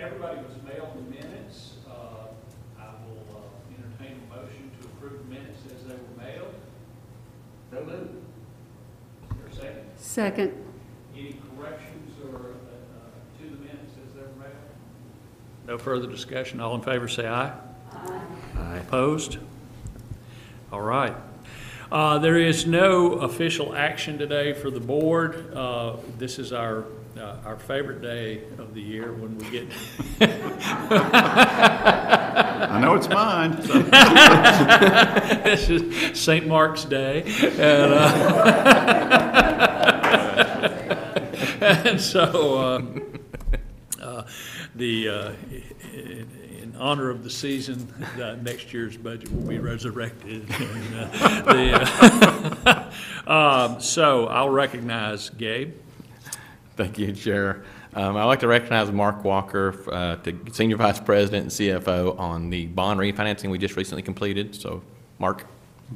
everybody was mailed the minutes. Uh, I will uh, entertain a motion to approve the minutes as they were mailed. So moved. Is there a second? Second. Any corrections or, uh, uh, to the minutes as they were mailed? No further discussion. All in favor, say aye. Aye. Opposed? All right. Uh, There is no official action today for the board. Uh, This is our, uh, our favorite day of the year when we get, I know it's mine, this is St. Mark's Day. And, uh, and so uh, uh, the, uh, in in honor of the season, uh, next year's budget will be resurrected. And, uh, the, uh, um, So I'll recognize Gabe. Thank you, Chair. Um, I'd like to recognize Mark Walker, uh, Senior Vice President and CFO on the bond refinancing we just recently completed. So, Mark?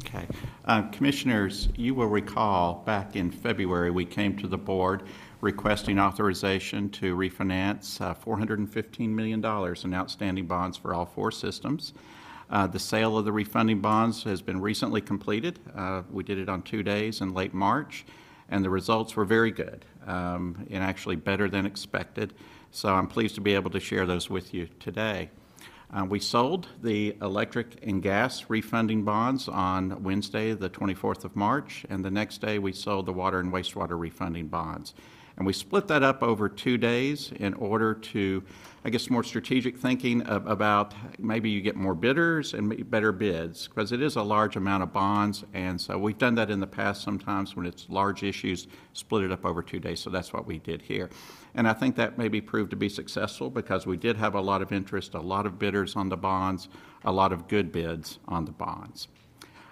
Okay. Uh, Commissioners, you will recall, back in February, we came to the board requesting authorization to refinance uh, $415 million in outstanding bonds for all four systems. Uh, The sale of the refunding bonds has been recently completed. Uh, We did it on two days in late March, and the results were very good, um, and actually better than expected. So I'm pleased to be able to share those with you today. Uh, We sold the electric and gas refunding bonds on Wednesday, the 24th of March, and the next day, we sold the water and wastewater refunding bonds. And we split that up over two days in order to, I guess, more strategic thinking of- about maybe you get more bidders and better bids, because it is a large amount of bonds, and so we've done that in the past sometimes when it's large issues, split it up over two days, so that's what we did here. And I think that maybe proved to be successful because we did have a lot of interest, a lot of bidders on the bonds, a lot of good bids on the bonds.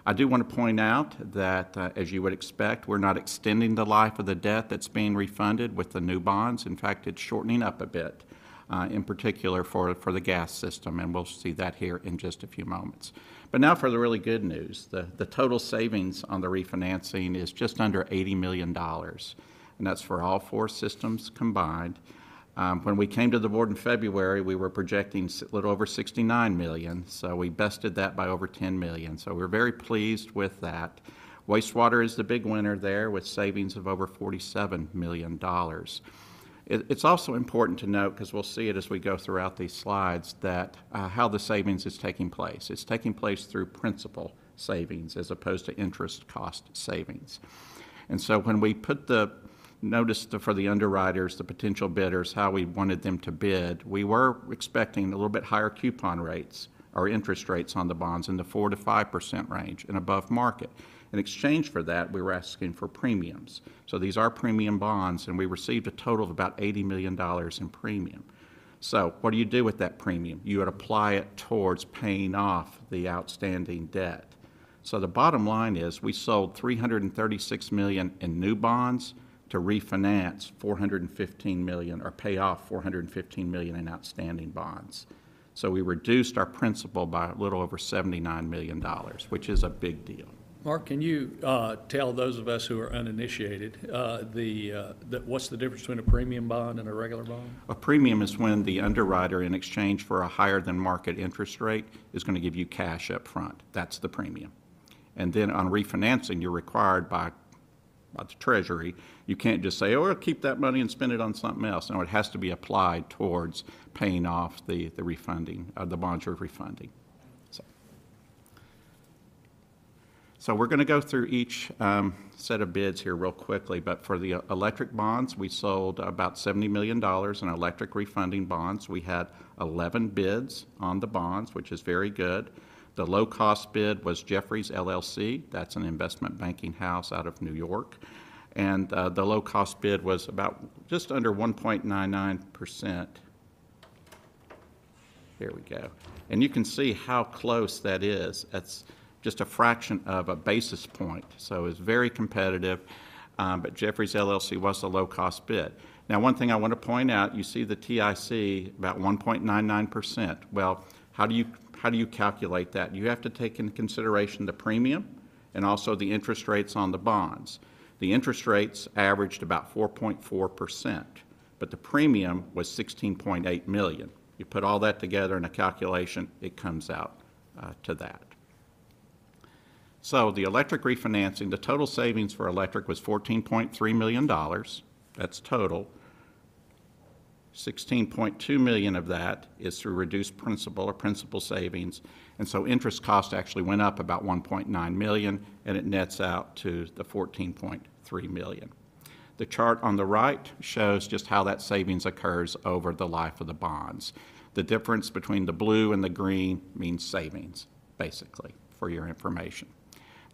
I do want to point out that, uh, as you would expect, we're not extending the life of the debt that's being refunded with the new bonds. In fact, it's shortening up a bit, uh, in particular for, for the gas system, and we'll see that here in just a few moments. But now for the really good news. The, the total savings on the refinancing is just under $80 million, and that's for all four systems combined. Um, When we came to the board in February, we were projecting a little over 69 million, so we bested that by over 10 million. So we're very pleased with that. Wastewater is the big winner there with savings of over 47 million dollars. It- It's also important to note, because we'll see it as we go throughout these slides, that uh, how the savings is taking place. It's taking place through principal savings as opposed to interest cost savings. And so when we put the notice for the underwriters, the potential bidders, how we wanted them to bid, we were expecting a little bit higher coupon rates or interest rates on the bonds in the 4 to 5% range and above market. In exchange for that, we were asking for premiums. So these are premium bonds, and we received a total of about $80 million in premium. So what do you do with that premium? You would apply it towards paying off the outstanding debt. So the bottom line is, we sold 336 million in new bonds to refinance 415 million, or pay off 415 million in outstanding bonds. So we reduced our principal by a little over 79 million dollars, which is a big deal. Mark, can you uh, tell those of us who are uninitiated, uh, the, uh, that what's the difference between a premium bond and a regular bond? A premium is when the underwriter, in exchange for a higher-than-market interest rate, is going to give you cash up front. That's the premium. And then on refinancing, you're required by, by the Treasury, you can't just say, oh, we'll keep that money and spend it on something else. No, it has to be applied towards paying off the, the refunding, uh, the bonds you're refunding. So- So we're going to go through each um, set of bids here real quickly, but for the uh, electric bonds, we sold about $70 million in electric refunding bonds. We had 11 bids on the bonds, which is very good. The low-cost bid was Jefferies LLC. That's an investment banking house out of New York. And uh, the low-cost bid was about just under 1.99%. There we go. And you can see how close that is. That's just a fraction of a basis point, so it's very competitive. Um, But Jefferies LLC was the low-cost bid. Now, one thing I want to point out, you see the TIC about 1.99%. Well, how do you, how do you calculate that? You have to take into consideration the premium and also the interest rates on the bonds. The interest rates averaged about 4.4%, but the premium was 16.8 million. you put all that together in a calculation, it comes out uh, to that. So the electric refinancing, the total savings for electric was $14.3 million. That's total. 16.2 million of that is through reduced principal or principal savings. And so interest cost actually went up about 1.9 million, and it nets out to the 14.3 million. The chart on the right shows just how that savings occurs over the life of the bonds. The difference between the blue and the green means savings, basically, for your information.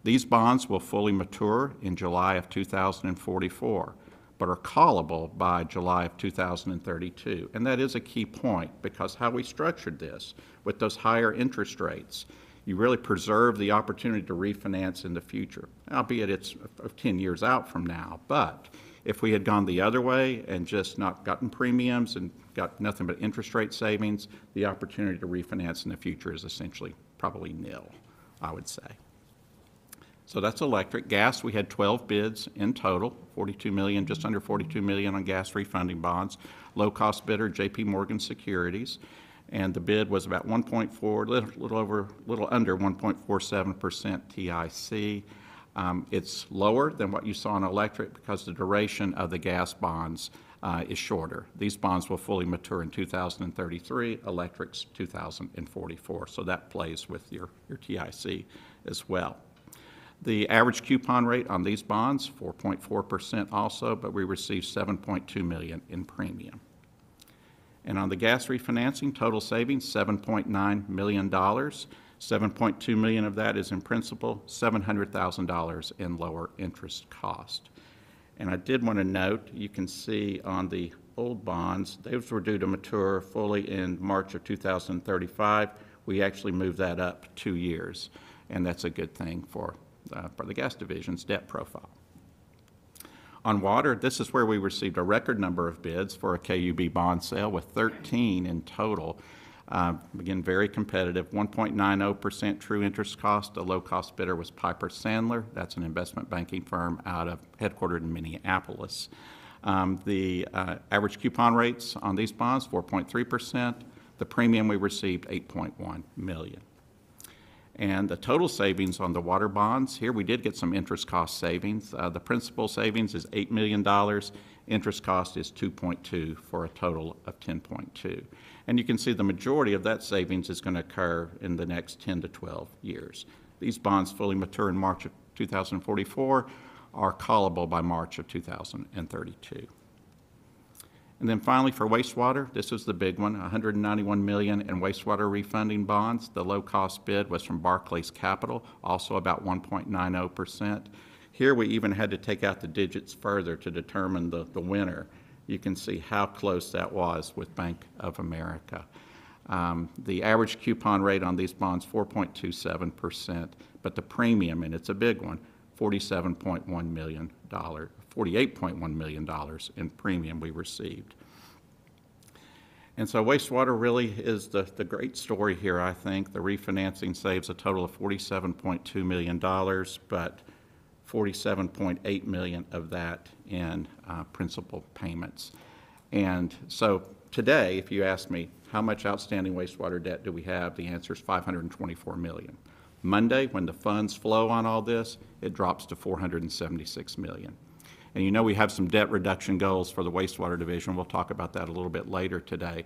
These bonds will fully mature in July of 2044, but are callable by July of 2032. And that is a key point, because how we structured this, with those higher interest rates, you really preserve the opportunity to refinance in the future, albeit it's uh, 10 years out from now. But if we had gone the other way and just not gotten premiums and got nothing but interest rate savings, the opportunity to refinance in the future is essentially probably nil, I would say. So that's electric. Gas, we had 12 bids in total, 42 million, just under 42 million on gas refunding bonds. Low-cost bidder, JP Morgan Securities, and the bid was about 1.4, little, little over, little under 1.47% TIC. Um, It's lower than what you saw in electric because the duration of the gas bonds uh, is shorter. These bonds will fully mature in 2033, electrics 2044. So that plays with your, your TIC as well. The average coupon rate on these bonds, 4.4% also, but we received 7.2 million in premium. And on the gas refinancing, total savings, $7.9 million. 7.2 million of that is in principal, $700,000 in lower interest cost. And I did want to note, you can see on the old bonds, those were due to mature fully in March of 2035. We actually moved that up two years, and that's a good thing for, uh, for the gas division's debt profile. On water, this is where we received a record number of bids for a KUB bond sale with 13 in total. Uh, Again, very competitive, 1.90% true interest cost. The low-cost bidder was Piper Sandler. That's an investment banking firm out of, headquartered in Minneapolis. Um, The uh, average coupon rates on these bonds, 4.3%. The premium we received, 8.1 million. And the total savings on the water bonds, here we did get some interest cost savings. Uh, The principal savings is $8 million. Interest cost is 2.2 for a total of 10.2. And you can see the majority of that savings is going to occur in the next 10 to 12 years. These bonds fully mature in March of 2044, are callable by March of 2032. And then finally, for wastewater, this was the big one, 191 million in wastewater refunding bonds. The low-cost bid was from Barclays Capital, also about 1.90%. Here, we even had to take out the digits further to determine the, the winner. You can see how close that was with Bank of America. Um, The average coupon rate on these bonds, 4.27%, but the premium, and it's a big one, $47.1 million, $48.1 million in premium we received. And so wastewater really is the, the great story here, I think. The refinancing saves a total of $47.2 million, but 47.8 million of that in uh, principal payments. And so today, if you ask me, how much outstanding wastewater debt do we have? The answer is 524 million. Monday, when the funds flow on all this, it drops to 476 million. And you know we have some debt reduction goals for the wastewater division. We'll talk about that a little bit later today.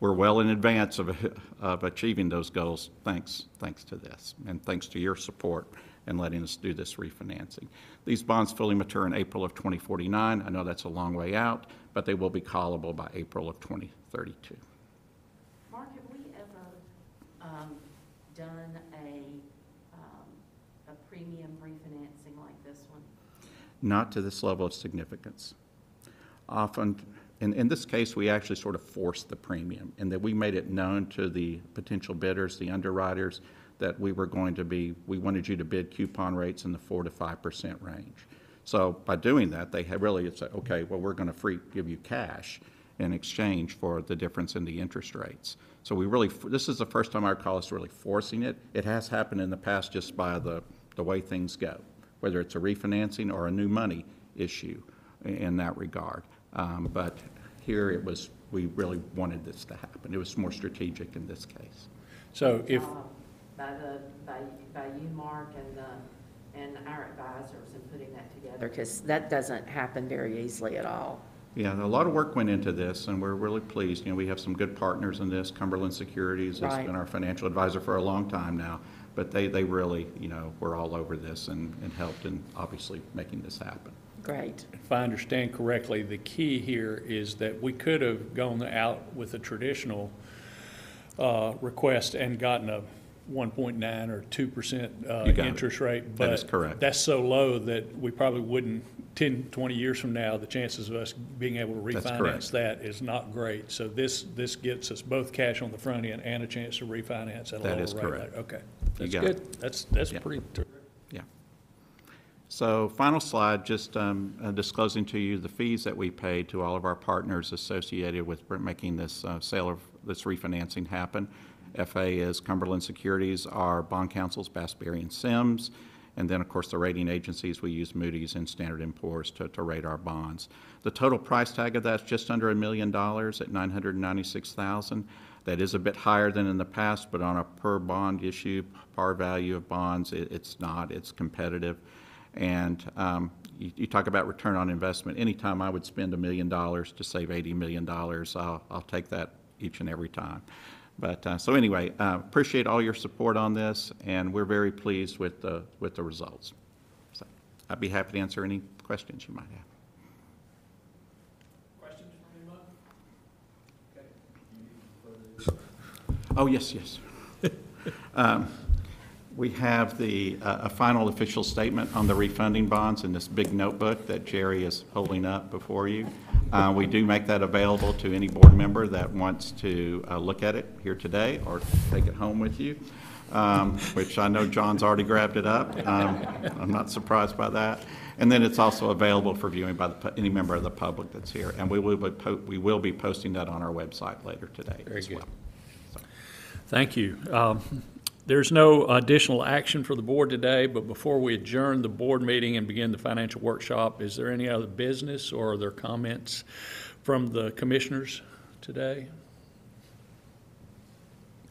We're well in advance of, of achieving those goals, thanks, thanks to this, and thanks to your support in letting us do this refinancing. These bonds fully mature in April of 2049. I know that's a long way out, but they will be callable by April of 2032. Mark, have we ever um, done a, um, a premium refinancing like this one? Not to this level of significance. Often, in, in this case, we actually sort of forced the premium, in that we made it known to the potential bidders, the underwriters, that we were going to be, we wanted you to bid coupon rates in the four to five percent range. So by doing that, they had really said, okay, well, we're going to free, give you cash in exchange for the difference in the interest rates. So we really, this is the first time our recall is really forcing it. It has happened in the past just by the, the way things go, whether it's a refinancing or a new money issue in that regard. Um, But here, it was, we really wanted this to happen. It was more strategic in this case. So if, uh, By the, by, by you, Mark, and the, and our advisors in putting that together, because that doesn't happen very easily at all. Yeah, a lot of work went into this, and we're really pleased. You know, we have some good partners in this. Cumberland Securities has Right. been our financial advisor for a long time now, but they, they really, you know, were all over this and, and helped in obviously making this happen. Great. if I understand correctly, the key here is that we could have gone out with a traditional uh, request and gotten a 1.9 or 2% uh, You got it. interest rate. That is but correct. That's so low that we probably wouldn't, 10, 20 years from now, the chances of us being able to That's refinance correct. that is not great. So this, this gets us both cash on the front end and a chance to refinance at a lower That rate. is correct. Okay, that's got it. good. That's, that's Yeah. pretty terrific. Yeah. So final slide, just um, uh, disclosing to you the fees that we paid to all of our partners associated with making this uh, sale of, this refinancing happen. FA is Cumberland Securities, our bond counsels, Bass, Berry, and Sims. And then, of course, the rating agencies, we use Moody's and Standard and Poor's to, to rate our bonds. The total price tag of that's just under a million dollars at nine hundred and ninety-six thousand. That is a bit higher than in the past, but on a per bond issue, par value of bonds, it, it's not, it's competitive. And um, you, you talk about return on investment, anytime I would spend a million dollars to save eighty million dollars, I'll, I'll take that each and every time. But, uh, so anyway, uh, appreciate all your support on this, and we're very pleased with the, with the results. So I'd be happy to answer any questions you might have. Questions from anyone? Okay. Oh, yes, yes. Um, We have the, uh, a final official statement on the refunding bonds in this big notebook that Jerry is holding up before you. Uh, We do make that available to any board member that wants to uh, look at it here today or take it home with you, um, which I know John's already grabbed it up. Um, I'm not surprised by that. And then it's also available for viewing by the any member of the public that's here. And we will be, po- we will be posting that on our website later today Very as good. well. Thank you. Um, There's no additional action for the board today, but before we adjourn the board meeting and begin the financial workshop, is there any other business or are there comments from the commissioners today?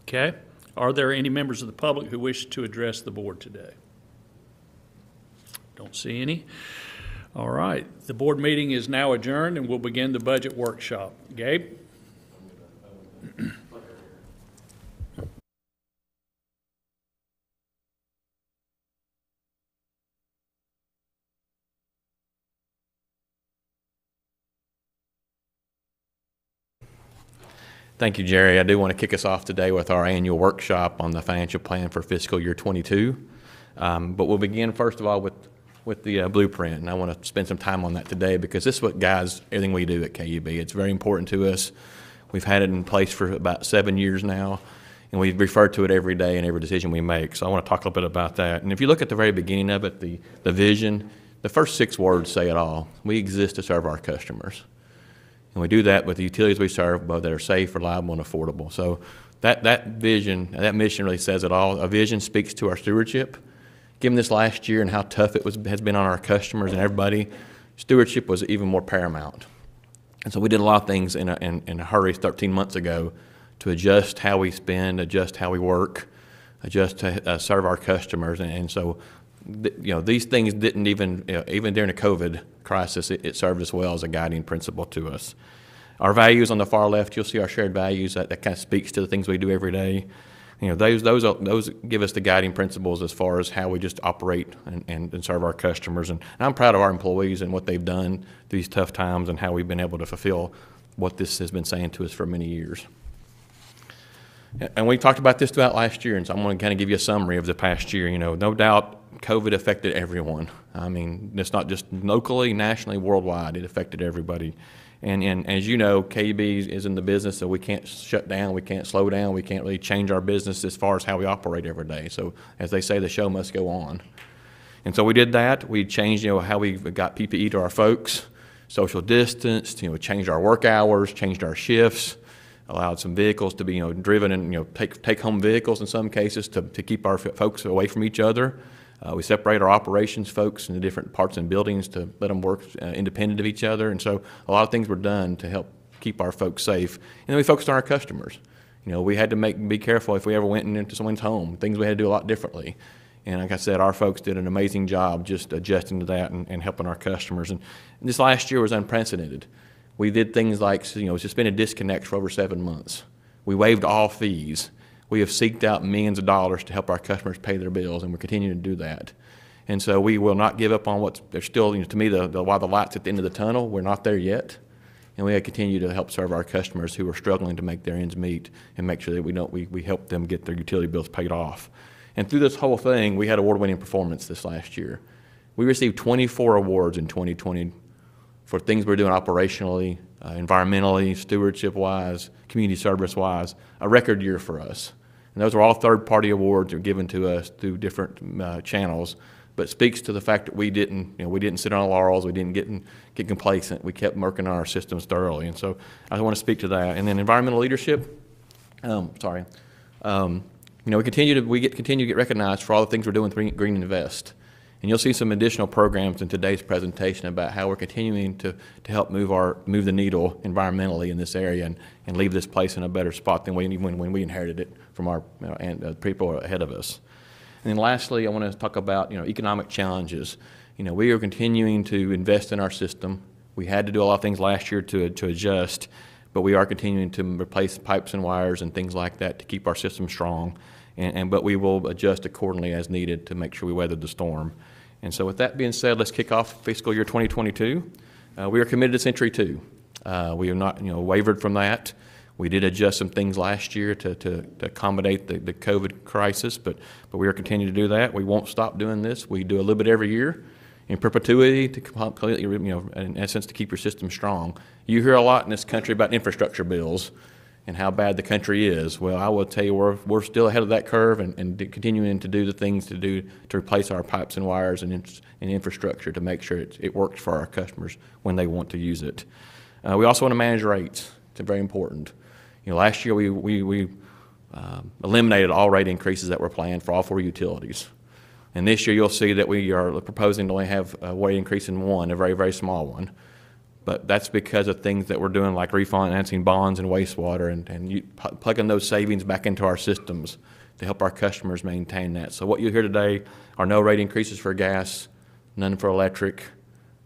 Okay. Are there any members of the public who wish to address the board today? Don't see any. All right. The board meeting is now adjourned and we'll begin the budget workshop. Gabe? Thank you, Jerry. I do want to kick us off today with our annual workshop on the financial plan for fiscal year '22. Um, But we'll begin, first of all, with, with the uh, blueprint, and I want to spend some time on that today because this is what guides everything we do at KUB. It's very important to us. We've had it in place for about seven years now, and we refer to it every day in every decision we make. So I want to talk a little bit about that. And if you look at the very beginning of it, the, the vision, the first six words say it all. We exist to serve our customers. And we do that with the utilities we serve, both that are safe, reliable, and affordable. So that, that vision, that mission really says it all. A vision speaks to our stewardship. Given this last year and how tough it was, has been on our customers and everybody, stewardship was even more paramount. And so we did a lot of things in a, in, in a hurry 13 months ago to adjust how we spend, adjust how we work, adjust to uh, serve our customers. And, and so, you know, these things didn't even, you know, even during the COVID crisis, it, it served us well as a guiding principle to us. Our values on the far left, you'll see our shared values. That, that kind of speaks to the things we do every day. You know, those, those, are- those give us the guiding principles as far as how we just operate and, and, and serve our customers. And, I'm proud of our employees and what they've done through these tough times and how we've been able to fulfill what this has been saying to us for many years. And we talked about this throughout last year, and so I'm going to kind of give you a summary of the past year. You know, no doubt COVID affected everyone. I mean, it's not just locally, nationally, worldwide. It affected everybody. And, and as you know, KUB is in the business, so we can't shut down, we can't slow down, we can't really change our business as far as how we operate every day. So as they say, the show must go on. And so we did that. We changed, you know, how we got PPE to our folks, social distance, you know, changed our work hours, changed our shifts, allowed some vehicles to be, you know, driven and, you know, take, take home vehicles in some cases to, to keep our folks away from each other. Uh, we separate our operations folks into different parts and buildings to let them work uh, independent of each other. And so a lot of things were done to help keep our folks safe. And then we focused on our customers. You know, we had to make, be careful if we ever went into someone's home, things we had to do a lot differently. And like I said, our folks did an amazing job just adjusting to that and, and helping our customers. And this last year was unprecedented. We did things like, you know, suspended disconnects for over seven months. We waived all fees. We have seeked out millions of dollars to help our customers pay their bills, and we're continuing to do that. And so we will not give up on what's, there's still, you know, to me, the, the, while the light's at the end of the tunnel, we're not there yet. And we continue to help serve our customers who are struggling to make their ends meet and make sure that we don't, we, we help them get their utility bills paid off. And through this whole thing, we had award-winning performance this last year. We received 24 awards in 2020 for things we're doing operationally, uh, environmentally, stewardship-wise, community service-wise, a record year for us. And those are all third-party awards that are given to us through different uh, channels, but speaks to the fact that we didn't, you know, we didn't sit on laurels, we didn't get, in, get complacent, we kept working on our systems thoroughly. And so I want to speak to that. And then environmental leadership, um, sorry. Um, you know, we continue to, we get, continue to get recognized for all the things we're doing with Green, Green Invest. And you'll see some additional programs in today's presentation about how we're continuing to, to help move our, move the needle environmentally in this area and, and leave this place in a better spot than we, when, when we inherited it from our, you know, and, uh, people ahead of us. And then lastly, I want to talk about, you know, economic challenges. You know, we are continuing to invest in our system. We had to do a lot of things last year to, to adjust, but we are continuing to replace pipes and wires and things like that to keep our system strong. And, and but we will adjust accordingly as needed to make sure we weather the storm. And so with that being said, let's kick off fiscal year 2022. Uh, we are committed to Century 2. Uh, we have not, you know, wavered from that. We did adjust some things last year to, to, to accommodate the, the COVID crisis, but, but we are continuing to do that. We won't stop doing this. We do a little bit every year in perpetuity to completely, you know, in essence, to keep your system strong. You hear a lot in this country about infrastructure bills and how bad the country is. Well, I will tell you, we're, we're still ahead of that curve and, and continuing to do the things to do to replace our pipes and wires and, in, and infrastructure to make sure it, it works for our customers when they want to use it. Uh, we also want to manage rates. It's very important. You know, last year we, we, we um, eliminated all rate increases that were planned for all four utilities. And this year you'll see that we are proposing to only have a rate increase in one, a very, very small one. But that's because of things that we're doing like refinancing bonds and wastewater and, and you, plugging those savings back into our systems to help our customers maintain that. So what you hear today are no rate increases for gas, none for electric,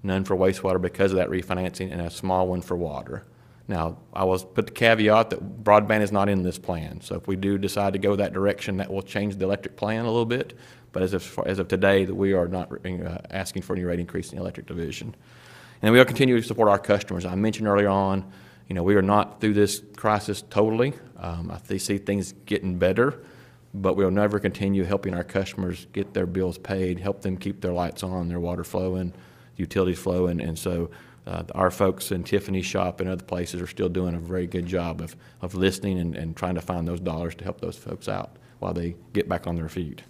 none for wastewater because of that refinancing, and a small one for water. Now, I will put the caveat that broadband is not in this plan. So if we do decide to go that direction, that will change the electric plan a little bit. But as of, as of today, that we are not uh, asking for any rate increase in the electric division. And we will continue to support our customers. I mentioned earlier on, you know, we are not through this crisis totally. Um, I see things getting better, but we'll never continue helping our customers get their bills paid, help them keep their lights on, their water flowing, utilities flowing, and so uh, our folks in Tiffany's shop and other places are still doing a very good job of, of listening and, and trying to find those dollars to help those folks out while they get back on their feet.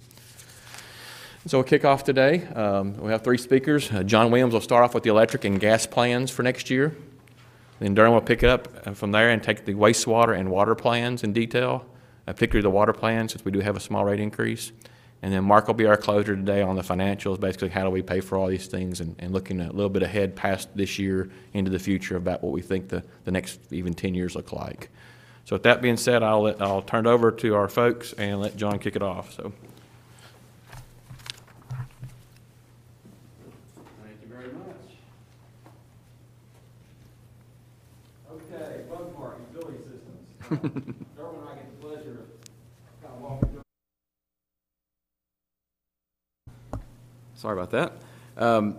So we'll kick off today. Um, we have three speakers. Uh, John Williams will start off with the electric and gas plans for next year. Then Derwin will pick it up uh, from there and take the wastewater and water plans in detail, uh, particularly the water plans, since we do have a small rate increase. And then Mark will be our closer today on the financials, basically how do we pay for all these things and, and looking a little bit ahead past this year into the future about what we think the, the next even 10 years look like. So with that being said, I'll, let, I'll turn it over to our folks and let John kick it off. So. Thank you very much. Okay, part, utility systems. Derwin and I get the pleasure of kind of walking through. Sorry about that. Um,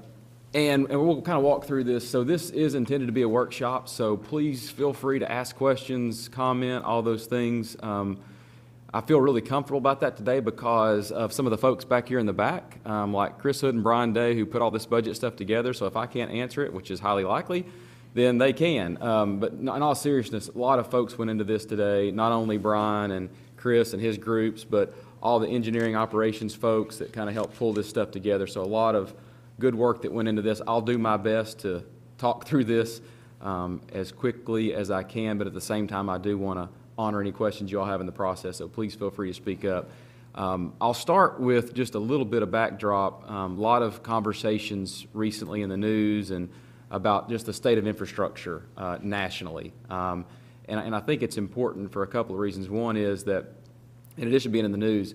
And, and we'll kind of walk through this. So this is intended to be a workshop, so please feel free to ask questions, comment, all those things. Um, I feel really comfortable about that today because of some of the folks back here in the back, um, like Chris Hood and Brian Day, who put all this budget stuff together. So if I can't answer it, which is highly likely, then they can. Um, but in all seriousness, a lot of folks went into this today, not only Brian and Chris and his groups, but all the engineering operations folks that kind of helped pull this stuff together. So a lot of good work that went into this. I'll do my best to talk through this um, as quickly as I can, but at the same time, I do want to honor any questions you all have in the process, so please feel free to speak up. Um, I'll start with just a little bit of backdrop. A lot of conversations recently in the news and about just the state of infrastructure uh, nationally. Um, and, and I think it's important for a couple of reasons. One is that, in addition to being in the news,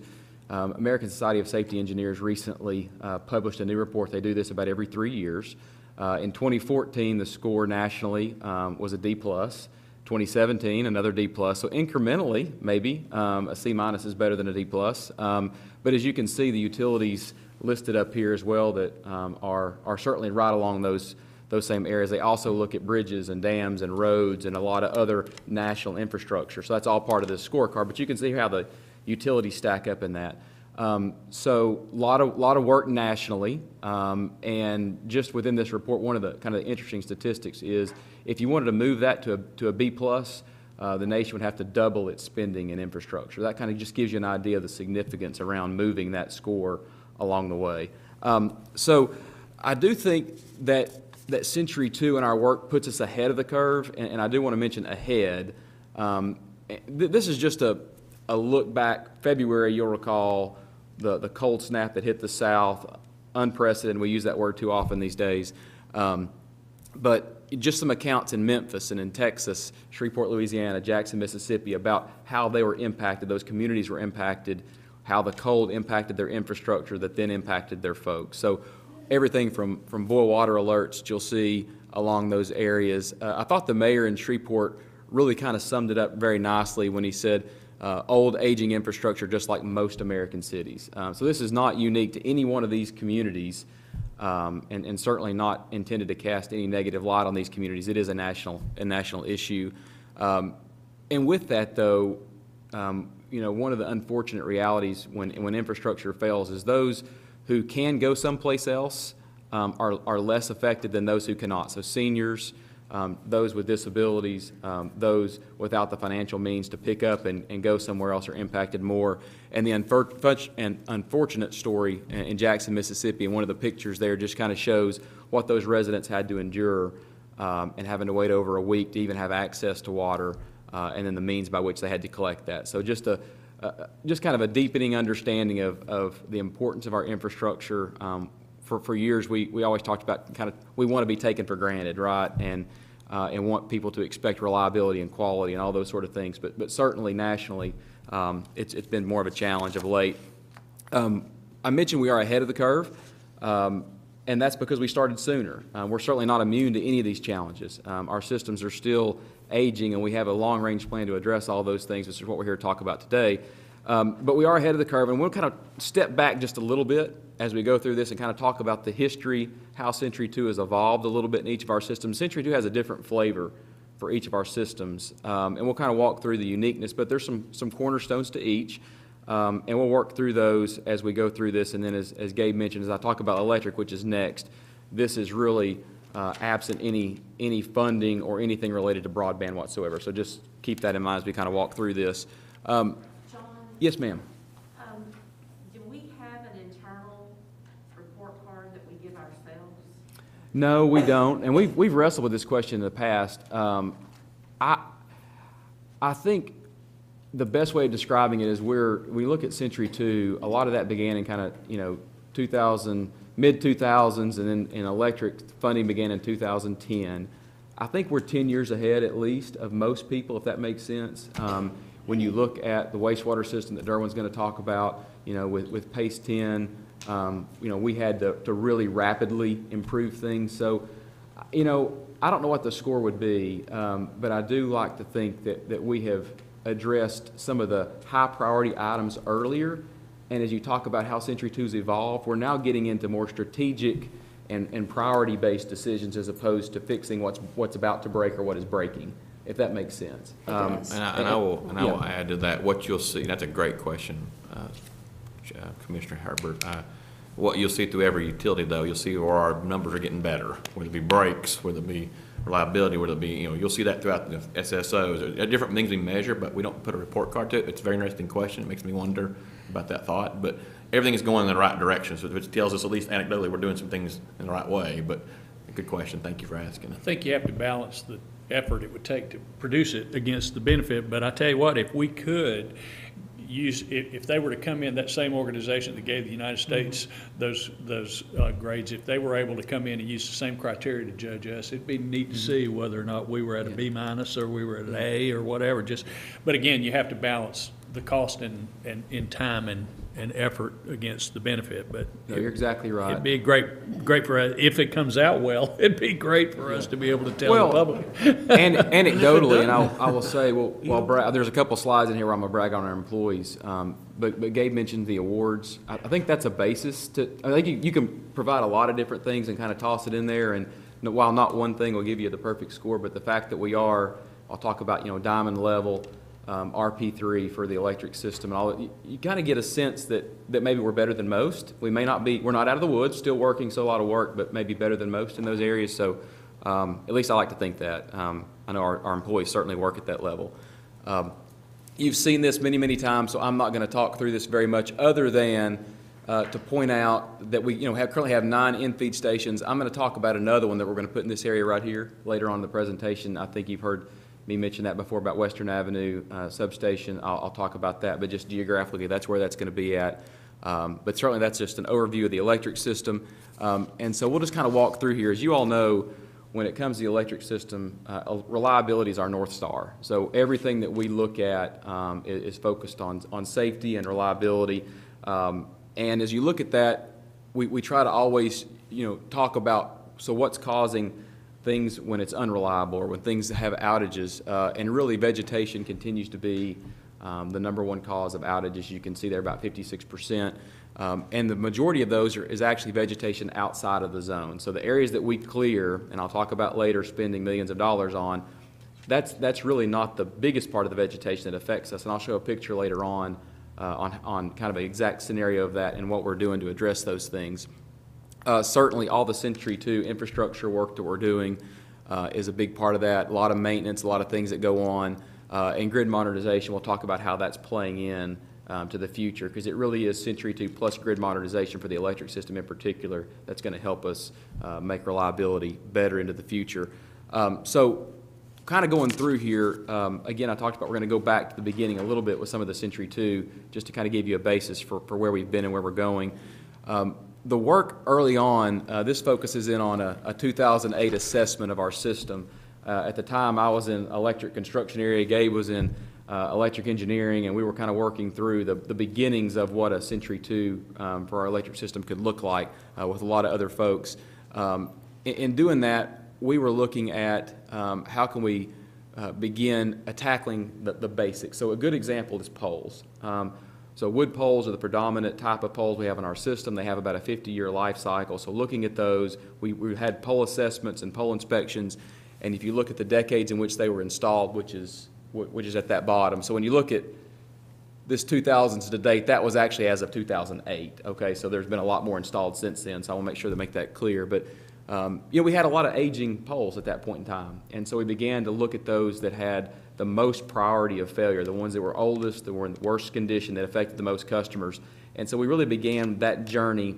um, American Society of Civil Engineers recently uh, published a new report. They do this about every three years. Uh, in 2014, the score nationally um, was a D plus. 2017, another D plus. So incrementally, maybe um, a C minus is better than a D plus. Um, but as you can see, the utilities listed up here as well that um, are are certainly right along those those same areas. They also look at bridges and dams and roads and a lot of other national infrastructure. So that's all part of this scorecard. But you can see how the utilities stack up in that. Um, so a lot of, lot of work nationally, um, and just within this report, one of the kind of interesting statistics is if you wanted to move that to a, to a B plus, uh, the nation would have to double its spending in infrastructure. That kind of just gives you an idea of the significance around moving that score along the way. Um, so I do think that that Century Two in our work puts us ahead of the curve, and, and I do want to mention ahead. Um, th- this is just a, a look back. February, you'll recall the, the cold snap that hit the South, unprecedented. We use that word too often these days. Um, but just some accounts in Memphis and in Texas, Shreveport, Louisiana, Jackson, Mississippi, about how they were impacted, those communities were impacted, how the cold impacted their infrastructure that then impacted their folks. So everything from, from boil water alerts you'll see along those areas. Uh, I thought the mayor in Shreveport really kind of summed it up very nicely when he said, uh, old aging infrastructure just like most American cities. Um, so this is not unique to any one of these communities um, and, and certainly not intended to cast any negative light on these communities. It is a national, a national issue. Um, and with that, though, um, you know, one of the unfortunate realities when, when infrastructure fails is those who can go someplace else um, are, are less affected than those who cannot. So seniors, um, those with disabilities, um, those without the financial means to pick up and, and go somewhere else are impacted more. And the unfor- and unfortunate story in Jackson, Mississippi, and one of the pictures there just kind of shows what those residents had to endure um, and having to wait over a week to even have access to water, uh, and then the means by which they had to collect that. So just a, uh, just kind of a deepening understanding of, of the importance of our infrastructure. For, for years, we, we always talked about kind of, we want to be taken for granted, right? And, uh, and want people to expect reliability and quality and all those sort of things. But, but certainly nationally, um, it's, it's been more of a challenge of late. Um, I mentioned we are ahead of the curve, um, and that's because we started sooner. Uh, we're certainly not immune to any of these challenges. Um, our systems are still aging, and we have a long-range plan to address all those things, which is what we're here to talk about today. Um, but we are ahead of the curve, and we'll kind of step back just a little bit as we go through this and kind of talk about the history, how Century 2 has evolved a little bit in each of our systems. Century 2 has a different flavor for each of our systems, um, and we'll kind of walk through the uniqueness, but there's some, some cornerstones to each. Um, and we'll work through those as we go through this. And then, as, as Gabe mentioned, as I talk about electric, which is next, this is really uh, absent any any funding or anything related to broadband whatsoever. So just keep that in mind as we kind of walk through this. Um, yes, ma'am. um, do we have an internal report card that we give ourselves? No, we don't, and we've we've wrestled with this question in the past. Um, I I think the best way of describing it is we're we look at Century Two. A lot of that began in kind of you know 2000 mid 2000s, and then in electric funding began in 2010. I think we're 10 years ahead at least of most people, if that makes sense. Um, when you look at the wastewater system that Derwin's going to talk about, you know, with, with PACE 10, um, you know, we had to, to really rapidly improve things. So, you know, I don't know what the score would be, um, but I do like to think that, that we have addressed some of the high priority items earlier. And as you talk about how Century Two's evolved, we're now getting into more strategic and, and priority-based decisions as opposed to fixing what's, what's about to break or what is breaking, if that makes sense. It Um. And I, and I will, and I will Yeah. add to that, what you'll see, that's a great question, uh, uh, Commissioner Herbert. Uh, What you'll see through every utility, though, you'll see where our numbers are getting better, whether it be breaks, whether it be reliability, whether it be, you know, you'll see that throughout the SSOs. There are different things we measure, but we don't put a report card to it. It's a very interesting question. It makes me wonder about that thought. But everything is going in the right direction, so tells us, at least anecdotally, we're doing some things in the right way. But a good question. Thank you for asking. I think you have to balance the effort it would take to produce it against the benefit, but I tell you what, if we could, use, if, if they were to come in, that same organization that gave the United States those, those uh, grades, if they were able to come in and use the same criteria to judge us, it'd be neat to see whether or not we were at a B minus or we were at an A or whatever, just, but again, you have to balance the cost and, and, in time and, and effort against the benefit, but No, you're exactly right. it'd be great, great for, us if it comes out well, it'd be great for us to be able to tell the Well, public. And anecdotally, and I'll, I will say, well, while Brad, there's a couple slides in here where I'm gonna brag on our employees. Um, but, but Gabe mentioned the awards. I, I think that's a basis to, I think you, you can provide a lot of different things and kind of toss it in there. And while not one thing will give you the perfect score, but the fact that we are, I'll talk about, you know, diamond level, um, RP3 for the electric system and all, you, you kind of get a sense that, that maybe we're better than most. We may not be, we're not out of the woods, still working, so a lot of work, but maybe better than most in those areas. So, um, at least I like to think that. Um, I know our, our employees certainly work at that level. Um, You've seen this many, many times, so I'm not going to talk through this very much, other than uh, to point out that we, you know, have, currently have nine in-feed stations. I'm going to talk about another one that we're going to put in this area right here later on in the presentation. I think you've heard me mentioned that before about Western Avenue uh, Substation. I'll, I'll talk about that, but just geographically, that's where that's going to be at. Um, But certainly, that's just an overview of the electric system. Um, And so we'll just kind of walk through here. As you all know, when it comes to the electric system, uh, reliability is our north star. So everything that we look at um, is, focused on, on safety and reliability. Um, and as you look at that, we, we try to always, you know, talk about, so what's causing things when it's unreliable or when things have outages? Uh, and really, vegetation continues to be um, the number one cause of outages. You can see there about 56%. Um, and the majority of those are, is actually vegetation outside of the zone. So the areas that we clear, and I'll talk about later, spending millions of dollars on, that's, that's really not the biggest part of the vegetation that affects us. And I'll show a picture later on, uh, on, on kind of an exact scenario of that and what we're doing to address those things. Uh, certainly, all the Century Two infrastructure work that we're doing uh, is a big part of that. A lot of maintenance, a lot of things that go on, uh, and grid modernization. We'll talk about how that's playing in um, to the future because it really is Century Two plus grid modernization for the electric system in particular that's going to help us uh, make reliability better into the future. Um, so, kind of going through here, um, again, I talked about we're going to go back to the beginning a little bit with some of the Century Two, just to kind of give you a basis for, for where we've been and where we're going. Um, the work early on, uh, this focuses in on a, a 2008 assessment of our system. Uh, at the time, I was in electric construction area, Gabe was in uh, electric engineering, and we were kind of working through the, the beginnings of what a Century 2 um, for our electric system could look like uh, with a lot of other folks. Um, in, in doing that, we were looking at um, how can we uh, begin tackling the, the basics. So a good example is poles. So wood poles are the predominant type of poles we have in our system. They have about a 50-year life cycle. So looking at those, we, we had pole assessments and pole inspections. And if you look at the decades in which they were installed, which is, which is at that bottom. So when you look at this 2000s to date, that was actually as of 2008. Okay, so there's been a lot more installed since then. So I want to make sure to make that clear. But um, you know, we had a lot of aging poles at that point in time, and so we began to look at those that had the most priority of failure, the ones that were oldest, that were in the worst condition, that affected the most customers. And so we really began that journey,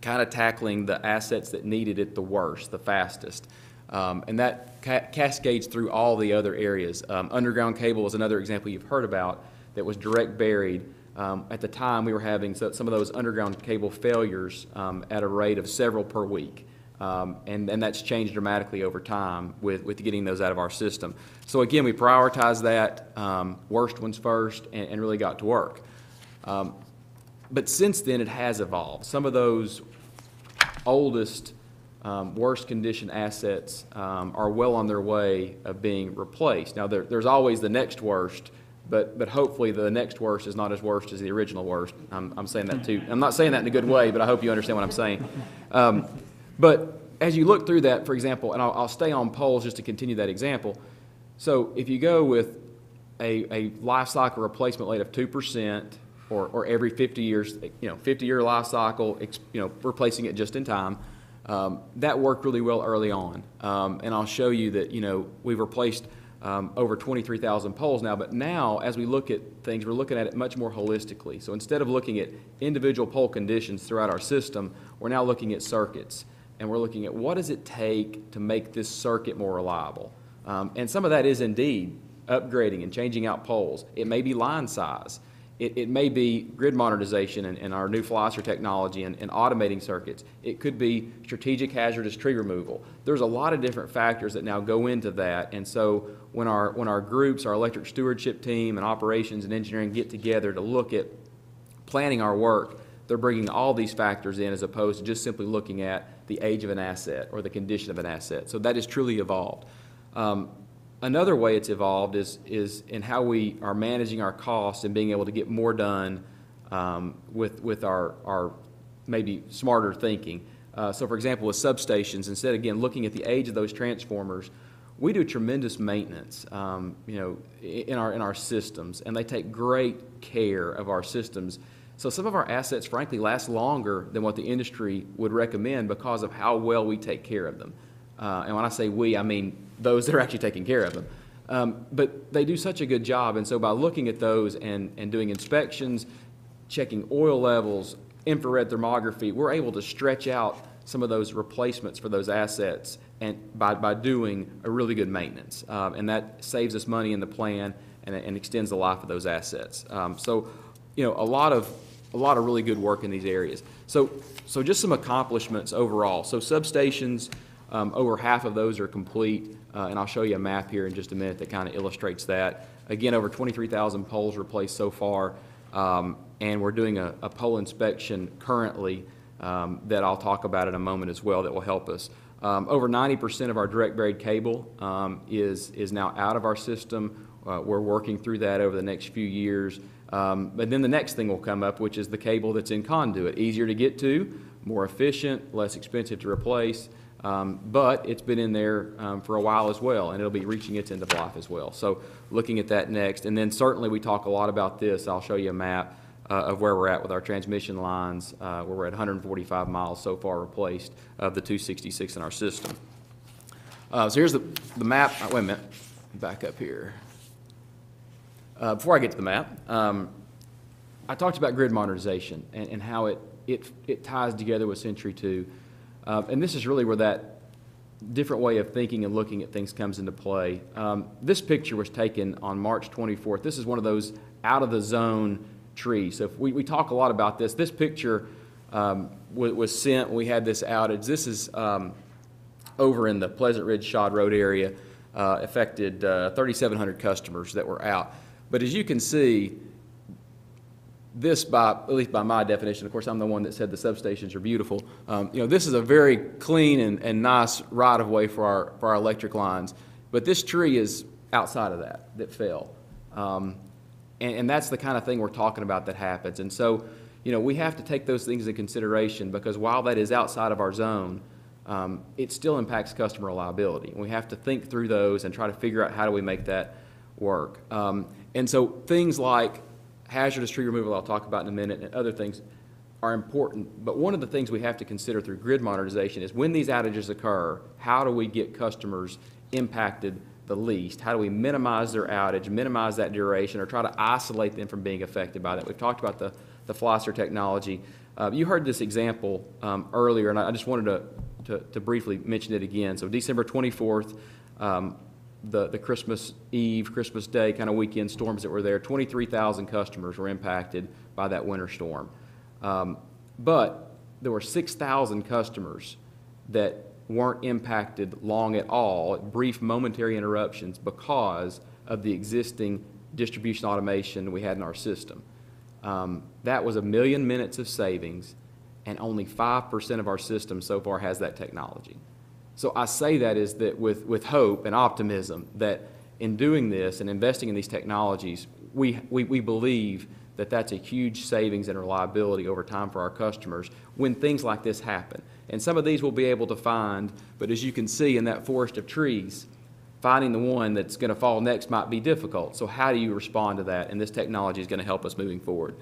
kind of tackling the assets that needed it the worst, the fastest. Um, and that ca- cascades through all the other areas. Um, underground cable is another example you've heard about that was direct buried. Um, at the time, we were having so, some of those underground cable failures um, at a rate of several per week. Um, and, and that's changed dramatically over time with, with getting those out of our system. So again, we prioritized that, um, worst ones first, and, and really got to work. Um, but since then, it has evolved. Some of those oldest, um, worst condition assets um, are well on their way of being replaced. Now, there, there's always the next worst, but, but hopefully the next worst is not as worst as the original worst. I'm, I'm saying that too. I'm not saying that in a good way, but I hope you understand what I'm saying. Um, but as you look through that, for example, and I'll, I'll stay on poles just to continue that example. So if you go with a, a life cycle replacement rate of 2%, or, or every 50 years, you know, 50-year life cycle, you know, replacing it just in time, um, that worked really well early on. Um, and I'll show you that, you know, we've replaced um, over 23,000 poles now, but now as we look at things, we're looking at it much more holistically. So instead of looking at individual pole conditions throughout our system, we're now looking at circuits. And we're looking at what does it take to make this circuit more reliable. Um, and some of that is indeed upgrading and changing out poles. It may be line size. It, it may be grid modernization and, and our new FLISR technology and, and automating circuits. It could be strategic hazardous tree removal. There's a lot of different factors that now go into that. And so when our, when our groups, our electric stewardship team and operations and engineering get together to look at planning our work, they're bringing all these factors in as opposed to just simply looking at the age of an asset or the condition of an asset. So that has truly evolved. Um, Another way it's evolved is, is in how we are managing our costs and being able to get more done um, with, with our, our maybe smarter thinking. Uh, So for example, with substations, instead, again, looking at the age of those transformers, we do tremendous maintenance, um, you know, in our, in our systems, and they take great care of our systems. So some of our assets frankly last longer than what the industry would recommend because of how well we take care of them. Uh, and when I say we, I mean those that are actually taking care of them. Um, but they do such a good job, and so by looking at those and, and doing inspections, checking oil levels, infrared thermography, we're able to stretch out some of those replacements for those assets and by, by doing a really good maintenance. Um, and that saves us money in the plan and, and extends the life of those assets. Um, so, you know, a lot of, a lot of really good work in these areas. So, so just some accomplishments overall. So substations, um, over half of those are complete, uh, and I'll show you a map here in just a minute that kind of illustrates that. Again, over 23,000 poles replaced so far, um, and we're doing a, a pole inspection currently um, that I'll talk about in a moment as well that will help us. Um, over 90% of our direct buried cable um, is, is now out of our system. Uh, we're working through that over the next few years. Um, but then the next thing will come up, which is the cable that's in conduit. Easier to get to, more efficient, less expensive to replace. Um, but it's been in there um, for a while as well, and it'll be reaching its end of life as well. So looking at that next. And then certainly we talk a lot about this. I'll show you a map uh, of where we're at with our transmission lines, uh, where we're at 145 miles so far replaced of the 266 in our system. Uh, So here's the, the map, wait a minute, back up here. Uh, Before I get to the map, um, I talked about grid modernization and, and how it, it, it ties together with Century Two. Uh, and this is really where that different way of thinking and looking at things comes into play. Um, this picture was taken on March 24th. This is one of those out of the zone trees. So if we, we talk a lot about this. This picture um, was, was sent we had this outage. This is um, over in the Pleasant Ridge Schaad Road area, uh, affected uh, 3,700 customers that were out. But as you can see, this by, at least by my definition, of course, I'm the one that said the substations are beautiful. Um, you know, this is a very clean and, and nice right-of-way for our, for our electric lines. But this tree is outside of that, that fell. Um, and, and that's the kind of thing we're talking about that happens. And so, you know, we have to take those things in consideration because while that is outside of our zone, um, it still impacts customer reliability. We have to think through those and try to figure out how do we make that work. Um, and so things like hazardous tree removal, I'll talk about in a minute, and other things are important. But one of the things we have to consider through grid modernization is when these outages occur, how do we get customers impacted the least? How do we minimize their outage, minimize that duration, or try to isolate them from being affected by that? We've talked about the, the FLISR technology. Uh, you heard this example um, earlier, and I I just wanted to, to, to briefly mention it again. So December 24th, um, the, the Christmas Eve, Christmas Day kind of weekend storms that were there, 23,000 customers were impacted by that winter storm. Um, But there were 6,000 customers that weren't impacted long at all, brief momentary interruptions because of the existing distribution automation we had in our system. Um, That was a million minutes of savings, and only 5% of our system so far has that technology. So I say that is that with, with hope and optimism that in doing this and investing in these technologies, we, we, we believe that that's a huge savings and reliability over time for our customers when things like this happen. And some of these we'll be able to find, but as you can see in that forest of trees, finding the one that's going to fall next might be difficult. So how do you respond to that? And this technology is going to help us moving forward.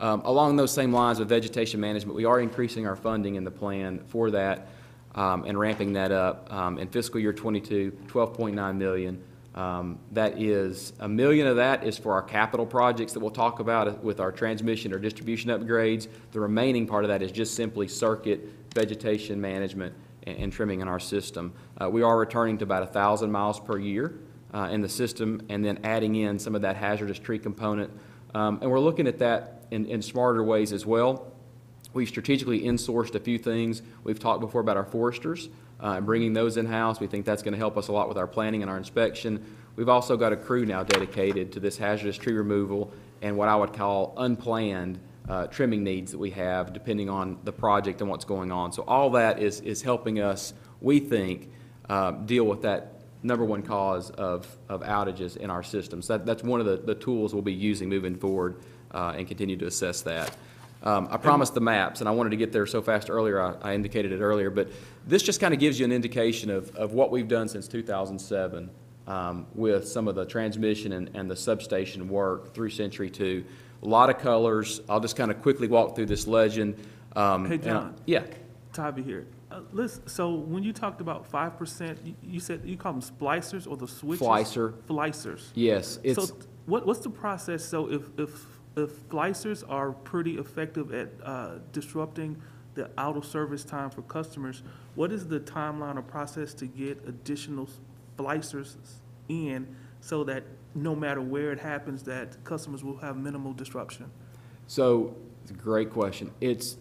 Um, along those same lines with vegetation management, we are increasing our funding in the plan for that um, and ramping that up. Um, in fiscal year 22, 12.9 million. Um, that is, a million of that is for our capital projects that we'll talk about with our transmission or distribution upgrades. The remaining part of that is just simply circuit, vegetation management, and, and trimming in our system. Uh, we are returning to about a 1,000 miles per year uh, in the system and then adding in some of that hazardous tree component Um, And we're looking at that in, in smarter ways as well. We've strategically insourced a few things. We've talked before about our foresters uh, and bringing those in-house. We think that's going to help us a lot with our planning and our inspection. We've also got a crew now dedicated to this hazardous tree removal and what I would call unplanned uh, trimming needs that we have, depending on the project and what's going on. So all that is, is helping us, we think, uh, deal with that number one cause of, of outages in our systems. That, that's one of the, the tools we'll be using moving forward uh, and continue to assess that. Um, I promised the maps, and I wanted to get there so fast earlier, I, I indicated it earlier, but this just kind of gives you an indication of, of what we've done since 2007 um, with some of the transmission and, and the substation work through Century Two. A lot of colors. I'll just kind of quickly walk through this legend. Um, Hey, and I- John. Yeah. Tyvi here. Uh, listen, so when you talked about five percent, you, you said, you call them splicers or the switches? Slicer. Flicers. Yes, it's. So what, what's the process? So if, if, if flicers are pretty effective at, uh, disrupting the out of service time for customers, what is the timeline or process to get additional splicers in so that no matter where it happens, that customers will have minimal disruption? So, it's a great question. It's,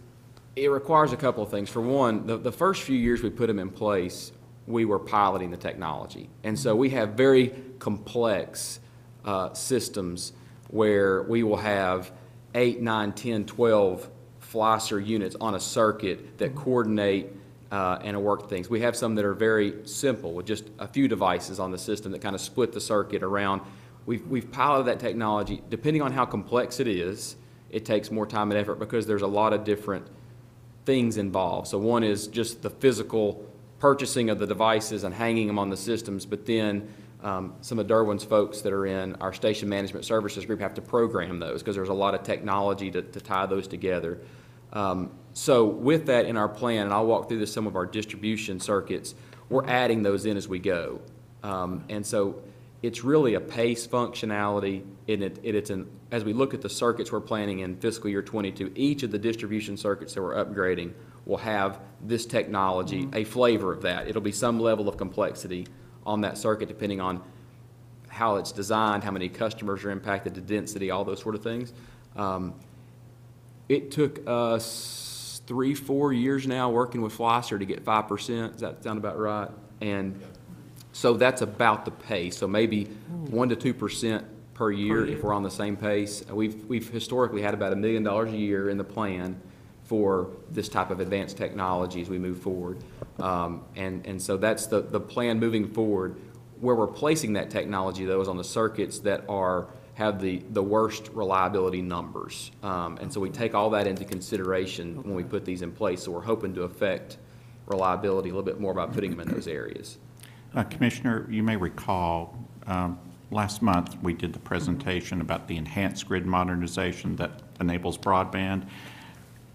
it requires a couple of things. For one, the, the first few years we put them in place, we were piloting the technology. And so we have very complex uh, systems where we will have eight, nine, 10, 12 FLISR units on a circuit that coordinate uh, and work things. We have some that are very simple with just a few devices on the system that kind of split the circuit around. We've, we've piloted that technology. Depending on how complex it is, it takes more time and effort because there's a lot of different things involved. So one is just the physical purchasing of the devices and hanging them on the systems, but then um, some of Derwin's folks that are in our station management services group have to program those because there's a lot of technology to, to tie those together. Um, so with that in our plan, and I'll walk through this, some of our distribution circuits, we're adding those in as we go. Um, and so it's really a pace functionality, and it, it- it's an, as we look at the circuits we're planning in fiscal year twenty-two, each of the distribution circuits that we're upgrading will have this technology, a flavor of that. It'll be some level of complexity on that circuit, depending on how it's designed, how many customers are impacted, the density, all those sort of things. Um, it took us three, four years now working with FLISR to get five percent. Does that sound about right? And so that's about the pace. So maybe one to two percent per year if we're on the same pace. We've, we've historically had about a million dollars a year in the plan for this type of advanced technology as we move forward. Um, and, and so that's the, the plan moving forward. Where we're placing that technology, though, is on the circuits that are, have the, the worst reliability numbers. Um, and so we take all that into consideration when we put these in place. So we're hoping to affect reliability a little bit more by putting them in those areas. Uh, Commissioner, you may recall, um, last month, we did the presentation about the enhanced grid modernization that enables broadband,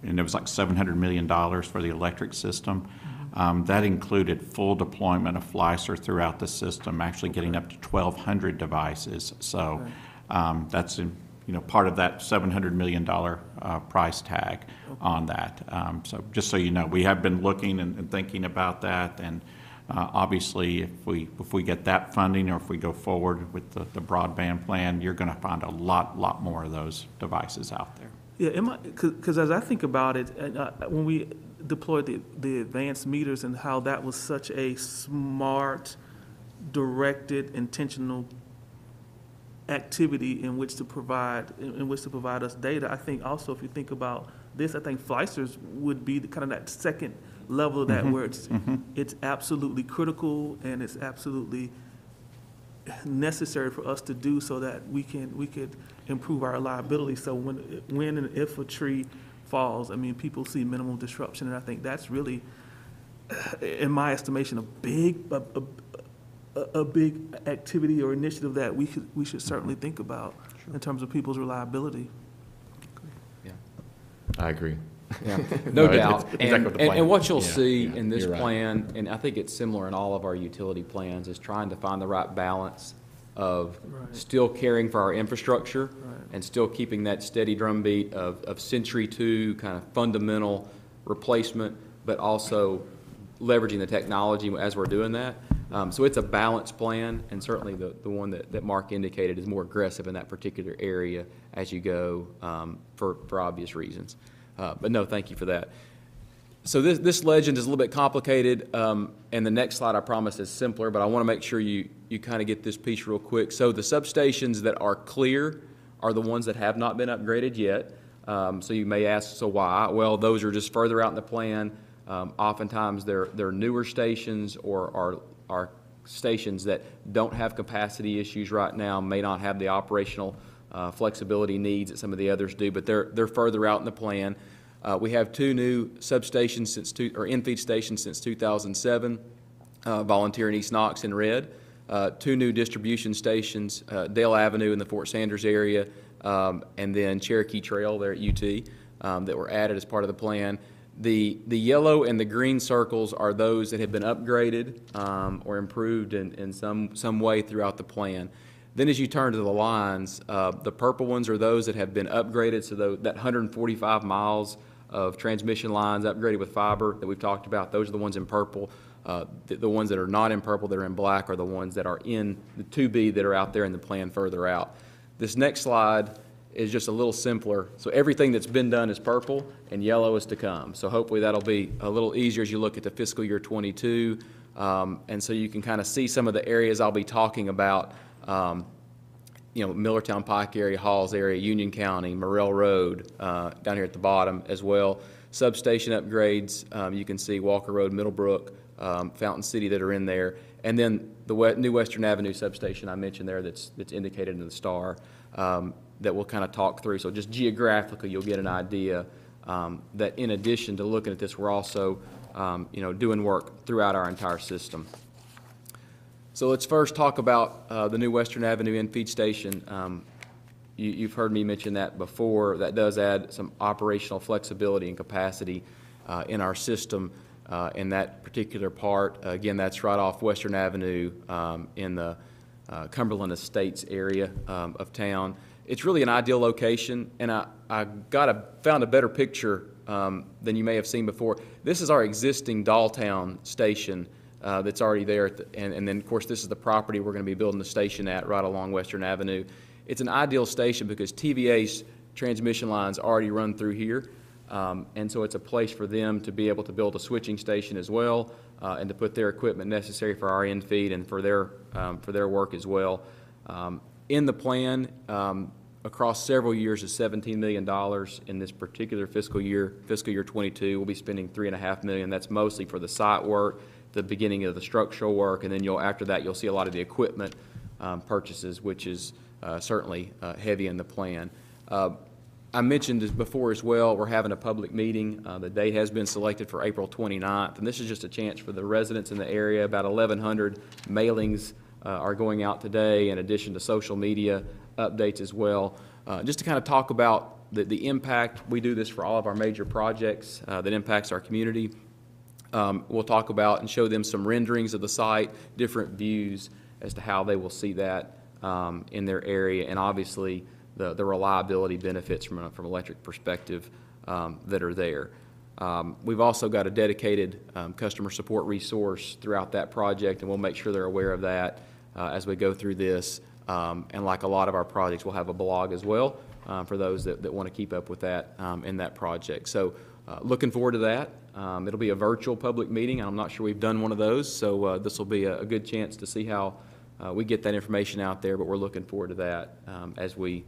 and it was like $700 million for the electric system. Um, That included full deployment of FLISR throughout the system, actually getting up to 1,200 devices. So um, that's, in- you know, part of that $700 million uh, price tag on that. Um, So just so you know, we have been looking and and thinking about that, and uh, Obviously, if we, if we get that funding, or if we go forward with the the broadband plan, you're going to find a lot, lot more of those devices out there. Yeah, because as I think about it, and uh, when we deployed the, the advanced meters and how that was such a smart, directed, intentional activity in which to provide, in in which to provide us data, I think also if you think about this, I think FLISR's would be the kind of that second level of that mm-hmm. where it's, mm-hmm. it's absolutely critical and it's absolutely necessary for us to do so that we can, we could improve our reliability. So when, when and if a tree falls, I mean, people see minimal disruption, and I think that's really, uh, in my estimation, a big, a, a, a- a big activity or initiative that we should, we should certainly think about in terms of people's reliability. Yeah. I agree. Yeah, No, no it- doubt. it's exactly And, what the and- plan- and what you'll yeah, see yeah, in this you're right. plan, and I think it's similar in all of our utility plans, is trying to find the right balance of Right. still caring for our infrastructure Right. And still keeping that steady drumbeat of, of Century Two kind of fundamental replacement, but also leveraging the technology as we're doing that. Um, So it's a balanced plan, and certainly the, the one that, that Mark indicated is more aggressive in that particular area as you go, um, for, for obvious reasons. Uh, But no, thank you for that. So this, this legend is a little bit complicated, um, and the next slide, I promise, is simpler, but I want to make sure you, you kind of get this piece real quick. So the substations that are clear are the ones that have not been upgraded yet. Um, so you may ask, so why? Well, those are just further out in the plan. Um, oftentimes, they're, they're newer stations or are, are stations that don't have capacity issues right now, may not have the operational uh, flexibility needs that some of the others do, but they're, they're further out in the plan. Uh, We have two new substations since, two- or in-feed stations since 2007, uh, Volunteer in East Knox in red, uh, two new distribution stations, uh, Dale Avenue in the Fort Sanders area, um, and then Cherokee Trail there at UT, um, that were added as part of the plan. The, the yellow and the green circles are those that have been upgraded um, or improved in, in some, some way throughout the plan. Then as you turn to the lines, uh, the purple ones are those that have been upgraded, so tho- that 145 miles of transmission lines upgraded with fiber that we've talked about, those are the ones in purple. Uh, The the ones that are not in purple, that are in black, are the ones that are in the 2B that are out there in the plan further out. This next slide is just a little simpler. So everything that's been done is purple, and yellow is to come. So hopefully that'll be a little easier as you look at the fiscal year '22. Um, And so you can kind of see some of the areas I'll be talking about, um, you know, Millertown Pike area, Halls area, Union County, Morrell Road, uh, down here at the bottom as well. Substation upgrades, um, you can see Walker Road, Middlebrook, um, Fountain City that are in there. And then the new Western Avenue substation I mentioned there that's, that's indicated in the star, um, that we'll kind of talk through. So just geographically, you'll get an idea, um, that in addition to looking at this, we're also, um, you know, doing work throughout our entire system. So let's first talk about uh, the new Western Avenue in-feed station. Um, you- You've heard me mention that before. That does add some operational flexibility and capacity uh, in our system uh, in that particular part. Again, that's right off Western Avenue um, in the uh, Cumberland Estates area um, of town. It's really an ideal location, and I I got a, found a better picture um, than you may have seen before. This is our existing Dolltown station uh, that's already there. the- And, and then, of course, this is the property we're going to be building the station at, right along Western Avenue. It's an ideal station because TVA's transmission lines already run through here. Um, And so it's a place for them to be able to build a switching station as well, uh, and to put their equipment necessary for our in-feed and for their, um, for their work as well. Um, In the plan, um, across several years is $17 million. In this particular fiscal year, fiscal year '22, we'll be spending three and a half million. That's mostly for the site work, the beginning of the structural work, and then you'll, after that, you'll see a lot of the equipment um, purchases, which is uh, certainly uh, heavy in the plan. Uh, I mentioned this before as well, we're having a public meeting. Uh, The date has been selected for April 29th, and this is just a chance for the residents in the area, about 1,100 mailings uh, are going out today, in addition to social media updates as well, uh, just to kind of talk about the, the impact. We do this for all of our major projects uh, that impacts our community. Um, We'll talk about and show them some renderings of the site, different views as to how they will see that um, in their area, and obviously, the the reliability benefits from, a- from an electric perspective um, that are there. Um, We've also got a dedicated um, customer support resource throughout that project, and we'll make sure they're aware of that uh, as we go through this. Um, And like a lot of our projects, we'll have a blog as well uh, for those that, that want to keep up with that um, in that project. So uh, looking forward to that. Um, It'll be a virtual public meeting, I'm not sure we've done one of those, so uh, this will be a, a good chance to see how uh, we get that information out there, but we're looking forward to that um, as we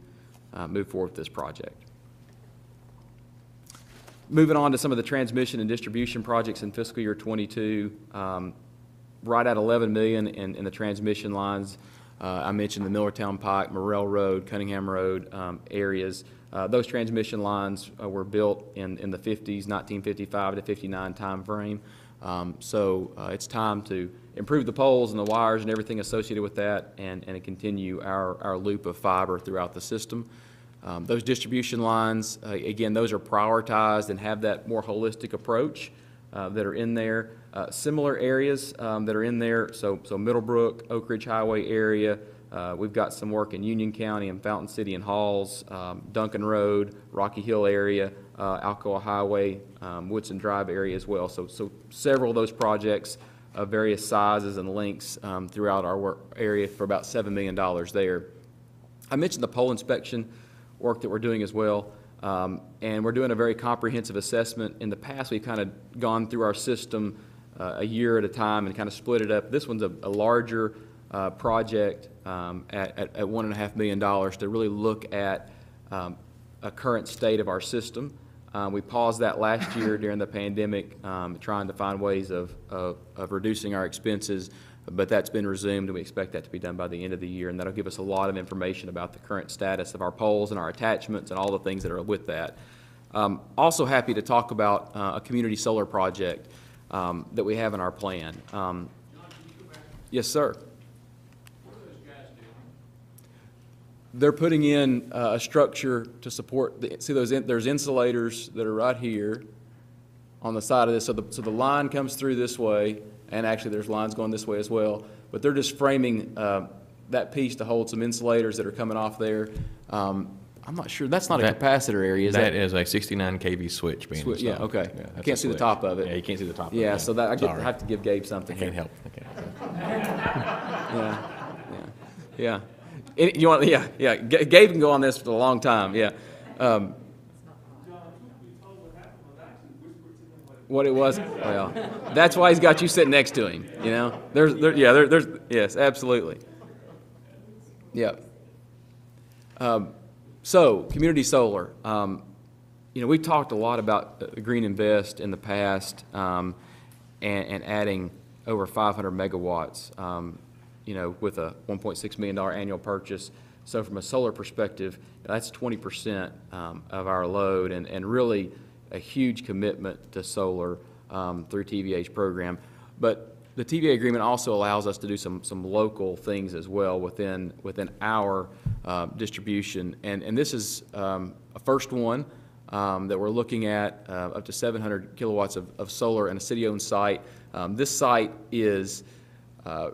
uh, move forward with this project. Moving on to some of the transmission and distribution projects in fiscal year '22, um, right at 11 million in, in the transmission lines. Uh, I mentioned the Millertown Pike, Morrell Road, Cunningham Road um, areas. Uh, Those transmission lines uh, were built in, in the 50s, 1955 to 59 timeframe. Um, So uh, it's time to improve the poles and the wires and everything associated with that and, and continue our, our loop of fiber throughout the system. Um, Those distribution lines, uh, again, those are prioritized and have that more holistic approach uh, that are in there. Uh, Similar areas um, that are in there, so, so Middlebrook, Oak Ridge Highway area, uh, we've got some work in Union County and Fountain City and Halls, um, Duncan Road, Rocky Hill area, uh, Alcoa Highway, um, Woodson Drive area as well. So, so several of those projects of various sizes and lengths um, throughout our work area for about $7 million there. I mentioned the pole inspection work that we're doing as well, um, and we're doing a very comprehensive assessment. In the past, we've kind of gone through our system uh, a year at a time and kind of split it up. This one's a, a larger uh, project um, at, at, at one and a half million dollars to really look at um, a current state of our system. Um, we paused that last year during the pandemic, um, trying to find ways of, of, of reducing our expenses, but that's been resumed, and we expect that to be done by the end of the year, and that'll give us a lot of information about the current status of our poles and our attachments and all the things that are with that. Um, also happy to talk about uh, a community solar project um, that we have in our plan. Um, Yes, sir. They're putting in uh, a structure to support, the see those, in- there's insulators that are right here on the side of this, so the, so the line comes through this way, and actually there's lines going this way as well, but they're just framing uh, that piece to hold some insulators that are coming off there. Um, I'm not sure, that's not a capacitor area, is that? That is a 69 KV switch being yeah, okay. that's Can't a see the top of it. Yeah, you can't see the top of it. Yeah, so that, I get, I have to give Gabe I something can't here. help, I can't help. Yeah, yeah, yeah. It- You want, yeah, yeah, Ga- Gabe can go on this for a long time, yeah. Um, What it was, well, that's why he's got you sitting next to him, you know? There's, there, yeah, there, there's, yes, absolutely. Yeah. Um, So, community solar, um, you know, we've talked a lot about uh, Green Invest in the past, um, and, and adding over five hundred megawatts, um, you know, with a one point six million dollar annual purchase. So from a solar perspective, that's twenty percent, um, of our load, and, and really a huge commitment to solar, um, through TVA's program. But the TVA agreement also allows us to do some, some local things as well within, within our uh, distribution. And, and this is um, a first one um, that we're looking at, uh, up to 700 kilowatts of, of solar in a city-owned site. Um, This site is uh,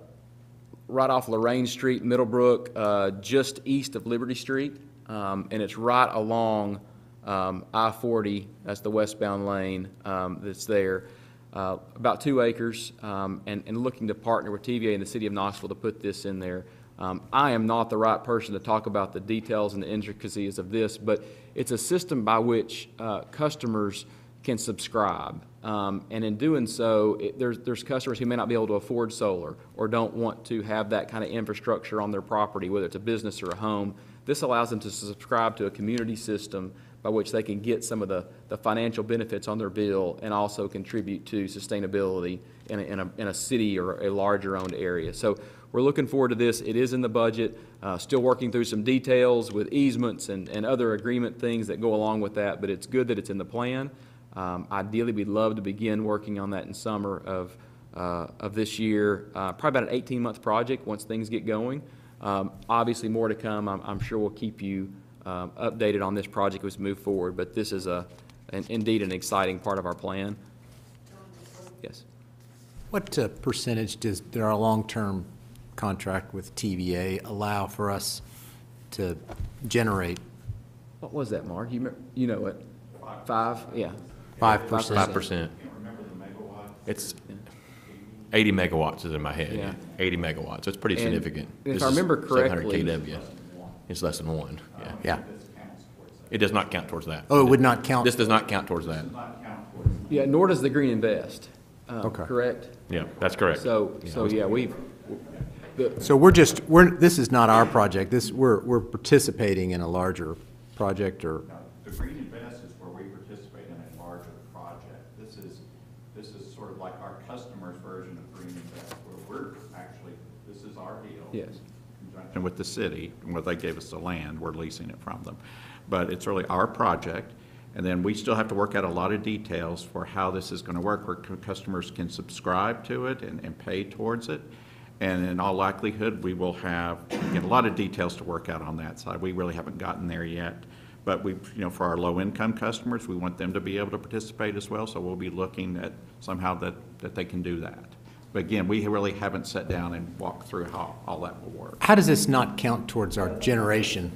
right off Lorraine Street, Middlebrook, uh, just east of Liberty Street, um, and it's right along um, I-40, that's the westbound lane um, that's there. Uh, About two acres, um, and, and looking to partner with TVA and the city of Knoxville to put this in there. Um, I am not the right person to talk about the details and the intricacies of this, but it's a system by which uh, customers can subscribe. Um, And in doing so, it- there's, there's customers who may not be able to afford solar or don't want to have that kind of infrastructure on their property, whether it's a business or a home. This allows them to subscribe to a community system by which they can get some of the, the financial benefits on their bill and also contribute to sustainability in a, in a, in a city or a larger-owned area. So we're looking forward to this. It is in the budget, uh, still working through some details with easements and, and other agreement things that go along with that, but it's good that it's in the plan. Um, Ideally, we'd love to begin working on that in summer of, uh, of this year, Uh, probably about an 18-month project once things get going. Um, Obviously, more to come. I'm, I'm sure we'll keep you um, updated on this project as we move forward, but this is a, an- indeed an exciting part of our plan. Yes. What uh, percentage does, our long-term contract with TVA allow for us to generate? What was that, Mark? You, remem- you know it? Five? Yeah. Five percent. Five percent. It's 80 megawatts is in my head. Yeah. 80 megawatts, it's pretty And significant. if This I is remember 700 correctly- KW. It's less than one, yeah. Yeah. It does not count towards that. Oh, it would not count? This does not count towards that. Yeah, nor does the Green Invest. uh, Okay. Correct? Yeah, that's correct. So, so, yeah, we've, the, So we're just, we're, this is not our project, this, we're, we're participating in a larger project or, The Green Invest is where we participate in a larger project. This is, this is sort of like our customer's version of Green Invest, where we're actually, this is our deal. Yes. Conjunction with the city, and where they gave us the land, we're leasing it from them. But it's really our project, and then we still have to work out a lot of details for how this is gonna work, where cu- customers can subscribe to it and, and pay towards it. And in all likelihood, we will have, again, a lot of details to work out on that side. We really haven't gotten there yet. But we, you know, for our low-income customers, we want them to be able to participate as well, so we'll be looking at somehow that, that they can do that. But again, we really haven't sat down and walked through how all that will work. how does this not count towards our generation?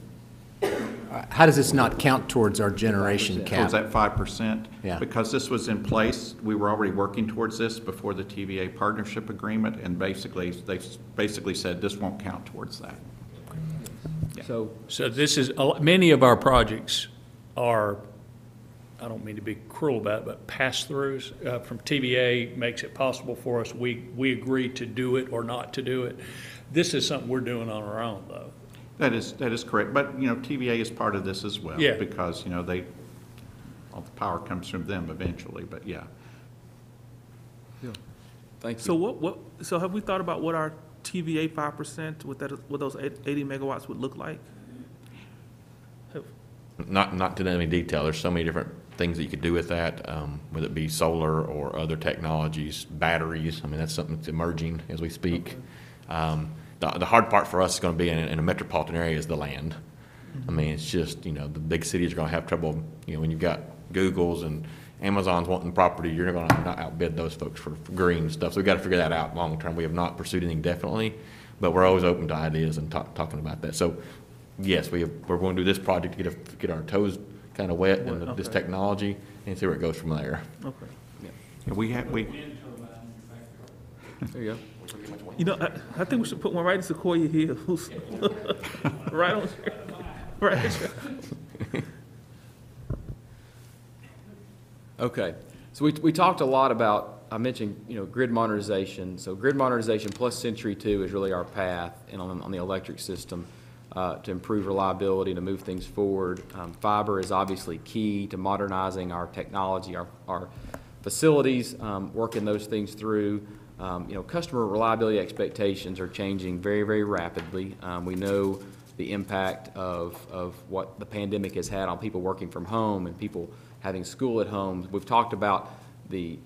how does this not count towards our generation Towards cap? that five percent? Yeah. Because this was in place, we were already working towards this before the TVA partnership agreement, and basically, they basically said this won't count towards that. So, So this is, a lot- many of our projects are, I don't mean to be cruel about it, but pass-throughs uh, from TVA makes it possible for us. We, we agree to do it or not to do it. This is something we're doing on our own, though. That is, that is correct, but, you know, TVA is part of this as well. Yeah. Because, you know, they, all the power comes from them eventually, but yeah. thank So you. what, what, so have we thought about what our TVA five percent, what that, what those eight- eighty megawatts would look like? Have- Not, not to any detail, there's so many different things that you could do with that, um, whether it be solar or other technologies, batteries, I mean, that's something that's emerging as we speak. Um, the, the hard part for us is gonna be in, in a metropolitan area is the land. I mean, it's just, you know, the big cities are gonna have trouble, you know, when you've got Googles and Amazons wanting property, you're gonna not outbid those folks for for green stuff, so we've gotta figure that out long-term. We have not pursued anything definitely, but we're always open to ideas and talk, talking about that. So, yes, we have, we're going to do this project to get, a- get our toes kind of wet in this Okay. technology and see where it goes from there. Okay. And We have, we, There you go. You know, I, I think we should put one right in Sequoia Hills. Right on, right. Okay, so we, we talked a lot about, I mentioned, you know, grid modernization. So grid modernization plus Century Two is really our path and on, on the electric system uh, to improve reliability, to move things forward. Um, Fiber is obviously key to modernizing our technology, our, our facilities, um, working those things through. Um, You know, customer reliability expectations are changing very, very rapidly. Um, We know the impact of, of what the pandemic has had on people working from home and people having school at home. We've talked about the,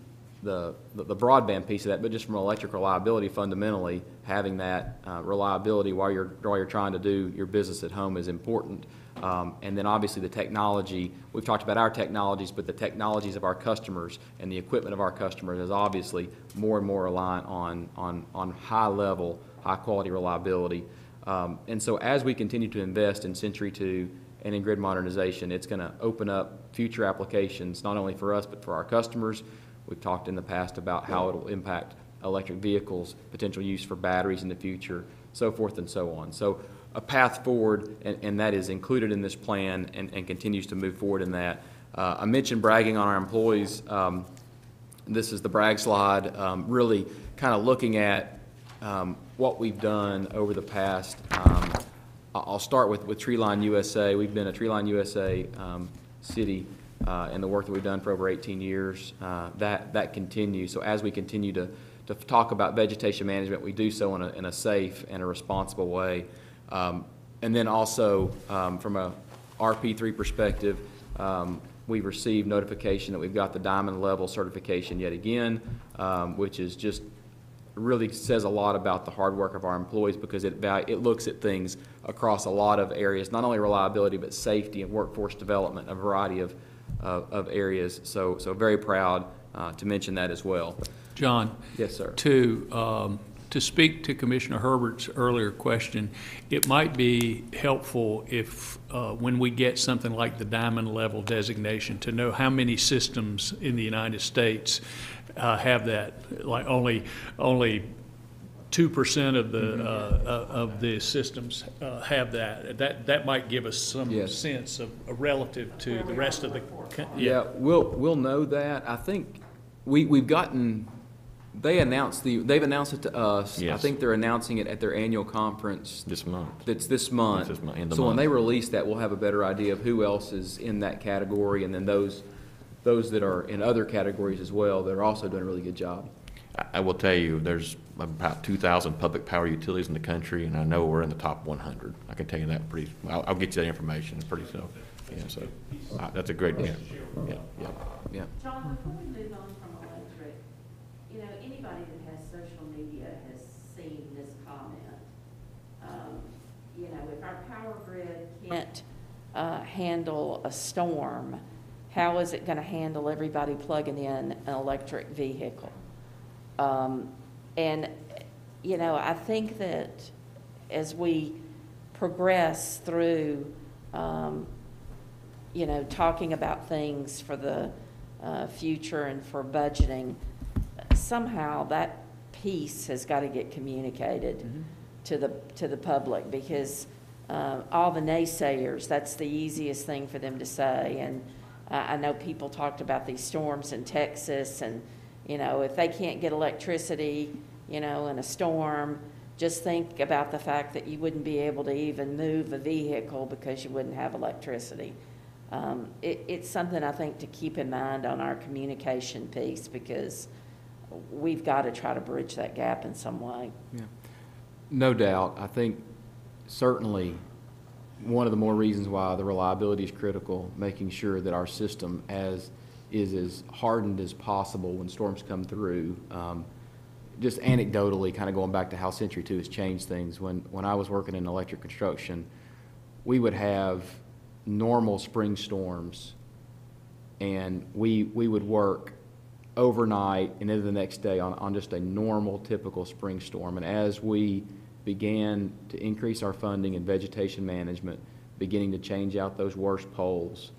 the, the broadband piece of that, but just from electric reliability fundamentally, having that uh, reliability while you're, while you're trying to do your business at home is important. Um, And then obviously the technology, we've talked about our technologies, but the technologies of our customers and the equipment of our customers is obviously more and more reliant on, on, on high-level, high-quality reliability. Um, And so as we continue to invest in Century Two and in grid modernization, it's going to open up future applications, not only for us, but for our customers. We've talked in the past about how it'll impact electric vehicles, potential use for batteries in the future, so forth and so on. So a path forward, and, and that is included in this plan and, and continues to move forward in that. Uh, I mentioned bragging on our employees. Um, this is the brag slide, um, really kind of looking at um, what we've done over the past. um, I'll start with, with Treeline USA. We've been a Treeline USA um, city uh, in the work that we've done for over 18 years. Uh, That, that continues. So as we continue to, to talk about vegetation management, we do so in a, in a safe and a responsible way. Um, And then also, um, from a RP3 perspective, um, we've received notification that we've got the diamond level certification yet again, um, which is just, really says a lot about the hard work of our employees because it, it looks at things across a lot of areas, not only reliability, but safety and workforce development, a variety of, of, of areas. So, so very proud uh, to mention that as well. John? Yes, sir. To, um, to speak to Commissioner Herbert's earlier question, it might be helpful if, uh, when we get something like the diamond level designation, to know how many systems in the United States uh, have that. Like only, only two percent of the, uh, uh, of the systems uh, have that. That, that might give us some Yes. sense of, uh, relative to the rest of the, co- Yeah, we'll, we'll know that. I think we, we've gotten, they announced the, they've announced it to us. I Yes. think they're announcing it at their annual conference This month. That's this month. This month, end of So when month. they release that, we'll have a better idea of who else is in that category, and then those, those that are in other categories as well, that are also doing a really good job. I, will tell you, there's about two thousand public power utilities in the country, and I know we're in the top one hundred. I can tell you that pretty, I'll, I'll get you that information pretty soon. Yeah, so, uh, that's a great, yeah, yeah, yeah. Yeah. John, before we move on from electric, you know, anybody that has social media has seen this comment. Um, You know, if our power grid can't uh, handle a storm, how is it going to handle everybody plugging in an electric vehicle? Um, And, you know, I think that as we progress through um, you know, talking about things for the uh, future and for budgeting, somehow that piece has got to get communicated to the, to the public, because uh, all the naysayers, that's the easiest thing for them to say. And I, I know people talked about these storms in Texas, and, you know, if they can't get electricity, you know, in a storm, just think about the fact that you wouldn't be able to even move a vehicle because you wouldn't have electricity. Um, it, it's something I think to keep in mind on our communication piece, because we've got to try to bridge that gap in some way. Yeah. No doubt. I think certainly one of the more reasons why the reliability is critical, making sure that our system as, is as hardened as possible when storms come through. Um, Just anecdotally, kind of going back to how Century Two has changed things, when, when I was working in electric construction, we would have normal spring storms and we, we would work overnight and into the next day on, on just a normal, typical spring storm. And as we began to increase our funding in vegetation management, beginning to change out those worst poles,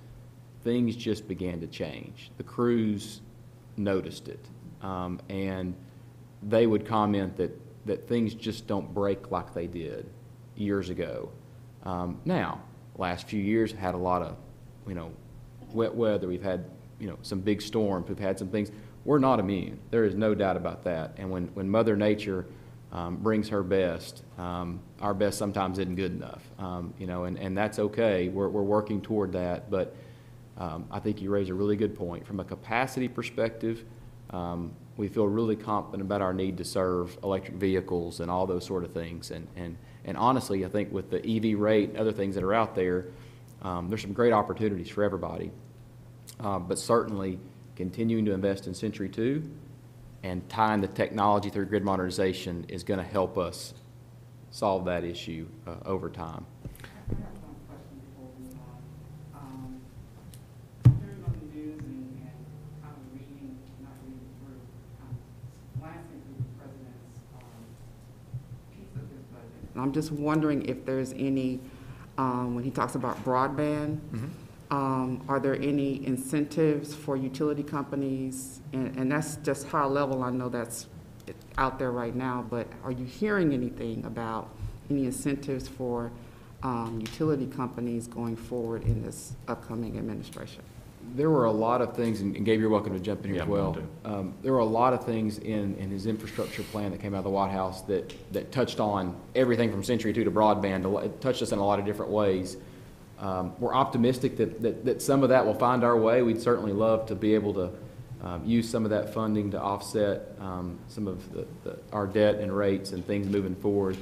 things just began to change. The crews noticed it. Um, and they would comment that, that things just don't break like they did years ago. Um, now, last few years had a lot of, you know, wet weather. We've had, you know, some big storms. We've had some things. We're not immune. There is no doubt about that. And when, when Mother Nature um, brings her best, um, our best sometimes isn't good enough. Um, you know, and, and that's okay. We're, we're working toward that. But um, I think you raise a really good point. From a capacity perspective, um, we feel really confident about our need to serve electric vehicles and all those sort of things. And, and, and honestly, I think with the EV rate and other things that are out there, um, there's some great opportunities for everybody. Uh, but certainly, continuing to invest in Century Two and tying the technology through grid modernization is going to help us solve that issue uh, over time. I have one question before we move on. Um, Hearing on the news and, and kind of reading, not reading through, kind of glancing through the president's, um, piece of his budget. And I'm just wondering if there's any, um, when he talks about broadband, um, are there any incentives for utility companies? And, and that's just high level, I know that's out there right now, but are you hearing anything about any incentives for, um, utility companies going forward in this upcoming administration? There were a lot of things, and Gabe, you're welcome to jump in here Yeah, as well. Um, There were a lot of things in, in his infrastructure plan that came out of the White House that, that touched on everything from Century Two to broadband. It touched us in a lot of different ways. Um, We're optimistic that, that, that some of that will find our way. We'd certainly love to be able to um, use some of that funding to offset um, some of the, the- our debt and rates and things moving forward.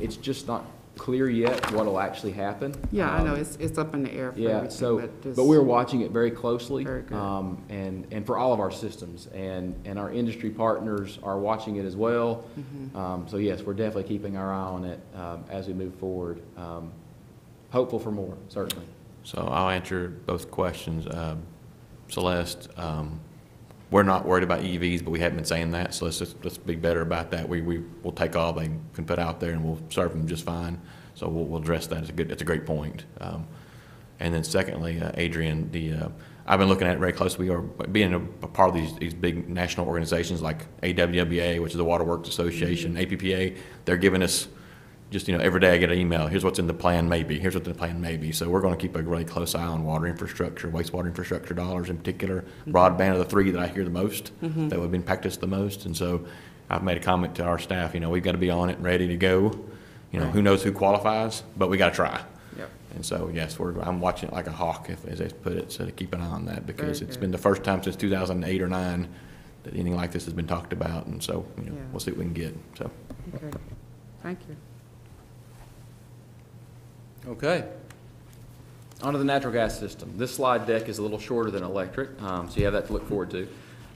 It's just not clear yet what'll actually happen. Yeah, I know, Um, it's, it's up in the air for yeah, everything, so, but just. but we're watching it very closely. Very good. um, And, and for all of our systems, and, and our industry partners are watching it as well. Mm-hmm. Um, So yes, we're definitely keeping our eye on it um, as we move forward. Um, Hopeful for more, certainly. So I'll answer both questions. Um, Celeste, um, we're not worried about EVs, but we haven't been saying that, so let's just, let's be better about that. We, we, we'll take all they can put out there and we'll serve them just fine. So we'll, we'll address that. It's a good, it's a great point. Um, And then secondly, uh, Adrian, the, uh, I've been looking at it very closely. We are being a, a part of these, these big national organizations like AWWA, which is the Waterworks Association, APPA. They're giving us just, you know, every day I get an email, here's what's in the plan maybe, here's what the plan may be. So we're gonna keep a really close eye on water infrastructure, wastewater infrastructure dollars in particular. Mm-hmm. Broadband are the three that I hear the most, mm-hmm. that would impact us the most. And so I've made a comment to our staff, you know, we've gotta be on it and ready to go. You know, who knows who qualifies, but we gotta try. Yep. And so, yes, we're, I'm watching it like a hawk, if, as they put it, so to keep an eye on that, because Very it's good. been the first time since two thousand and eight or nine that anything like this has been talked about, and so, you know, Yeah. we'll see what we can get, so. Okay, thank you. Okay. Onto the natural gas system. This slide deck is a little shorter than electric, um, so you have that to look forward to.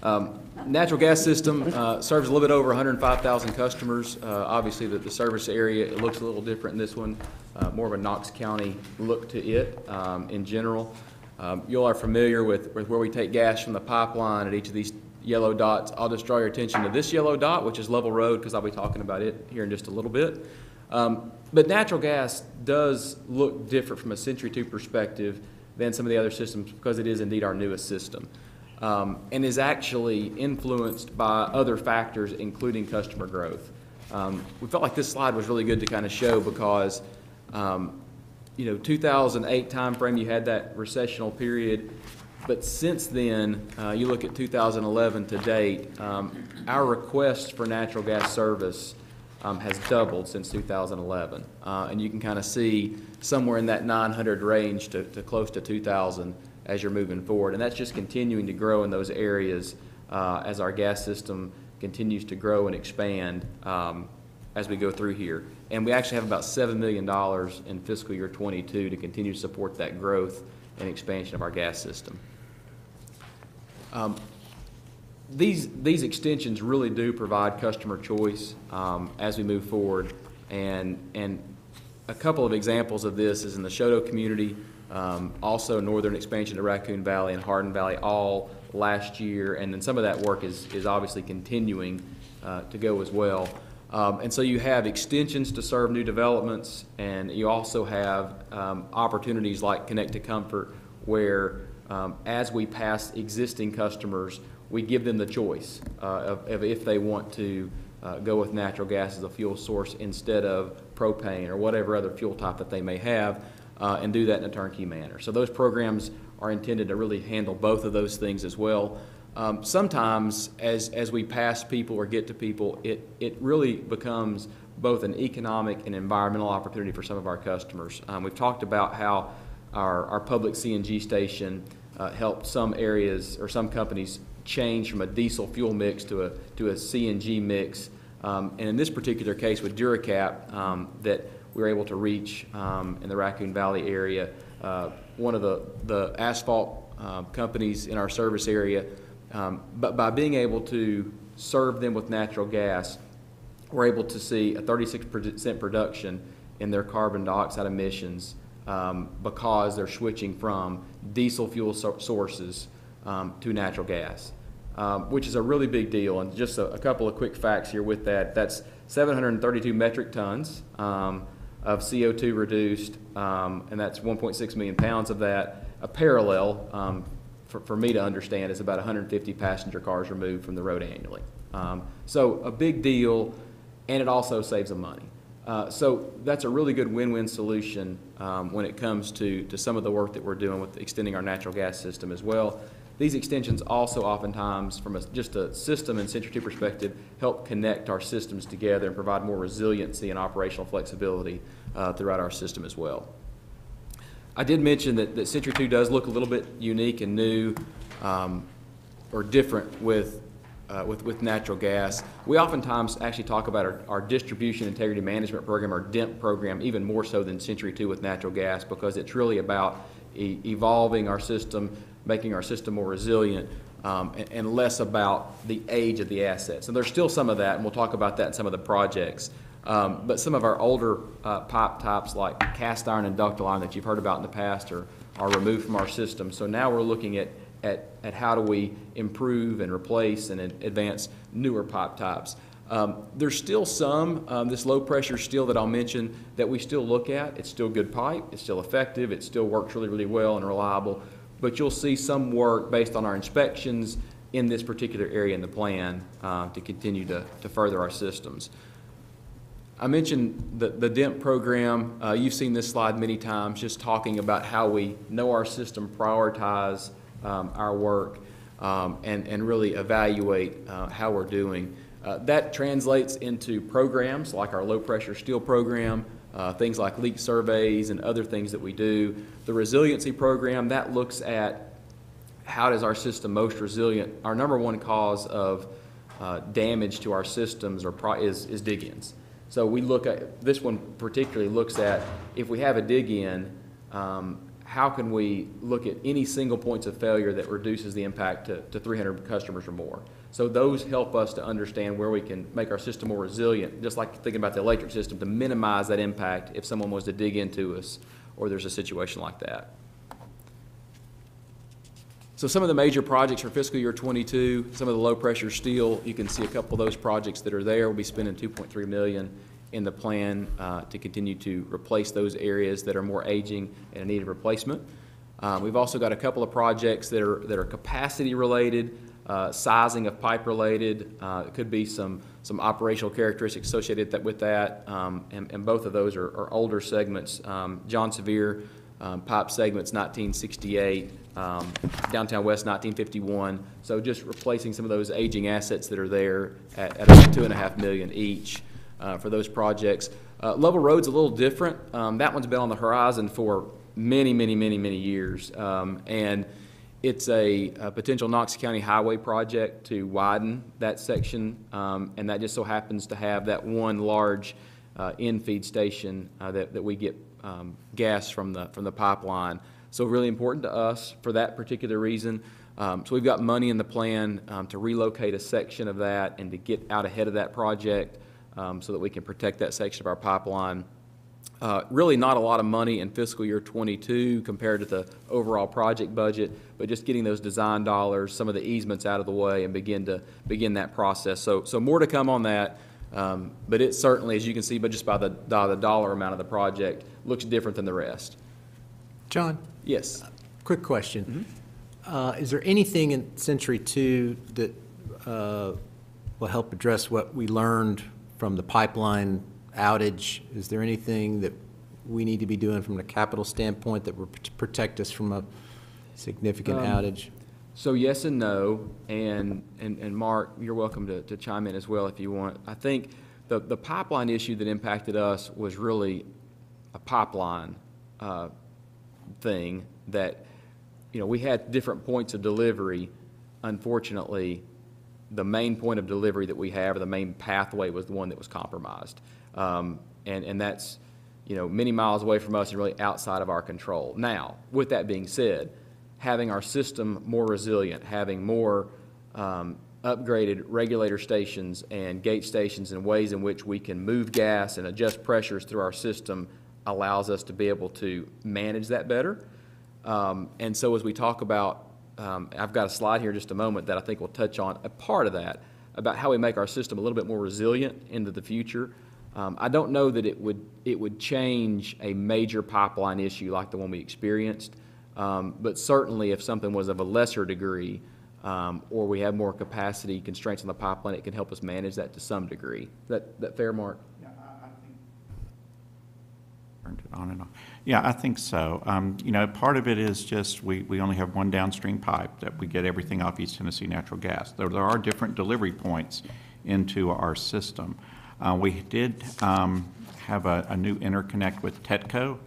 Um, Natural gas system uh, serves a little bit over 105,000 customers. Uh, Obviously, the, the service area, it looks a little different in this one, uh, more of a Knox County look to it um, in general. Um, You all are familiar with, with where we take gas from the pipeline at each of these yellow dots. I'll just draw your attention to this yellow dot, which is Lovell Road, because I'll be talking about it here in just a little bit. Um, But natural gas does look different from a Century Two perspective than some of the other systems because it is indeed our newest system. um, And is actually influenced by other factors, including customer growth. Um, We felt like this slide was really good to kind of show because, um, you know, 2008 timeframe, you had that recessional period. But since then, uh, you look at 2011 to date, um, our requests for natural gas service um, has doubled since 2011. Uh, And you can kind of see somewhere in that 900 range to, to close to 2,000 as you're moving forward. And that's just continuing to grow in those areas uh, as our gas system continues to grow and expand um, as we go through here. And we actually have about $7 million in fiscal year '22 to continue to support that growth and expansion of our gas system. Um, These, these extensions really do provide customer choice um, as we move forward. And, and a couple of examples of this is in the Choto community, um, also northern expansion to Raccoon Valley and Hardin Valley, all last year. And then some of that work is, is obviously continuing uh, to go as well. Um, And so you have extensions to serve new developments, and you also have um, opportunities like Connect to Comfort, where um, as we pass existing customers, we give them the choice uh, of, of if they want to uh, go with natural gas as a fuel source instead of propane or whatever other fuel type that they may have, uh, and do that in a turnkey manner. So those programs are intended to really handle both of those things as well. Um, sometimes, as, as we pass people or get to people, it, it really becomes both an economic and environmental opportunity for some of our customers. Um, we've talked about how our, our public CNG station uh, helped some areas or some companies change from a diesel fuel mix to a, to a CNG mix. Um, and in this particular case with Duracap, um, that we were able to reach um, in the Raccoon Valley area, uh, one of the, the asphalt uh, companies in our service area. Um, but by being able to serve them with natural gas, we're able to see a 36% production in their carbon dioxide emissions um, because they're switching from diesel fuel so- sources um, to natural gas, um, which is a really big deal. And just a, a couple of quick facts here with that. That's 732 metric tons um, of CO2 reduced, um, and that's 1.6 million pounds of that. A parallel, um, for, for me to understand, is about 150 passenger cars removed from the road annually. Um, so a big deal, and it also saves them money. Uh, so that's a really good win-win solution um, when it comes to, to some of the work that we're doing with extending our natural gas system as well. These extensions also oftentimes, from a, just a system and Century 2 perspective, help connect our systems together and provide more resiliency and operational flexibility uh, throughout our system as well. I did mention that, that Century 2 does look a little bit unique and new um, or different with, uh, with, with natural gas. We oftentimes actually talk about our, our Distribution Integrity Management Program, our DIMP program, even more so than Century 2 with natural gas because it's really about e- evolving our system, making our system more resilient, um, and, and less about the age of the assets. And there's still some of that, and we'll talk about that in some of the projects. Um, but some of our older uh, pipe types like cast iron and ductile iron that you've heard about in the past are, are removed from our system. So now we're looking at, at, at how do we improve and replace and advance newer pipe types. Um, there's still some, um, this low pressure steel that I'll mention, that we still look at. It's still good pipe, it's still effective, it still works really, really well and reliable. But you'll see some work based on our inspections in this particular area in the plan uh, to continue to, to further our systems. I mentioned the, the DIMP program. Uh, you've seen this slide many times, just talking about how we know our system, prioritize um, our work, um, and, and really evaluate uh, how we're doing. Uh, that translates into programs like our low pressure steel program, uh, things like leak surveys and other things that we do. The resiliency program, that looks at how does our system most resilient. Our number one cause of uh, damage to our systems or is, is dig-ins. So we look at, this one particularly looks at, if we have a dig-in, um, how can we look at any single points of failure that reduces the impact to, to 300 customers or more? So those help us to understand where we can make our system more resilient, just like thinking about the electric system, to minimize that impact if someone was to dig into us or there's a situation like that. So some of the major projects for fiscal year '22, some of the low-pressure steel, you can see a couple of those projects that are there. We'll be spending 2.3 million in the plan uh, to continue to replace those areas that are more aging and in need of replacement. Uh, We've also got a couple of projects that are, that are capacity-related, uh, sizing of pipe-related. Uh, It could be some, some operational characteristics associated that- with that, um, and, and both of those are, are older segments. Um, John Sevier um, pipe segments 1968, um, Downtown West 1951. So just replacing some of those aging assets that are there at, at about two and a half million each uh, for those projects. Uh, Lovell Road's a little different. Um, That one's been on the horizon for many, many, many, many years. Um, And it's a, a potential Knox County Highway project to widen that section, um, and that just so happens to have that one large uh, in-feed station uh, that, that we get um, gas from the, from the pipeline. So really important to us for that particular reason. Um, So we've got money in the plan um, to relocate a section of that and to get out ahead of that project um, so that we can protect that section of our pipeline. Uh, Really not a lot of money in fiscal year '22 compared to the overall project budget, but just getting those design dollars, some of the easements out of the way and begin to, begin that process. So, so more to come on that, um, but it certainly, as you can see, but just by the, by the dollar amount of the project, looks different than the rest. John, Yes. quick question. Uh, Is there anything in Century Two that uh, will help address what we learned from the pipeline outage? Is there anything that we need to be doing from a capital standpoint that p- protect us from a significant Um, outage? So yes and no, and, and, and Mark, you're welcome to, to chime in as well if you want. I think the, the pipeline issue that impacted us was really a pipeline, uh, thing that, you know, we had different points of delivery. Unfortunately, the main point of delivery that we have, or the main pathway, was the one that was compromised. Um, and, and that's, you know, many miles away from us and really outside of our control. Now, with that being said, having our system more resilient, having more um, upgraded regulator stations and gate stations and ways in which we can move gas and adjust pressures through our system allows us to be able to manage that better. Um, And so as we talk about, um, I've got a slide here in just a moment that I think will touch on a part of that, about how we make our system a little bit more resilient into the future. Um, I don't know that it would, it would change a major pipeline issue like the one we experienced, um, but certainly if something was of a lesser degree, um, or we have more capacity constraints on the pipeline, it can help us manage that to some degree. That, that fair, Mark? Yeah, I, I think. Turned it on and off. Yeah, I think so. Um, you know, part of it is just, we, we only have one downstream pipe that we get everything off East Tennessee Natural Gas. There, there are different delivery points into our system. Uh, we did, um, have a, a new interconnect with TETCO,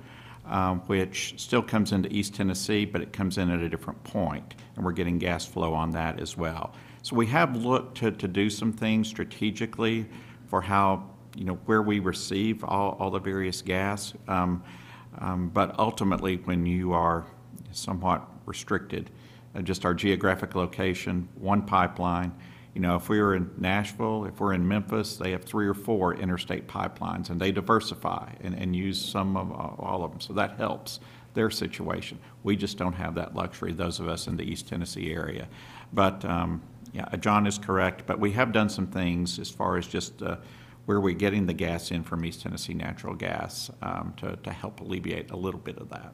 um, which still comes into East Tennessee, but it comes in at a different point, and we're getting gas flow on that as well. So we have looked to, to do some things strategically for how, you know, where we receive all, all the various gas. Um, um, But ultimately, when you are somewhat restricted, uh, just our geographic location, one pipeline, you know, if we were in Nashville, if we're in Memphis, they have three or four interstate pipelines, and they diversify and, and use some of, uh, all of them, so that helps their situation. We just don't have that luxury, those of us in the East Tennessee area. But, um, yeah, John is correct, but we have done some things as far as just uh, where we're getting the gas in from East Tennessee Natural Gas um, to, to help alleviate a little bit of that.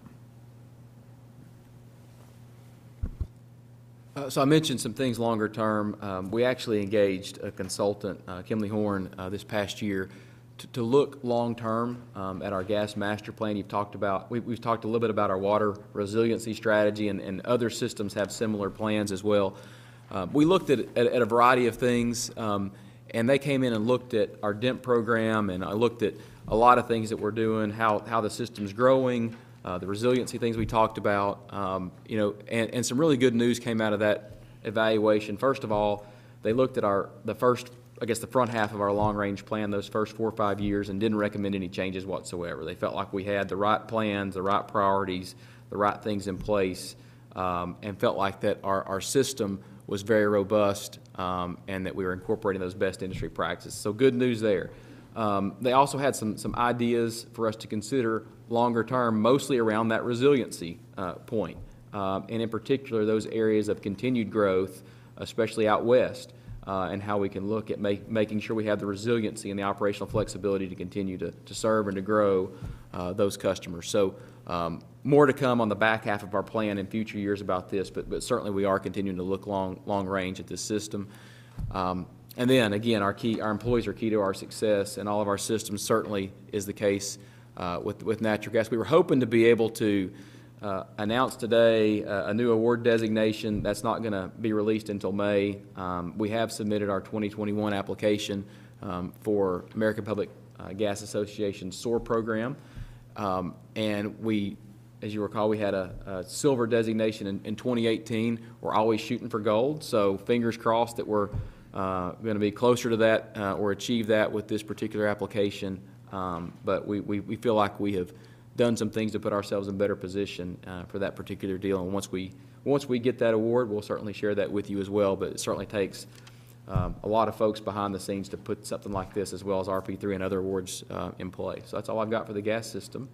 Uh, So I mentioned some things longer term. Um, We actually engaged a consultant, uh, Kimley Horn, uh, this past year to- to look long-term um, at our gas master plan. You've talked about, we- we've talked a little bit about our water resiliency strategy, and and other systems have similar plans as well. Uh, We looked at at at a variety of things, um, and they came in and looked at our DIMP program, and I looked at a lot of things that we're doing, how how the system's growing, uh, the resiliency things we talked about, um, you know, and, and some really good news came out of that evaluation. First of all, they looked at our, the first, I guess, the front half of our long-range plan, those first four or five years, and didn't recommend any changes whatsoever. They felt like we had the right plans, the right priorities, the right things in place, um, and felt like that our, our system was very robust, um, and that we were incorporating those best industry practices. So good news there. Um, They also had some, some ideas for us to consider longer term, mostly around that resiliency uh, point. Um, And in particular, those areas of continued growth, especially out west, uh, and how we can look at make, making sure we have the resiliency and the operational flexibility to continue to, to serve and to grow uh, those customers. So um, more to come on the back half of our plan in future years about this, but, but certainly we are continuing to look long, long range at this system. Um, And then, again, our key, our employees are key to our success, and all of our systems certainly is the case uh, with, with natural gas. We were hoping to be able to uh, announce today uh, a new award designation. That's not going to be released until May. Um, We have submitted our 2021 application um, for American Public uh, Gas Association SOAR program. Um, And we, as you recall, we had a, a silver designation in, in 2018. We're always shooting for gold, so fingers crossed that we're going to be closer to that uh, or achieve that with this particular application. Um, But we, we, we feel like we have done some things to put ourselves in better position uh, for that particular deal. And once we, once we get that award, we'll certainly share that with you as well. But it certainly takes um, a lot of folks behind the scenes to put something like this, as well as RP3 and other awards uh, in play. So that's all I've got for the gas system.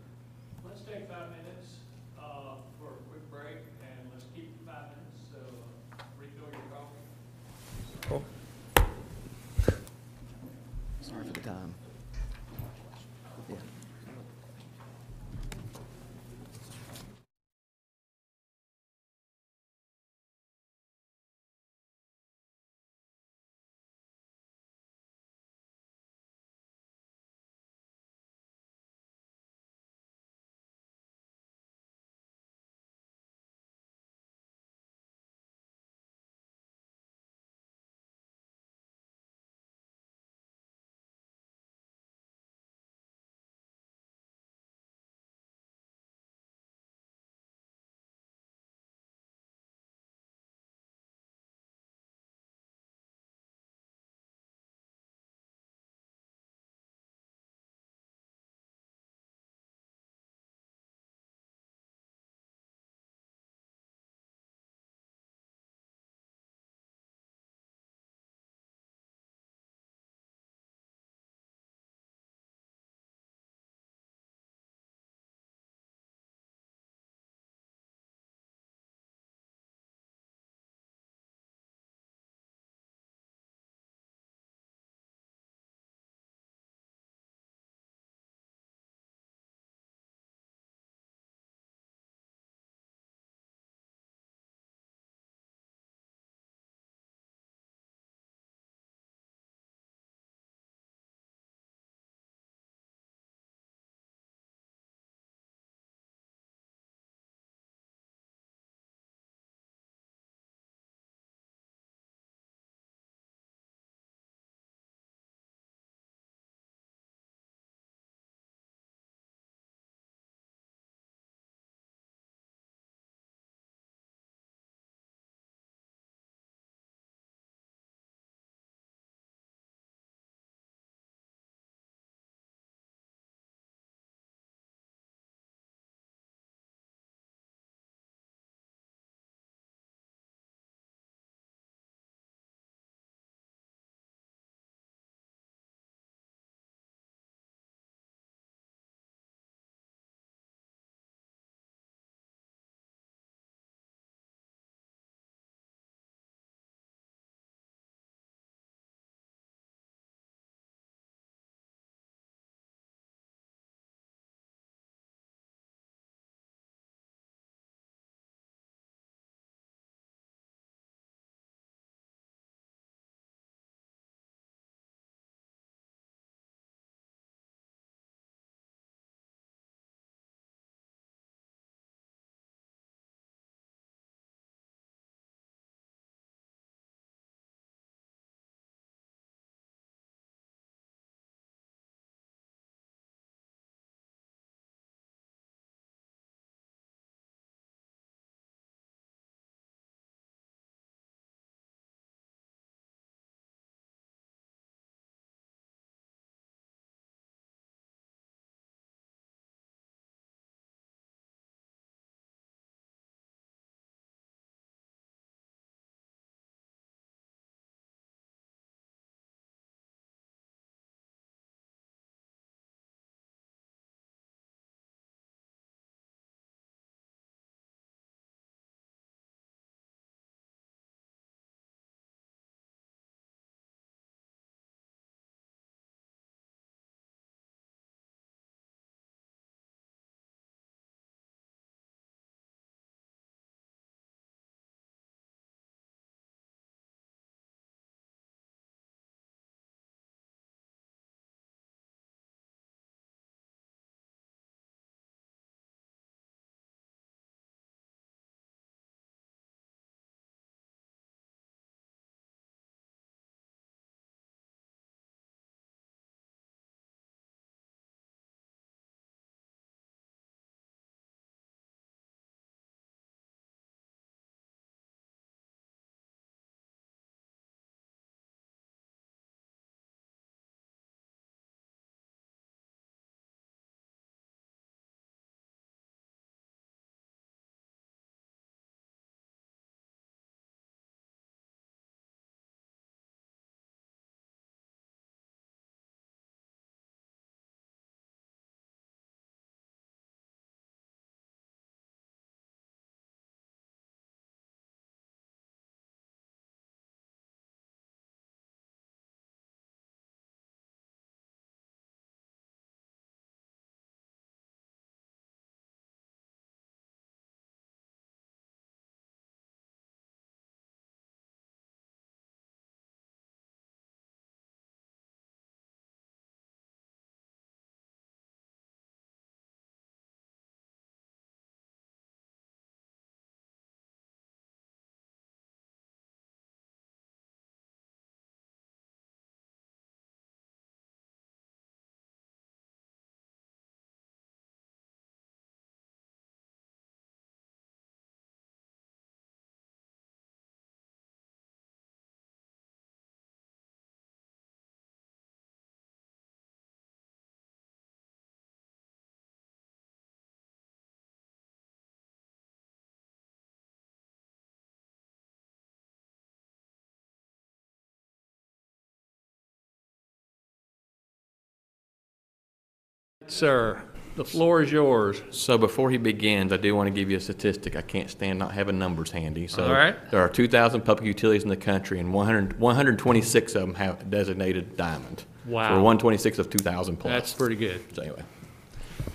Sir, the floor is yours. So before he begins, I do want to give you a statistic. I can't stand not having numbers handy. So All right. there are 2,000 public utilities in the country, and 100, 126 of them have designated diamond. Wow. So we're 126 of 2,000 plus. That's pretty good. So anyway,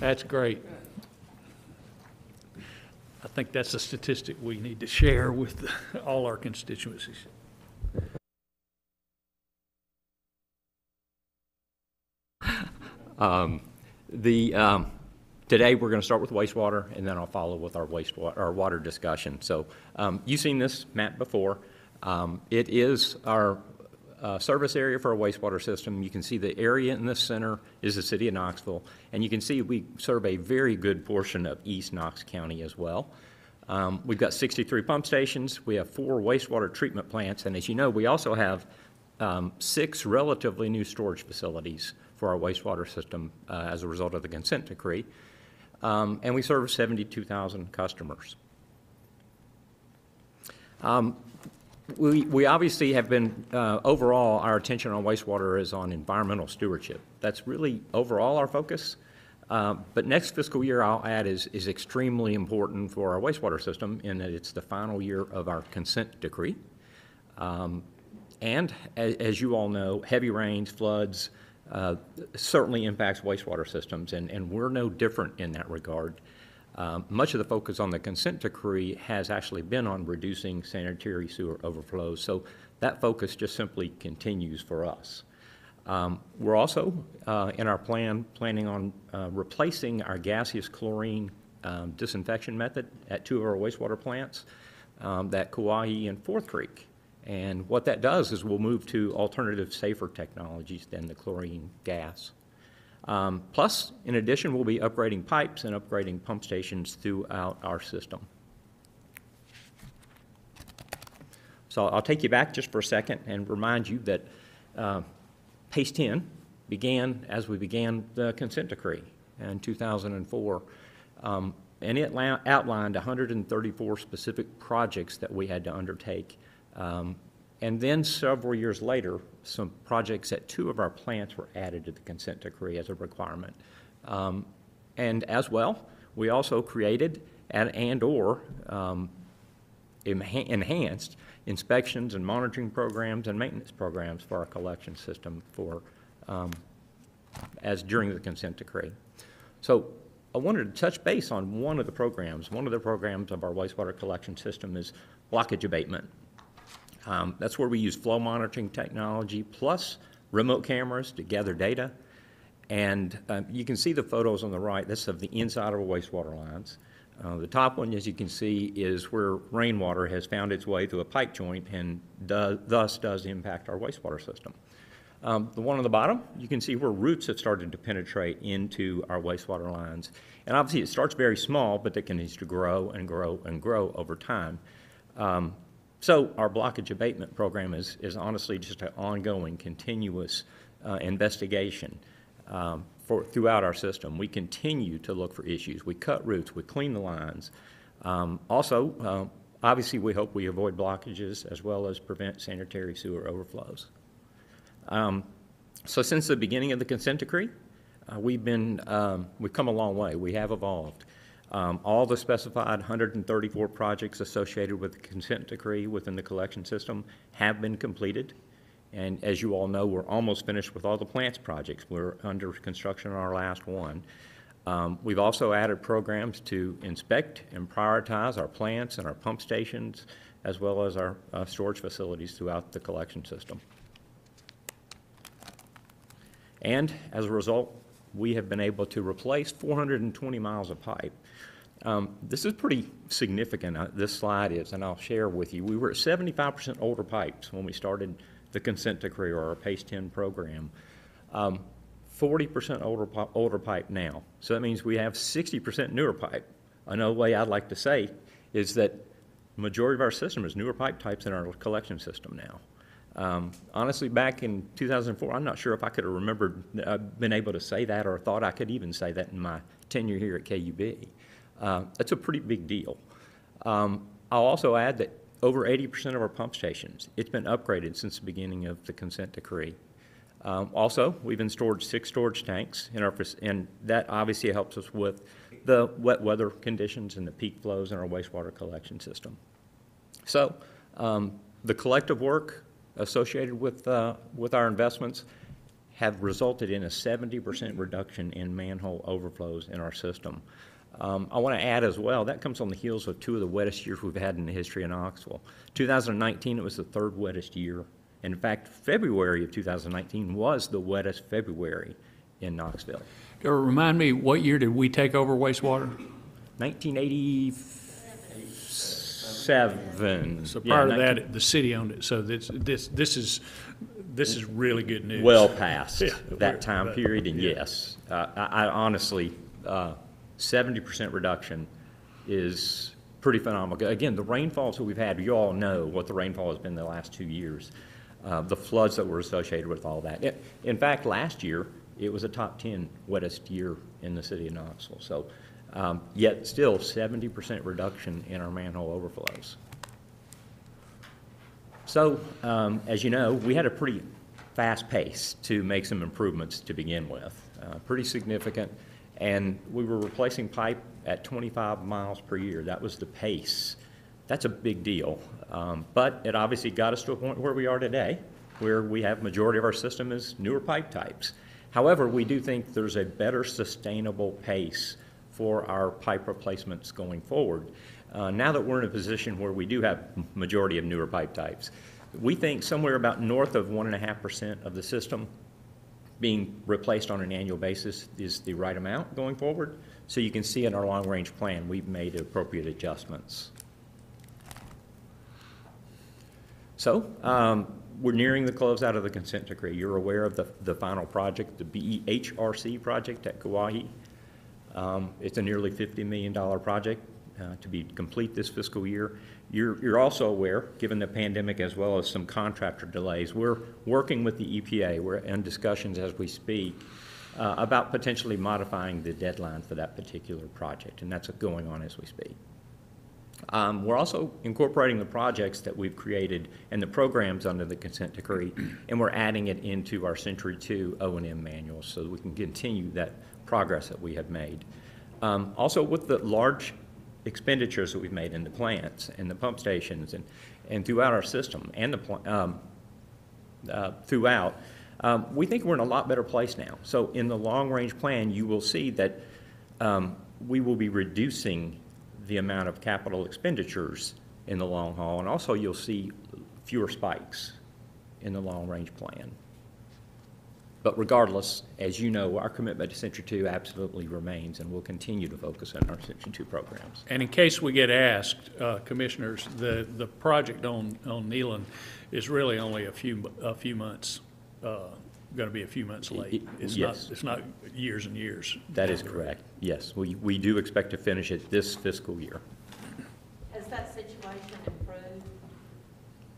That's great. I think that's a statistic we need to share with all our constituencies. Um, The, um, today, we're going to start with wastewater, and then I'll follow with our wastewater, our water discussion. So um, you've seen this map before. Um, It is our uh, service area for our wastewater system. You can see the area in the center is the city of Knoxville, and you can see we serve a very good portion of East Knox County as well. Um, We've got 63 pump stations, we have four wastewater treatment plants, and as you know, we also have um, six relatively new storage facilities for our wastewater system uh, as a result of the consent decree. Um, And we serve 72,000 customers. Um, We, we obviously have been, uh, overall, our attention on wastewater is on environmental stewardship. That's really overall our focus. Uh, But next fiscal year, I'll add, is, is extremely important for our wastewater system in that it's the final year of our consent decree. Um, And a- as you all know, heavy rains, floods uh, certainly impacts wastewater systems, and, and we're no different in that regard. Um, Much of the focus on the consent decree has actually been on reducing sanitary sewer overflows, so that focus just simply continues for us. Um, We're also, uh, in our plan, planning on uh, replacing our gaseous chlorine um, disinfection method at two of our wastewater plants, um, that Kuwahee and Fourth Creek. And what that does is we'll move to alternative, safer technologies than the chlorine gas. Um, Plus, in addition, we'll be upgrading pipes and upgrading pump stations throughout our system. So I'll take you back just for a second and remind you that uh, PACE 10 began as we began the consent decree in 2004. Um, And it outlined 134 specific projects that we had to undertake. Um, And then several years later, some projects at two of our plants were added to the consent decree as a requirement. Um, And as well, we also created and- and/or um, enha- enhanced inspections and monitoring programs and maintenance programs for our collection system for, um, as during the consent decree. So I wanted to touch base on one of the programs. One of the programs of our wastewater collection system is blockage abatement. Um, That's where we use flow monitoring technology plus remote cameras to gather data. And um, you can see the photos on the right, that's of the inside of our wastewater lines. Uh, The top one, as you can see, is where rainwater has found its way through a pipe joint and do- thus does impact our wastewater system. Um, The one on the bottom, you can see where roots have started to penetrate into our wastewater lines. And obviously, it starts very small, but it continues to grow and grow and grow over time. Um, So our blockage abatement program is, is honestly just an ongoing, continuous uh, investigation um, for, throughout our system. We continue to look for issues. We cut roots, we clean the lines. Um, Also, uh, obviously, we hope we avoid blockages as well as prevent sanitary sewer overflows. Um, So since the beginning of the consent decree, uh, we've been, um, we've come a long way. We have evolved. Um, All the specified 134 projects associated with the consent decree within the collection system have been completed. And as you all know, we're almost finished with all the plants projects. We're under construction on our last one. Um, We've also added programs to inspect and prioritize our plants and our pump stations, as well as our uh, storage facilities throughout the collection system. And as a result, we have been able to replace 420 miles of pipe. Um, This is pretty significant, uh, this slide is, and I'll share with you. We were at 75% older pipes when we started the consent decree or our PACE 10 program. Um, 40% older, older pipe now. So that means we have 60% newer pipe. Another way I'd like to say is that majority of our system is newer pipe types in our collection system now. Um, Honestly, back in 2004, I'm not sure if I could have remembered, uh, been able to say that or thought I could even say that in my tenure here at KUB. Uh, That's a pretty big deal. Um, I'll also add that over 80% of our pump stations, it's been upgraded since the beginning of the consent decree. Um, Also, we've installed six storage tanks in our, and that obviously helps us with the wet weather conditions and the peak flows in our wastewater collection system. So, um, the collective work associated with, uh, with our investments have resulted in a seventy percent reduction in manhole overflows in our system. Um, I want to add as well, that comes on the heels of two of the wettest years we've had in the history of Knoxville. 2019, it was the third wettest year. In fact, February of 2019 was the wettest February in Knoxville. Remind me, what year did we take over wastewater? 1987. So yeah, part of 19- that, the city owned it, so this, this, this is, this is really good news. Well past Yeah. that time period, and yes. Uh, I I honestly, uh, 70% reduction is pretty phenomenal. Again, the rainfalls that we've had, you all know what the rainfall has been the last two years, uh, the floods that were associated with all that. It, in fact, last year, it was a top 10 wettest year in the city of Knoxville. So, um, yet still 70% reduction in our manhole overflows. So, um, as you know, we had a pretty fast pace to make some improvements to begin with, uh, pretty significant and we were replacing pipe at 25 miles per year. That was the pace. That's a big deal. Um, but it obviously got us to a point where we are today, where we have majority of our system is newer pipe types. However, we do think there's a better sustainable pace for our pipe replacements going forward. Uh, Now that we're in a position where we do have majority of newer pipe types, we think somewhere about north of one and a half percent of the system being replaced on an annual basis is the right amount going forward. So you can see in our long-range plan, we've made appropriate adjustments. So, um, we're nearing the closeout of the consent decree. You're aware of the, the final project, the BEHRC project at Kuwahee. Um, It's a nearly $50 million project uh, to be complete this fiscal year. You're, you're also aware, given the pandemic as well as some contractor delays, we're working with the EPA, we're in discussions as we speak uh, about potentially modifying the deadline for that particular project, and that's going on as we speak. Um, We're also incorporating the projects that we've created and the programs under the consent decree, and we're adding it into our Century Two O and M manual so that we can continue that progress that we have made. Um, Also, with the large expenditures that we've made in the plants and the pump stations and, and throughout our system and the, um, uh, throughout, um, we think we're in a lot better place now. So in the long-range plan, you will see that um, we will be reducing the amount of capital expenditures in the long haul, and also you'll see fewer spikes in the long-range plan. But regardless, as you know, our commitment to Century Two absolutely remains, and we'll continue to focus on our Century Two programs. And in case we get asked, uh, Commissioners, the, the project on, on Neyland is really only a few, a few months, uh, gonna be a few months late. It's not, it's not years and years. That is correct. Yes, we, we do expect to finish it this fiscal year. Has that situation improved?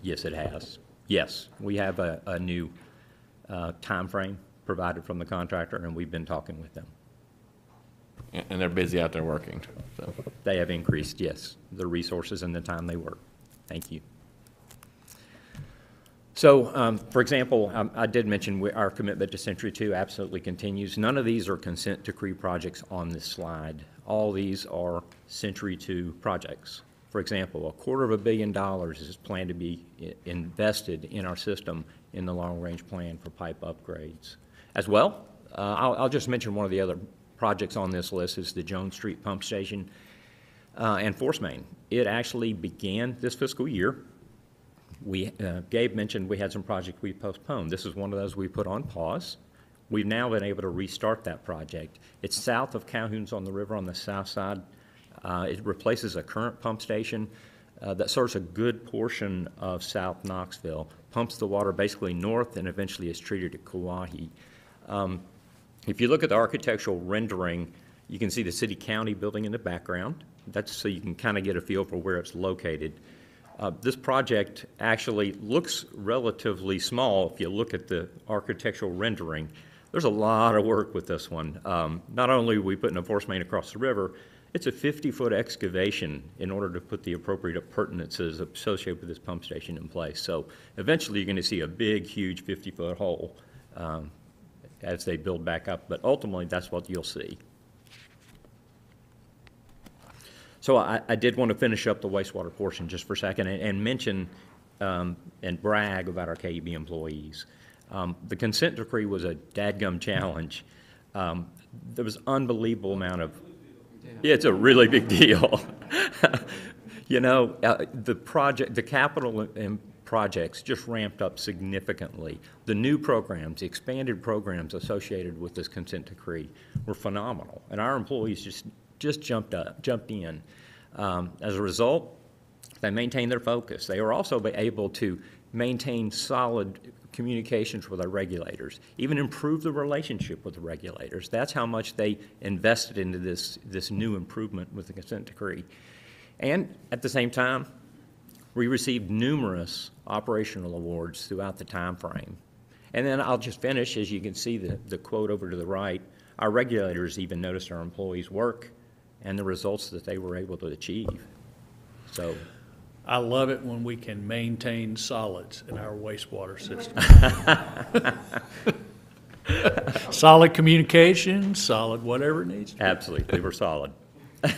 Yes, it has. Yes, we have a, a new uh, timeframe provided from the contractor, and we've been talking with them. And and they're busy out there working, so. They have increased, yes, the resources and the time they work. Thank you. So, um, for example, um, I did mention we- our commitment to Century Two absolutely continues. None of these are consent decree projects on this slide. All these are Century Two projects. For example, a quarter of a billion dollars is planned to be i- invested in our system in the long-range plan for pipe upgrades. As well, uh, I'll, I'll just mention one of the other projects on this list is the Jones Street Pump Station uh, and Force Main. It actually began this fiscal year. We, uh, Gabe mentioned we had some projects we postponed. This is one of those we put on pause. We've now been able to restart that project. It's south of Calhoun's on the river on the south side. Uh, It replaces a current pump station uh, that serves a good portion of South Knoxville, pumps the water basically north and eventually is treated at Kuwahee. Um, If you look at the architectural rendering, you can see the city-county building in the background. That's so you can kind of get a feel for where it's located. Uh, This project actually looks relatively small if you look at the architectural rendering. There's a lot of work with this one. Um, Not only are we putting a force main across the river, it's a 50-foot excavation in order to put the appropriate appurtenances associated with this pump station in place. So eventually, you're going to see a big, huge 50-foot hole um, as they build back up. But ultimately, that's what you'll see. So I, I did want to finish up the wastewater portion just for a second and, and mention um, and brag about our KUB employees. Um, The consent decree was a dadgum challenge. Um, There was unbelievable amount of, yeah, it's a really big deal. You know, uh, the project, the capital and projects just ramped up significantly. The new programs, the expanded programs associated with this consent decree were phenomenal, and our employees just, just jumped up, jumped in. Um, As a result, they maintained their focus. They were also able to maintain solid communications with our regulators, even improve the relationship with the regulators. That's how much they invested into this, this new improvement with the consent decree. And at the same time, we received numerous operational awards throughout the time frame. And then I'll just finish, as you can see the, the quote over to the right, our regulators even noticed our employees' work and the results that they were able to achieve. So, I love it when we can maintain solids in our wastewater system. Solid communication, solid whatever it needs. to be. absolutely, they were solid. How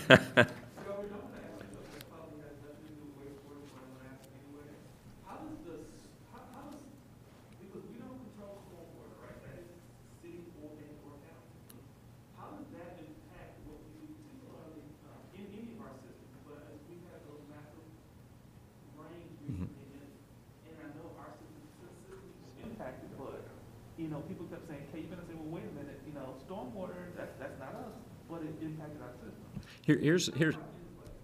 does this, how, how does, because we don't control stormwater, right, that is city or and or county. How does that impact what we do particularly, uh, in any of our systems, but as we have those massive rains recently, and, and I know our system, system is impacted, but, you know, people kept saying, okay, you're gonna say, well, wait a minute, you know, stormwater, that's, that's not us, but it impacted our system. Here, here's, here's,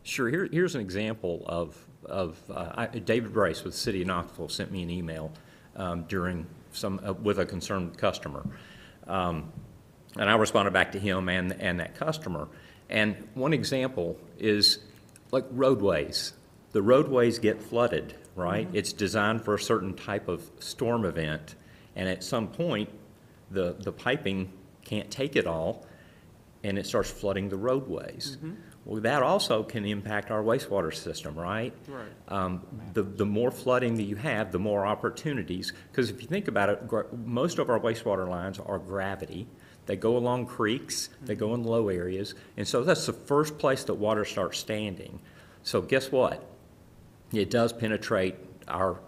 sure, here, here's an example of, of, uh, I, David Brace with the City of Knoxville sent me an email, um, during some, uh, with a concerned customer. Um, and I responded back to him and, and that customer. And one example is like roadways. The roadways get flooded, right? It's designed for a certain type of storm event, and at some point, the, the piping can't take it all, and it starts flooding the roadways. Well, that also can impact our wastewater system, right? Right. Um, The, the more flooding that you have, the more opportunities, because if you think about it, gra- most of our wastewater lines are gravity. They go along creeks, they go in low areas, and so that's the first place that water starts standing. So guess what? It does penetrate our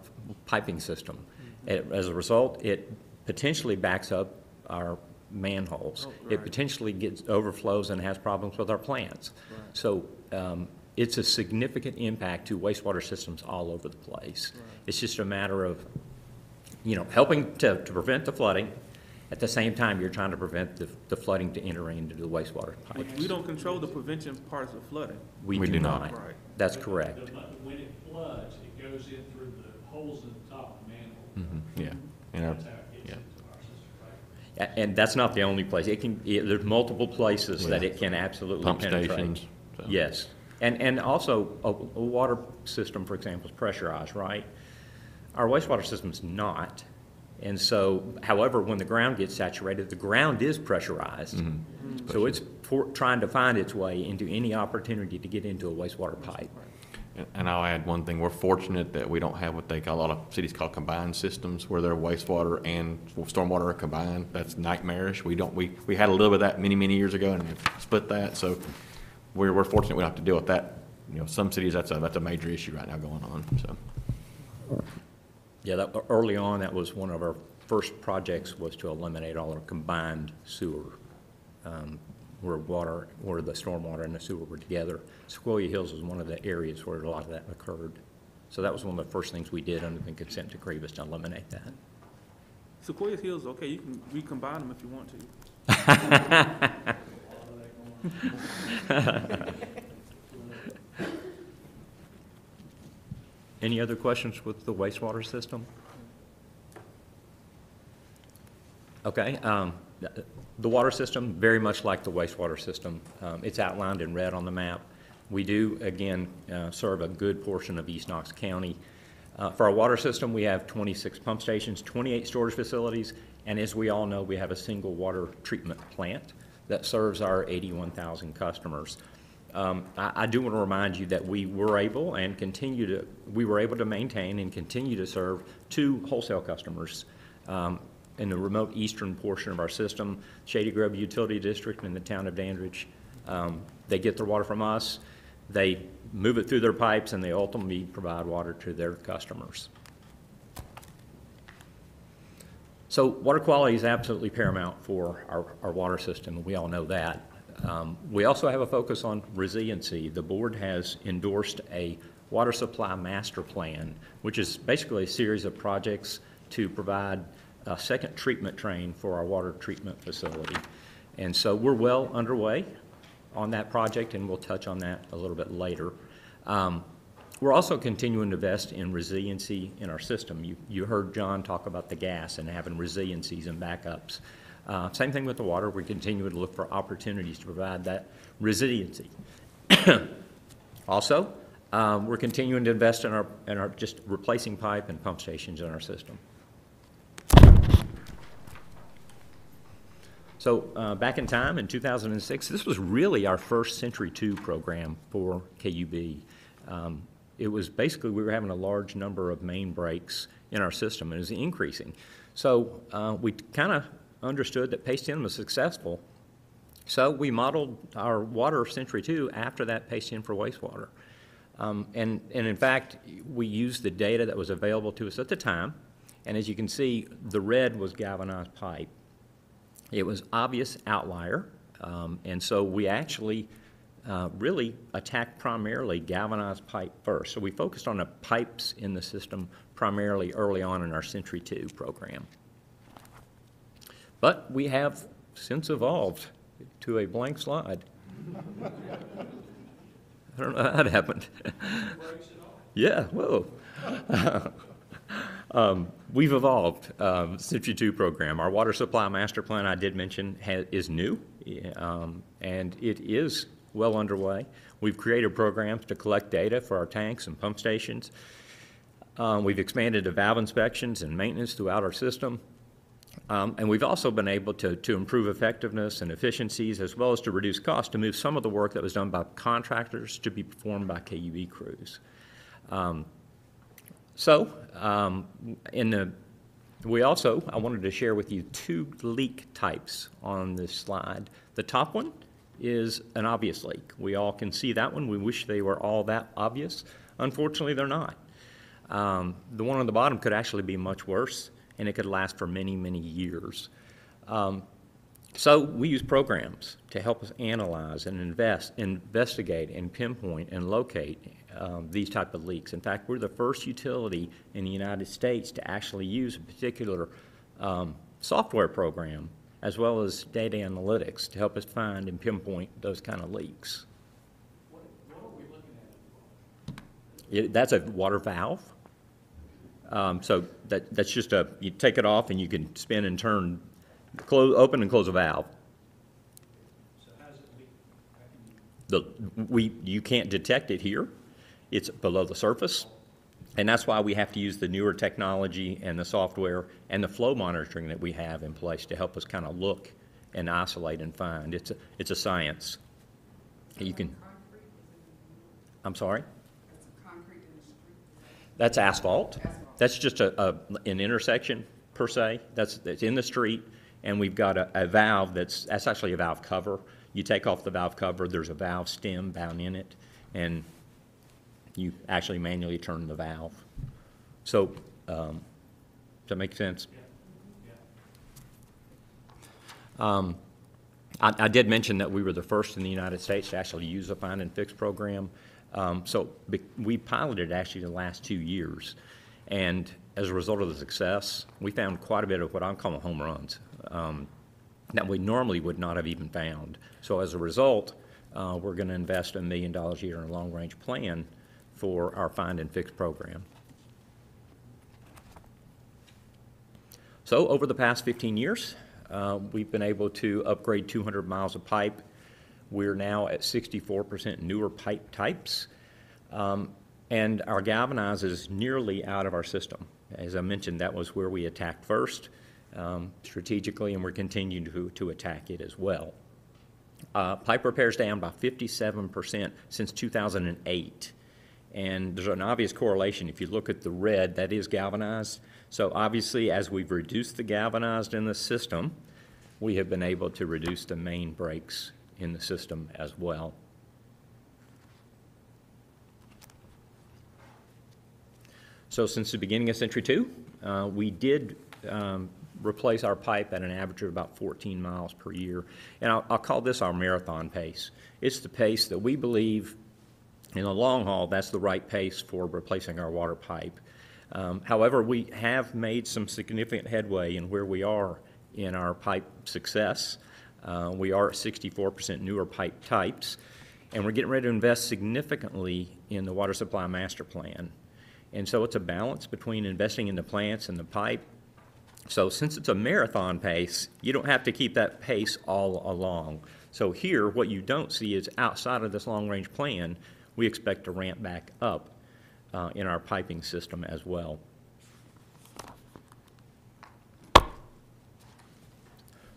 piping system. And As a result, it potentially backs up our manholes. It potentially gets, overflows and has problems with our plants. So um, it's a significant impact to wastewater systems all over the place. It's just a matter of, you know, helping to, to prevent the flooding. At the same time, you're trying to prevent the, the flooding to enter into the wastewater We, pipes. we don't control the prevention parts of flooding. We We do do not. not. Right. That's correct. The mo- When it floods, it goes in through the holes in the top of the manhole. Yeah. And our- That's how it gets yeah. into our system, right? A- And that's not the only place. It can, it- there's multiple places that it can absolutely Pump penetrate. stations, so. Yes. And, and also, a, a water system, for example, is pressurized, right? Our wastewater system's not. And so, however, when the ground gets saturated, the ground is pressurized. Mm-hmm. So it's for, trying to find its way into any opportunity to get into a wastewater pipe. And- I'll add one thing, we're fortunate that we don't have what they call, a lot of cities call combined systems, where their wastewater and stormwater are combined. That's nightmarish. We don't, we, we had a little bit of that many, many years ago and we split that, so we're, we're fortunate we don't have to deal with that. You know, some cities, that's a, that's a major issue right now going on, so. Yeah, that, early on, that was one of our first projects was to eliminate all our combined sewer, um, where water, where the stormwater and the sewer were together. Sequoia Hills was one of the areas where a lot of that occurred. So that was one of the first things we did under the consent decree was to eliminate that. Sequoia Hills, okay, you can recombine them if you want to. Any other questions with the wastewater system? Okay, um, the water system, very much like the wastewater system. Um, It's outlined in red on the map. We do, again, uh, serve a good portion of East Knox County. Uh, For our water system, we have 26 pump stations, 28 storage facilities, and as we all know, we have a single water treatment plant that serves our 81,000 customers. Um, I, I do want to remind you that we were able and continue to, we were able to maintain and continue to serve two wholesale customers um, in the remote eastern portion of our system, Shady Grove Utility District in the town of Dandridge. Um, They get their water from us, they move it through their pipes, and they ultimately provide water to their customers. So water quality is absolutely paramount for our, our water system, and we all know that. Um, We also have a focus on resiliency. The board has endorsed a water supply master plan, which is basically a series of projects to provide a second treatment train for our water treatment facility. And so we're well underway on that project, and we'll touch on that a little bit later. Um, We're also continuing to invest in resiliency in our system. You, you heard John talk about the gas and having resiliencies and backups. Uh, Same thing with the water. We're continuing to look for opportunities to provide that resiliency. Also, um, we're continuing to invest in our, in our, just replacing pipe and pump stations in our system. So uh, back in time, in 2006, this was really our first Century 2 program for KUB. Um, It was basically, we were having a large number of main breaks in our system, and it was increasing. So uh, we kind of understood that Pace 10 was successful, so we modeled our water Century 2 after that Pace 10 for wastewater. Um, And, and in fact, we used the data that was available to us at the time, and as you can see, the red was galvanized pipe. It was obvious outlier, um, and so we actually uh, really attacked primarily galvanized pipe first. So we focused on the pipes in the system primarily early on in our Century 2 program. But we have since evolved to a blank slide. I don't know how that happened. Yeah, whoa. Um, We've evolved, um, Century 2 program. Our water supply master plan, I did mention, is new, um, and it is well underway. We've created programs to collect data for our tanks and pump stations. Um, We've expanded to valve inspections and maintenance throughout our system. Um, And we've also been able to, to improve effectiveness and efficiencies, as well as to reduce costs, to move some of the work that was done by contractors to be performed by KUB crews. Um, So, um, in the, we also, I wanted to share with you two leak types on this slide. The top one is an obvious leak. We all can see that one. We wish they were all that obvious. Unfortunately, they're not. Um, The one on the bottom could actually be much worse, and it could last for many, many years. Um, So we use programs to help us analyze and invest, investigate and pinpoint and locate um, these type of leaks. In fact, we're the first utility in the United States to actually use a particular um, software program as well as data analytics to help us find and pinpoint those kind of leaks. It- That's a water valve. Um, So that, that's just a, you take it off and you can spin and turn, close, open and close a valve. The, we, you can't detect it here. It's below the surface. And that's why we have to use the newer technology and the software and the flow monitoring that we have in place to help us kind of look and isolate and find. It's a, it's a science. You can, I'm sorry? That's a concrete in the street. That's asphalt. That's just a, a, an intersection per se. That's, that's in the street, and we've got a, a valve that's, that's actually a valve cover. You take off the valve cover, there's a valve stem bound in it, and you actually manually turn the valve. So, um, does that make sense? Um, I, I did mention that we were the first in the United States to actually use a find and fix program. Um, so be- we piloted actually the last two years. And as a result of the success, we found quite a bit of what I'm calling home runs um, that we normally would not have even found. So as a result, uh, we're going to invest a million dollars a year in a long-range plan for our find and fix program. So over the past 15 years, uh, we've been able to upgrade 200 miles of pipe. We're now at 64% newer pipe types. Um, And our galvanize is nearly out of our system. As I mentioned, that was where we attacked first um, strategically, and we're continuing to, to attack it as well. Uh, Pipe repairs down by 57% since 2008. And there's an obvious correlation. If you look at the red, that is galvanized. So obviously, as we've reduced the galvanized in the system, we have been able to reduce the main breaks in the system as well. So since the beginning of Century Two, uh, we did um, replace our pipe at an average of about 14 miles per year. And I'll, I'll call this our marathon pace. It's the pace that we believe, in the long haul, that's the right pace for replacing our water pipe. Um, However, we have made some significant headway in where we are in our pipe success. Uh, We are at 64% newer pipe types, and we're getting ready to invest significantly in the water supply master plan. And so it's a balance between investing in the plants and the pipe. So since it's a marathon pace, you don't have to keep that pace all along. So here, what you don't see is outside of this long-range plan, we expect to ramp back up uh, in our piping system as well.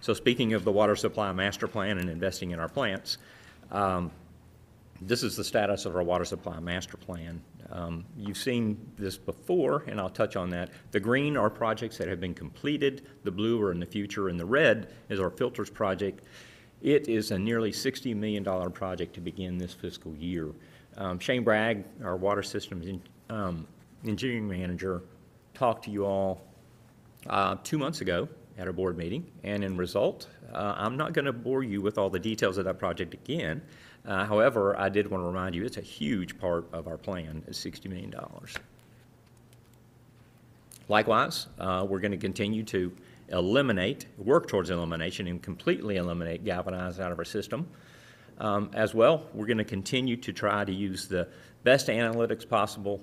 So speaking of the water supply master plan and investing in our plants, um, this is the status of our water supply master plan. Um, You've seen this before, and I'll touch on that. The green are projects that have been completed, the blue are in the future, and the red is our filters project. It is a nearly $60 million project to begin this fiscal year. Um, Shane Bragg, our water systems en- um, engineering manager, talked to you all uh, two months ago at a board meeting, and in result, uh, I'm not going to bore you with all the details of that project again. Uh, However, I did want to remind you, it's a huge part of our plan, it's $60 million. Likewise, uh, we're going to continue to eliminate, work towards elimination and completely eliminate galvanized out of our system. Um, As well, we're going to continue to try to use the best analytics possible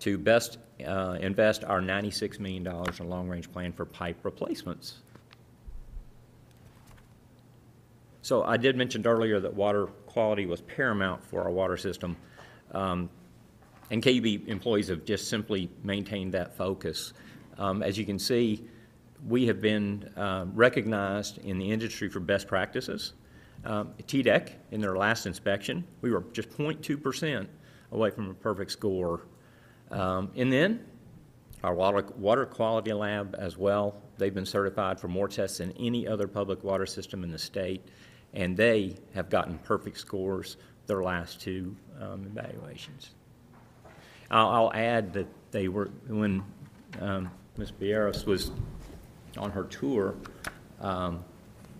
to best uh, invest our $96 million in a long-range plan for pipe replacements. So I did mention earlier that water quality was paramount for our water system. Um, And KUB employees have just simply maintained that focus. Um, As you can see, we have been uh, recognized in the industry for best practices. Um, TDEC, in their last inspection, we were just 0.2% away from a perfect score. Um, And then, our water, water quality lab as well, they've been certified for more tests than any other public water system in the state, and they have gotten perfect scores their last two um, evaluations. I'll, I'll add that they were, when um, Ms. Bieros was on her tour, um,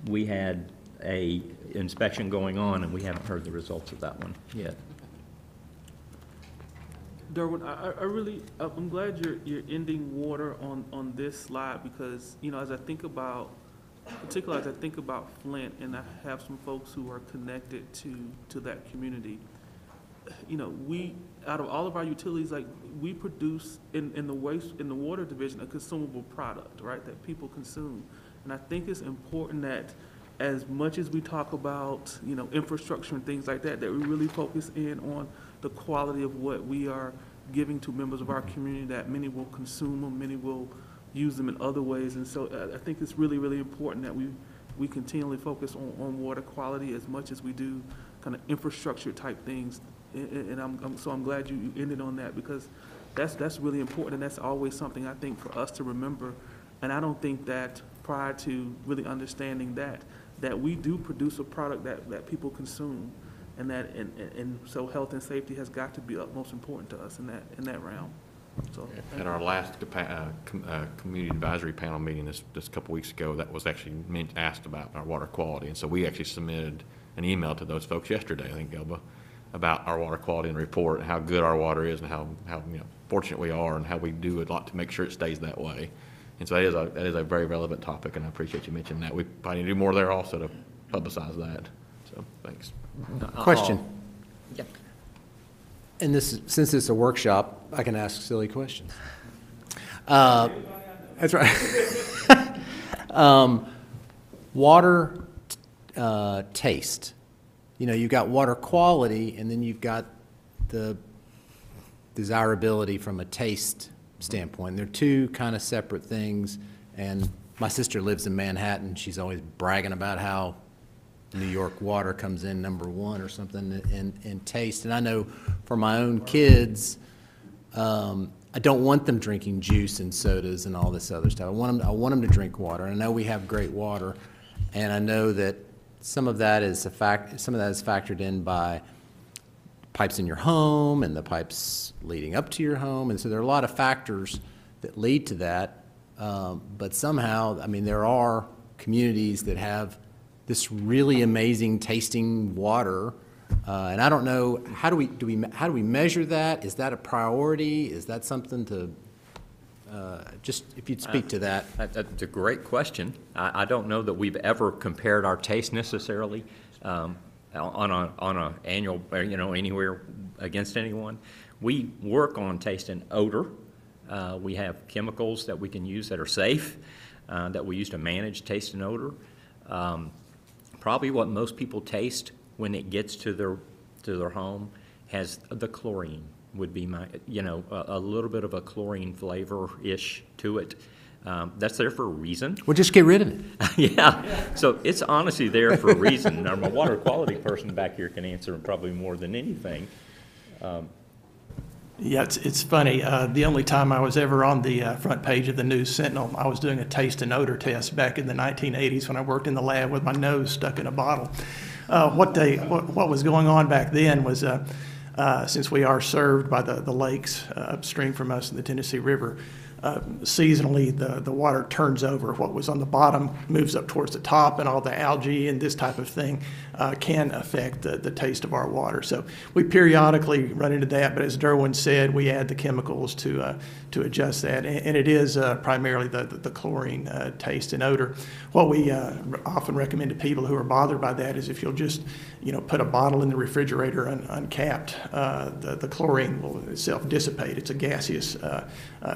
we had a inspection going on, and we haven't heard the results of that one yet. Derwin, I, I- I really, I'm glad you're, you're ending water on, on this slide because, you know, as I think about, particularly as I think about Flint and I have some folks who are connected to, to that community, you know, we, out of all of our utilities, like, we produce in, in the waste, in the water division, a consumable product, right, that people consume. And I think it's important that as much as we talk about, you know, infrastructure and things like that, that we really focus in on the quality of what we are giving to members of our community, that many will consume them, many will use them in other ways. And so uh, I, think it's really, really important that we, we continually focus on, on water quality as much as we do kind of infrastructure type things. And, and- and I'm, I'm, so I'm glad you you ended on that because that's, that's really important and that's always something I think for us to remember. And I don't think that prior to really understanding that, that we do produce a product that, that people consume. And that, and, and- so health and safety has got to be utmost important to us in that, in that realm. So. At our last uh, uh, community advisory panel meeting this, this couple weeks ago, that was actually meant, asked about our water quality. And so we actually submitted an email to those folks yesterday, I think, Elba, about our water quality and report, and how good our water is and how, how, you know, fortunate we are and how we do a lot to make sure it stays that way. And so that is a, that is a very relevant topic, and I appreciate you mentioning that. We probably need to do more there also to publicize that. So, thanks. Question, Yeah. and this, since it's a workshop, I can ask silly questions. Uh, That's right. Um, Water uh, taste. You know, you've got water quality, and then you've got the desirability from a taste standpoint. They're two kind of separate things, and my sister lives in Manhattan. She's always bragging about how New York water comes in number one or something in, in taste. And I know for my own kids, um, I don't want them drinking juice and sodas and all this other stuff. I want them, I want them to drink water. And I know we have great water, and I know that some of that is a fact, some of that is factored in by pipes in your home and the pipes leading up to your home. And so there are a lot of factors that lead to that. Um, But somehow, I mean, there are communities that have this really amazing tasting water. Uh, And I don't know, how do we, do we, how do we measure that? Is that a priority? Is that something to, uh, just if you'd speak to that? That- That's a great question. I, I don't know that we've ever compared our taste necessarily um, on a, on a annual, you know, anywhere against anyone. We work on taste and odor. Uh, We have chemicals that we can use that are safe, uh, that we use to manage taste and odor. Um, Probably what most people taste when it gets to their, to their home has the chlorine would be my, you know, a, a little bit of a chlorine flavor-ish to it. Um, That's there for a reason. Well, just get rid of it. Yeah, so it's honestly there for a reason. Now, my water quality person back here can answer probably more than anything. Yeah, it's, it's funny. Uh, the only time I was ever on the uh, front page of the News Sentinel, I was doing a taste and odor test back in the 1980s when I worked in the lab with my nose stuck in a bottle. Uh, what they, what, what was going on back then was, uh, uh, since we are served by the, the lakes uh, upstream from us in the Tennessee River, uh, seasonally the, the water turns over. What was on the bottom moves up towards the top, and all the algae and this type of thing uh, can affect the, the taste of our water. So we periodically run into that, but as Derwin said, we add the chemicals to, uh, to adjust that. And, and it is uh, primarily the, the chlorine uh, taste and odor. What we uh, often recommend to people who are bothered by that is if you'll just, you know, put a bottle in the refrigerator un, uncapped, uh, the, the chlorine will itself dissipate. It's a gaseous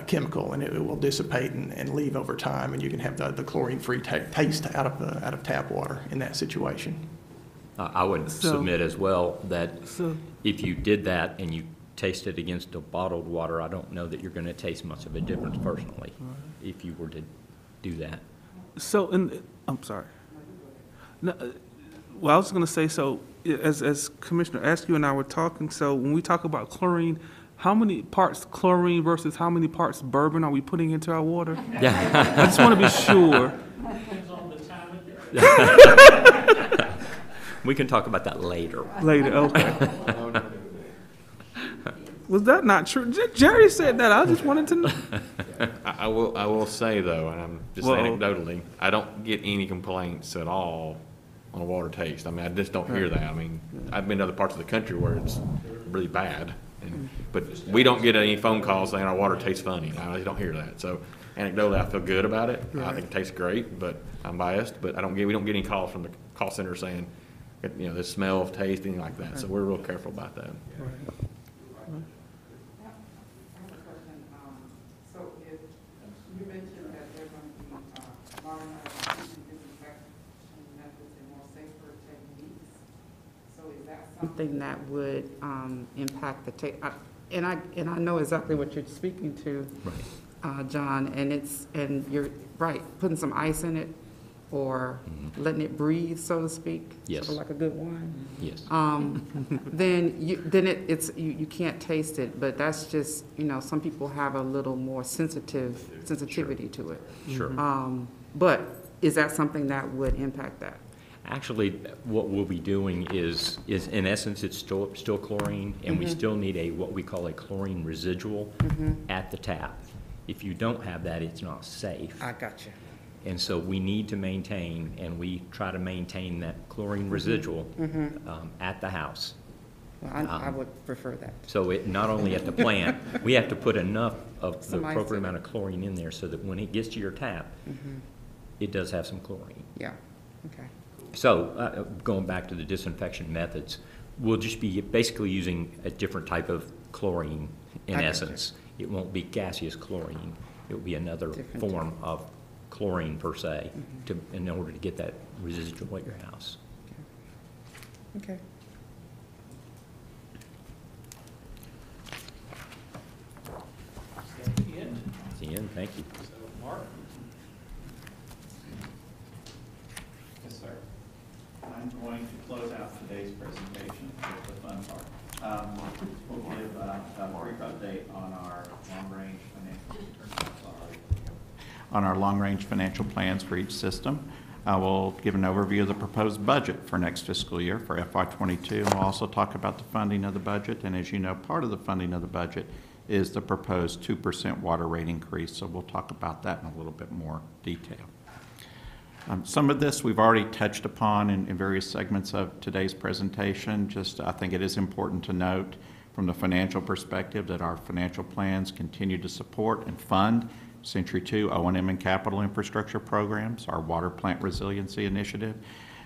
chemical, and it, it will dissipate and, and leave over time, and you can have the, the chlorine-free ta- taste out of, out of tap water in that situation. I I would So- submit as well that So, if you did that and you tasted it against a bottled water, I don't know that you're going to taste much of a difference personally, if you were to do that. so, and, I'm sorry. No, uh, Well, I was gonna say, so, i- as, as Commissioner Askew and I were talking, so when we talk about chlorine, how many parts chlorine versus how many parts bourbon are we putting into our water? Yeah. I just wanna be sure. We can talk about that later. Later, okay. Was that not true? Jer- Jerry said that, I just wanted to know. I, I will, I will say though, and I'm just Whoa. anecdotally, I don't get any complaints at all on a water taste. I mean, I just don't hear that. I mean, I've been to other parts of the country where it's really bad. and- But we don't get any phone calls saying our water tastes funny. I just don't hear that. So anecdotally, I feel good about it. I think it tastes great, but I'm biased, but I don't get, we don't get any calls from the call center saying, you know, the smell of taste, anything like that. So we're real careful about that. I have a question, um, so if, you mentioned that there's going to be, modern disinfection methods and more safer techniques. So is that something that would, um, impact the ta, I- and I, and I know exactly what you're speaking to. Uh, John, and it's, and you're, right, putting some ice in it, or letting it breathe, so to speak? Mm-hmm. Yes. Sort of like a good wine? Yes. um, then you, then it, it's, you, you can't taste it, but that's just, you know, some people have a little more sensitive, sensitivity to it. Sure. Um, but is that something that would impact that? Actually, what we'll be doing is, is in essence, it's still, still chlorine, and we still need a, what we call a chlorine residual at the tap. If you don't have that, it's not safe. I got you. And so we need to maintain, and we try to maintain that chlorine mm-hmm. residual mm-hmm. um, at the house. Well, I, I um, would prefer that. So it, not only at the plant, we have to put enough of the Some ice appropriate in amount of chlorine in there so that when it gets to your tap, mm-hmm. it does have some chlorine. Yeah, okay. So, uh, uh, going back to the disinfection methods, we'll just be basically using a different type of chlorine in I gotcha. essence. It won't be gaseous chlorine. It will be another Different form of chlorine per se to, in order to get that residual at your house. Okay. Okay. the end. Thank you. So, Mark? Yes, sir. I'm going to close out today's presentation with the fun part. Um, we'll give uh, a brief update on our long-range financial return. On our long-range financial plans for each system. I will give an overview of the proposed budget for next fiscal year for FY '22. We'll also talk about the funding of the budget, and as you know, part of the funding of the budget is the proposed 2% water rate increase, so we'll talk about that in a little bit more detail. Um, Some of this we've already touched upon in, in various segments of today's presentation. Just, I think it is important to note from the financial perspective that our financial plans continue to support and fund Century Two O and M and capital infrastructure programs, our water plant resiliency initiative,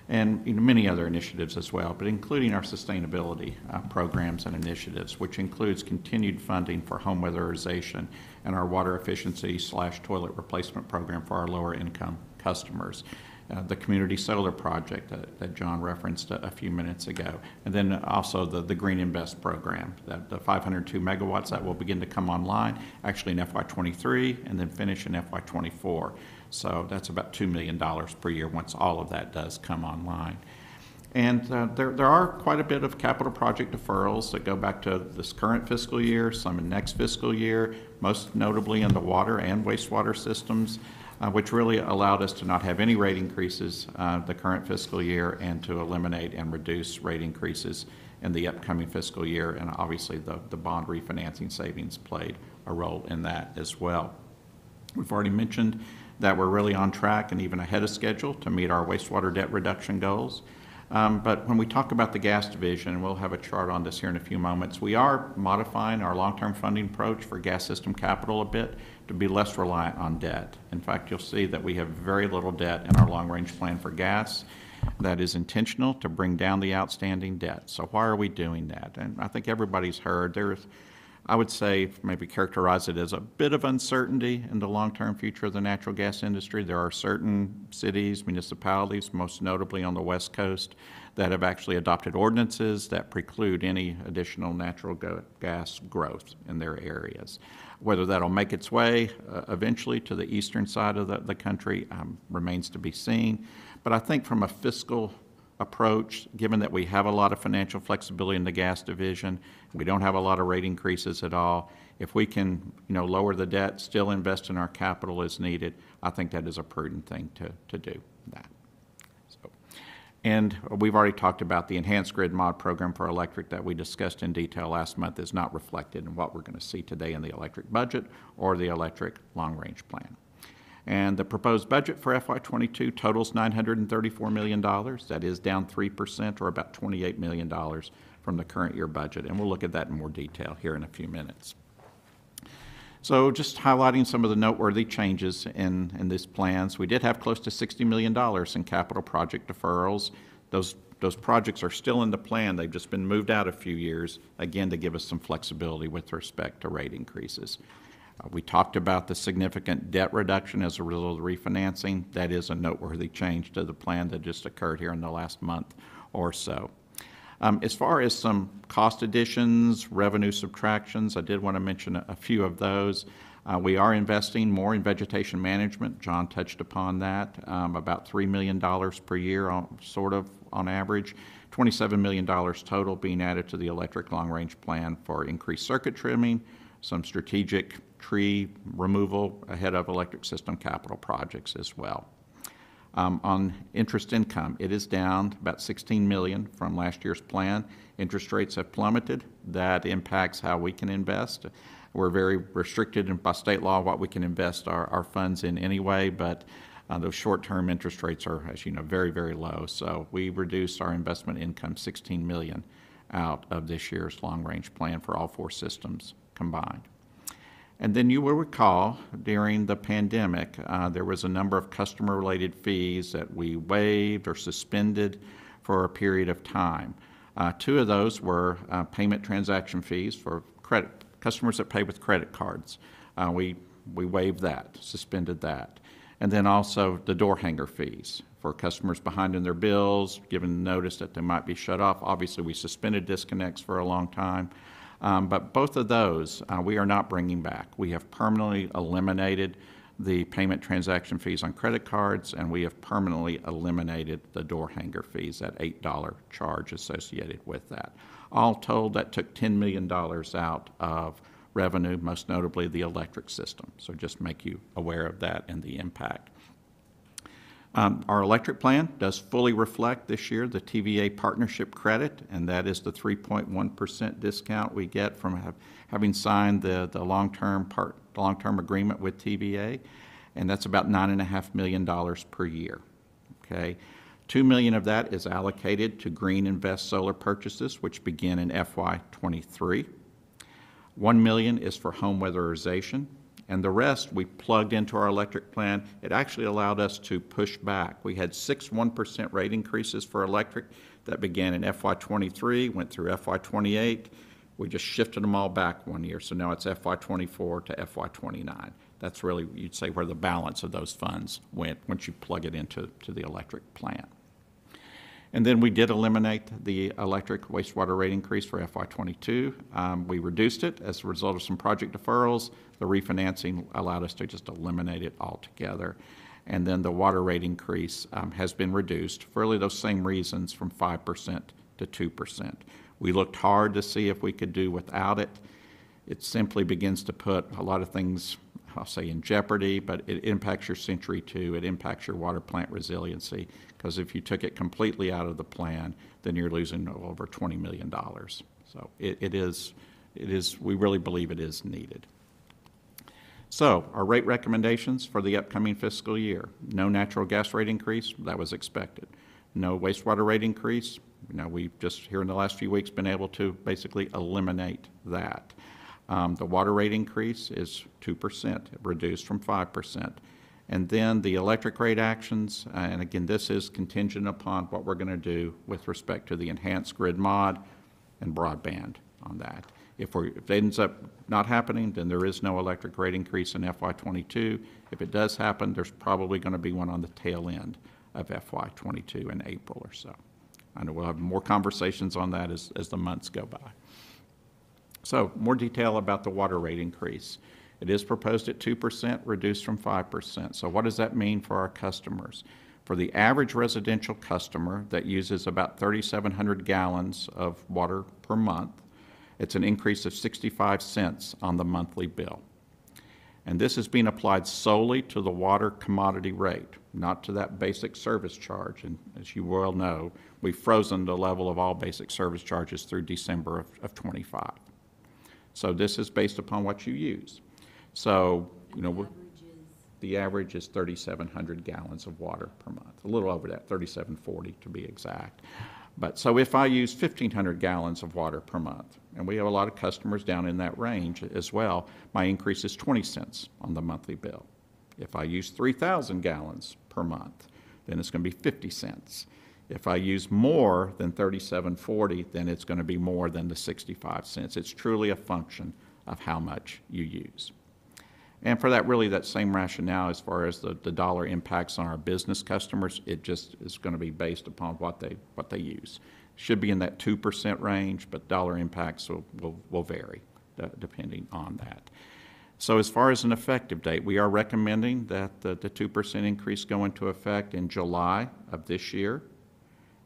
and you know, many other initiatives as well, but including our sustainability uh, programs and initiatives, which includes continued funding for home weatherization and our water efficiency slash toilet replacement program for our lower income customers. Uh, the community solar project that, that John referenced a, a few minutes ago, and then also the, the Green Invest program, that the 502 megawatts that will begin to come online actually in FY23 and then finish in FY24. So that's about $2 million per year once all of that does come online. And uh, there, there are quite a bit of capital project deferrals that go back to this current fiscal year, some in next fiscal year, most notably in the water and wastewater systems, uh, which really allowed us to not have any rate increases uh, the current fiscal year and to eliminate and reduce rate increases in the upcoming fiscal year. And obviously, the, the bond refinancing savings played a role in that as well. We've already mentioned that we're really on track and even ahead of schedule to meet our wastewater debt reduction goals. Um, But when we talk about the gas division, and we'll have a chart on this here in a few moments, we are modifying our long-term funding approach for gas system capital a bit to be less reliant on debt. In fact, you'll see that we have very little debt in our long-range plan for gas. That is intentional to bring down the outstanding debt. So why are we doing that? And I think everybody's heard, there's, I would say, maybe characterize it as a bit of uncertainty in the long-term future of the natural gas industry. There are certain cities, municipalities, most notably on the West Coast, that have actually adopted ordinances that preclude any additional natural gas growth in their areas. Whether that'll make its way uh, eventually to the eastern side of the, the country um, remains to be seen. But I think from a fiscal approach, given that we have a lot of financial flexibility in the gas division, we don't have a lot of rate increases at all. If we can, you know, lower the debt, still invest in our capital as needed, I think that is a prudent thing to, to do that. And we've already talked about the enhanced grid mod program for electric that we discussed in detail last month is not reflected in what we're going to see today in the electric budget or the electric long-range plan. And the proposed budget for FY '22 totals $934 million. That is down 3%, or about $28 million from the current year budget. And we'll look at that in more detail here in a few minutes. So just highlighting some of the noteworthy changes in, in these plans. We did have close to $60 million in capital project deferrals. Those, those projects are still in the plan. They've just been moved out a few years, again, to give us some flexibility with respect to rate increases. Uh, We talked about the significant debt reduction as a result of refinancing. That is a noteworthy change to the plan that just occurred here in the last month or so. Um, As far as some cost additions, revenue subtractions, I did want to mention a a few of those. Uh, We are investing more in vegetation management. John touched upon that, um, about $3 million per year, on- sort of on average. $27 million total being added to the electric long-range plan for increased circuit trimming, some strategic tree removal ahead of electric system capital projects as well. Um, On interest income, it is down about 16 million from last year's plan. Interest rates have plummeted. That impacts how we can invest. We're very restricted by state law what we can invest our, our funds in anyway, but uh, those short-term interest rates are, as you know, very, very low. So we reduced our investment income 16 million out of this year's long-range plan for all four systems combined. And then you will recall during the pandemic, uh, there was a number of customer related fees that we waived or suspended for a period of time. Uh, two of those were uh, payment transaction fees for credit customers that pay with credit cards. Uh, we, we waived that, suspended that. And then also the door hanger fees for customers behind in their bills, given notice that they might be shut off. Obviously, we suspended disconnects for a long time. Um, But both of those, uh, we are not bringing back. We have permanently eliminated the payment transaction fees on credit cards, and we have permanently eliminated the door hanger fees, that $8 charge associated with that. All told, that took $10 million out of revenue, most notably the electric system. So just make you aware of that and the impact. Um, Our electric plan does fully reflect this year the TVA partnership credit, and that is the 3.1% discount we get from hav- having signed the, the long-term part, long-term agreement with TVA, and that's about $9.5 million per year, okay? 2 million of that is allocated to Green Invest solar purchases, which begin in FY '23. 1 million is for home weatherization, and the rest we plugged into our electric plan. It actually allowed us to push back. We had six 1% rate increases for electric that began in FY '23, went through FY '28. We just shifted them all back one year, so now it's FY '24 to FY '29. That's really, you'd say, where the balance of those funds went, once you plug it into, to the electric plan. And then we did eliminate the electric wastewater rate increase for FY '22. Um, We reduced it as a result of some project deferrals. The refinancing allowed us to just eliminate it altogether. And then the water rate increase um, has been reduced for really those same reasons from 5% to 2%. We looked hard to see if we could do without it. It simply begins to put a lot of things, I'll say in jeopardy, but it impacts your Century Two, it impacts your water plant resiliency, because if you took it completely out of the plan, then you're losing over $20 million. So it, it is, it is, we really believe it is needed. So our rate recommendations for the upcoming fiscal year, no natural gas rate increase, that was expected. No wastewater rate increase, you know, we've just here in the last few weeks been able to basically eliminate that. Um, the water rate increase is two percent, reduced from five percent. And then the electric rate actions, uh, and again, this is contingent upon what we're gonna do with respect to the enhanced grid mod and broadband on that. If we're, if it ends up not happening, then there is no electric rate increase in FY '22. If it does happen, there's probably going to be one on the tail end of FY '22 in April or so. I know we'll have more conversations on that as, as the months go by. So, more detail about the water rate increase. It is proposed at 2%, reduced from 5%. So what does that mean for our customers? For the average residential customer that uses about 3,700 gallons of water per month, it's an increase of 65 cents on the monthly bill. And this is being applied solely to the water commodity rate, not to that basic service charge. And as you well know, we've frozen the level of all basic service charges through December of, of '25. So this is based upon what you use. So, you know, the average is 3,700 gallons of water per month, a little over that, 3,740 to be exact. But, so if I use 1,500 gallons of water per month, and we have a lot of customers down in that range as well, my increase is 20 cents on the monthly bill. If I use 3,000 gallons per month, then it's going to be 50 cents. If I use more than 3740, then it's going to be more than the 65 cents. It's truly a function of how much you use. And for that, really, that same rationale as far as the, the dollar impacts on our business customers, it just is going to be based upon what they, what they use. Should be in that 2% range, but dollar impacts will, will, will vary depending on that. So as far as an effective date, we are recommending that the, the 2% increase go into effect in July of this year,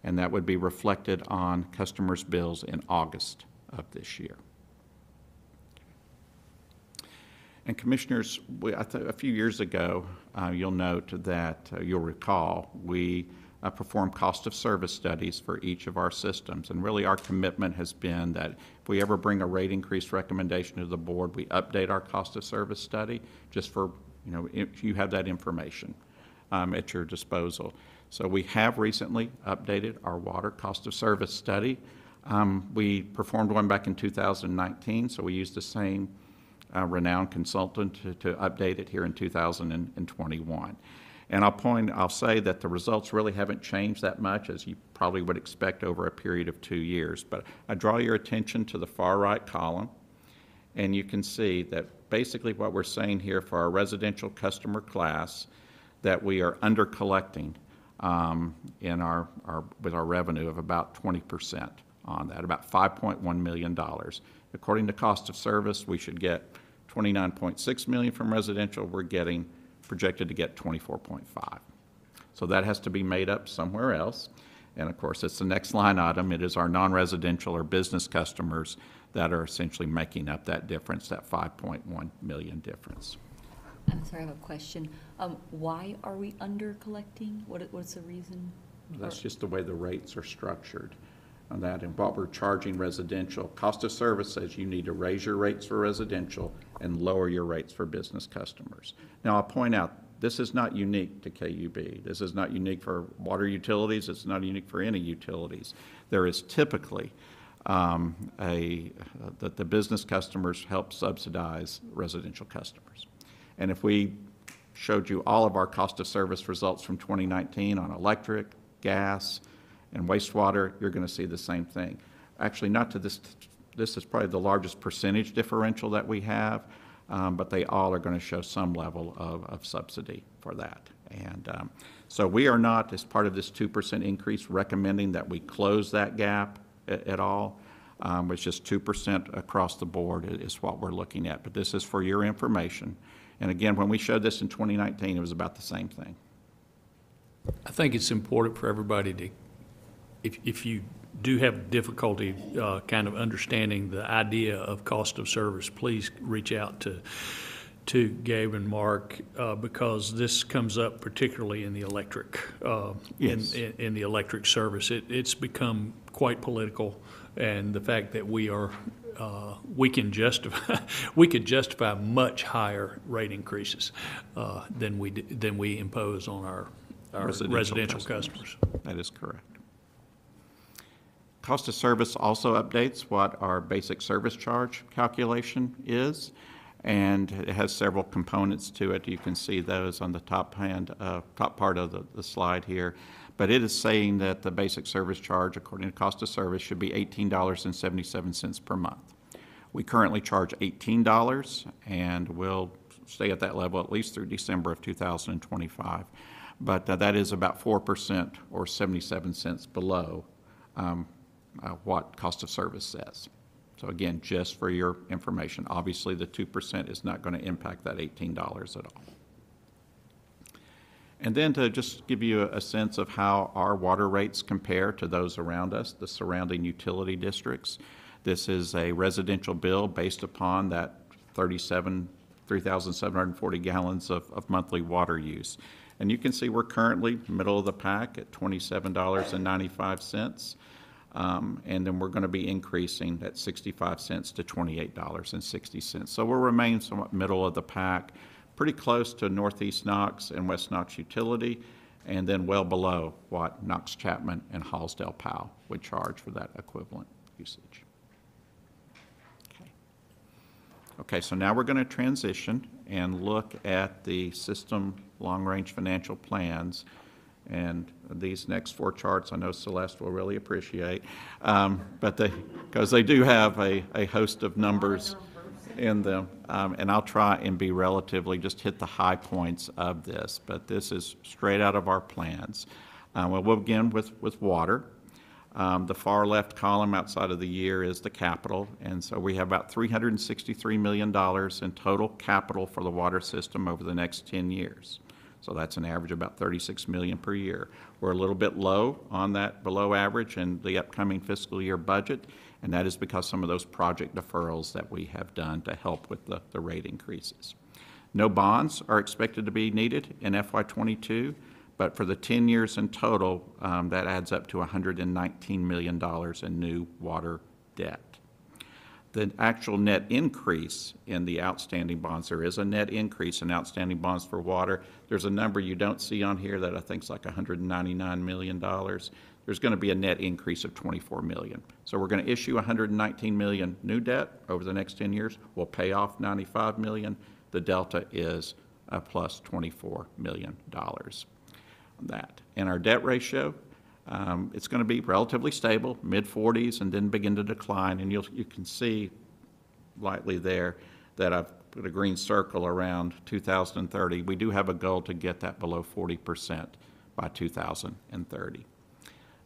and that would be reflected on customers' bills in August of this year. And Commissioners, we, th- a few years ago, uh, you'll note that, uh, you'll recall, we uh, performed cost of service studies for each of our systems. And really, our commitment has been that if we ever bring a rate increase recommendation to the board, we update our cost of service study, just for, you know, if you have that information um, at your disposal. So we have recently updated our water cost of service study. Um, We performed one back in 2019, so we used the same uh, renowned consultant to, to update it here in 2021. And I'll point, I'll say that the results really haven't changed that much, as you probably would expect over a period of two years. But I draw your attention to the far right column, and you can see that basically what we're saying here for our residential customer class, that we are under collecting um, in our, our, with our revenue of about 20% on that, about $5.1 million. According to cost of service, we should get 29.6 million from residential, we're getting projected to get 24.5. So that has to be made up somewhere else. And of course, it's the next line item. It is our non-residential or business customers that are essentially making up that difference, that 5.1 million difference. I'm sorry, I have a question. Um, why are we under collecting? What, what's the reason? That's just the way the rates are structured on that. And what we're charging residential, cost of service says you need to raise your rates for residential and lower your rates for business customers. Now, I'll point out, this is not unique to KUB. This is not unique for water utilities. It's not unique for any utilities. There is typically um, a, that the business customers help subsidize residential customers. And if we showed you all of our cost of service results from 2019 on electric, gas, and wastewater, you're going to see the same thing. Actually, not to this, this is probably the largest percentage differential that we have, um, but they all are going to show some level of, of subsidy for that. And um, so we are not, as part of this 2% increase, recommending that we close that gap at, at all. Um, It's just 2% across the board is what we're looking at. But this is for your information. And again, when we showed this in 2019, it was about the same thing. I think it's important for everybody to, if, if you do have difficulty uh, kind of understanding the idea of cost of service, please reach out to, to Gabe and Mark, uh, because this comes up particularly in the electric, uh, in, Yes. in in the electric service. It, it's become quite political, and the fact that we are, uh, we can justify, we could justify much higher rate increases uh, than we, d- than we impose on our, our Residential residential customers. customers. That is correct. Cost of service also updates what our basic service charge calculation is, and it has several components to it. You can see those on the top hand, uh, top part of the, the slide here. But it is saying that the basic service charge, according to cost of service, should be eighteen dollars and seventy-seven cents per month. We currently charge eighteen dollars, and we'll stay at that level at least through December of two thousand and twenty-five. But uh, that is about four percent or seventy-seven cents below um, uh, what cost of service says. So again, just for your information, obviously the two percent is not going to impact that eighteen dollars at all. And then to just give you a, a sense of how our water rates compare to those around us, the surrounding utility districts. This is a residential bill based upon that 37, 3,740 gallons of, of monthly water use. And you can see we're currently middle of the pack at $27.95. Um, and then we're going to be increasing at 65 cents to $28.60. So we'll remain somewhat middle of the pack, pretty close to Northeast Knox and West Knox Utility, and then well below what Knox Chapman and Hallsdale Powell would charge for that equivalent usage. Okay. Okay, so now we're going to transition and look at the system long-range financial plans. And these next four charts, I know Celeste will really appreciate, um, but they, because they do have a, a host of numbers in them. Um, and I'll try and be relatively, just hit the high points of this, but this is straight out of our plans. Uh, well, we'll begin with, with water. Um, The far left column outside of the year is the capital, and so we have about $363 million in total capital for the water system over the next 10 years. So that's an average of about 36 million per year. We're a little bit low on that, below average in the upcoming fiscal year budget, and that is because some of those project deferrals that we have done to help with the, the rate increases. No bonds are expected to be needed in FY '22, but for the 10 years in total, um, that adds up to $119 million in new water debt. The actual net increase in the outstanding bonds, there is a net increase in outstanding bonds for water. There's a number you don't see on here that I think is like $199 million. There's going to be a net increase of 24 million. So we're going to issue 119 million new debt over the next 10 years. We'll pay off 95 million. The delta is a plus 24 million dollars on that. And our debt ratio, um, it's going to be relatively stable, mid-40s, and then begin to decline. And you'll, you can see lightly there that I've put a green circle around 2030. We do have a goal to get that below 40% by 2030.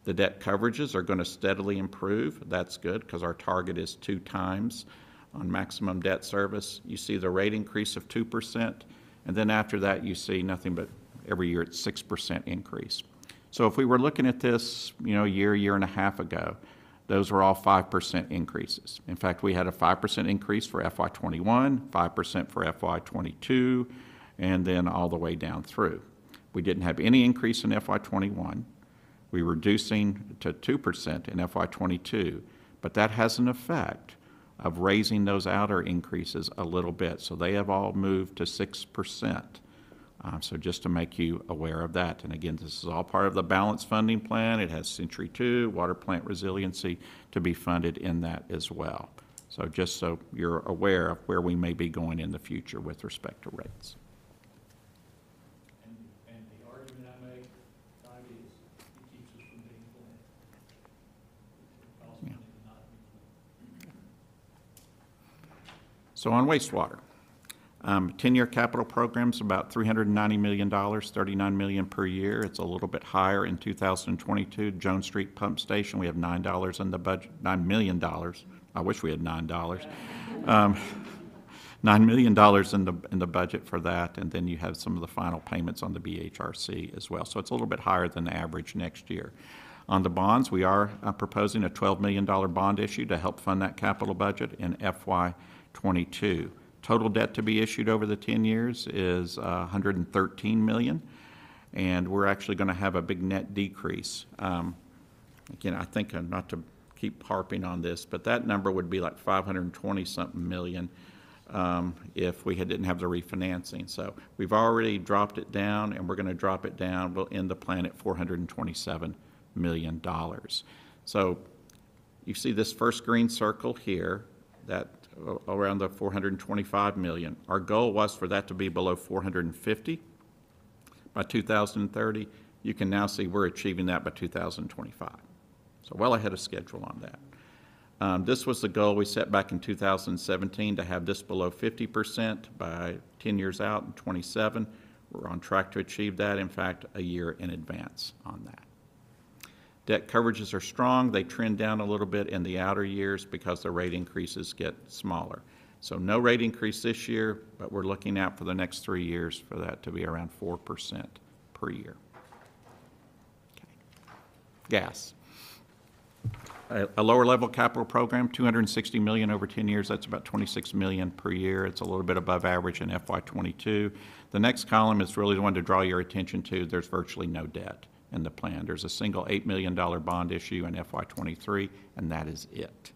The debt coverages are going to steadily improve. That's good because our target is two times on maximum debt service. You see the rate increase of 2%, And then after that, you see nothing but every year it's 6% increase. So if we were looking at this, you know, a year, year and a half ago, those were all 5% increases. In fact, we had a 5% increase for FY '21, 5% for FY '22, and then all the way down through. We didn't have any increase in FY '21. We're reducing to 2% in FY '22, but that has an effect of raising those outer increases a little bit. So they have all moved to 6%. Uh, So just to make you aware of that. And again, this is all part of the balanced funding plan. It has Century Two, water plant resiliency to be funded in that as well. So just so you're aware of where we may be going in the future with respect to rates. And, and the argument I make, Todd, is it keeps us from being flat. It costs money to not be flat. So on wastewater, um, 10-year capital program's about $390 million, 39 million per year. It's a little bit higher in 2022. Jones Street Pump Station, we have $9 in the budget, $9 million. I wish we had $9. Um, $9 million in the, in the budget for that, and then you have some of the final payments on the BHRC as well. So it's a little bit higher than the average next year. On the bonds, we are uh, proposing a $12 million bond issue to help fund that capital budget in FY '22. Total debt to be issued over the 10 years is uh, 113 million, and we're actually going to have a big net decrease. Um, Again, I think, uh, not to keep harping on this, but that number would be like 520-something million um, if we had- didn't have the refinancing. So we've already dropped it down, and we're going to drop it down. We'll end the plan at $427 million. So you see this first green circle here, that around the 425 million. Our goal was for that to be below 450 by 2030. You can now see we're achieving that by 2025. So well ahead of schedule on that. Um, This was the goal we set back in 2017, to have this below 50% by 10 years out in '27. We're on track to achieve that, in fact, a year in advance on that. Debt coverages are strong. They trend down a little bit in the outer years because the rate increases get smaller. So no rate increase this year, but we're looking out for the next three years for that to be around 4% per year. Okay. Gas. A a lower level capital program, 260 million over 10 years, that's about 26 million per year. It's a little bit above average in FY '22. The next column is really the one to draw your attention to. There's virtually no debt in the plan. There's a single $8 million bond issue in FY '23, and that is it.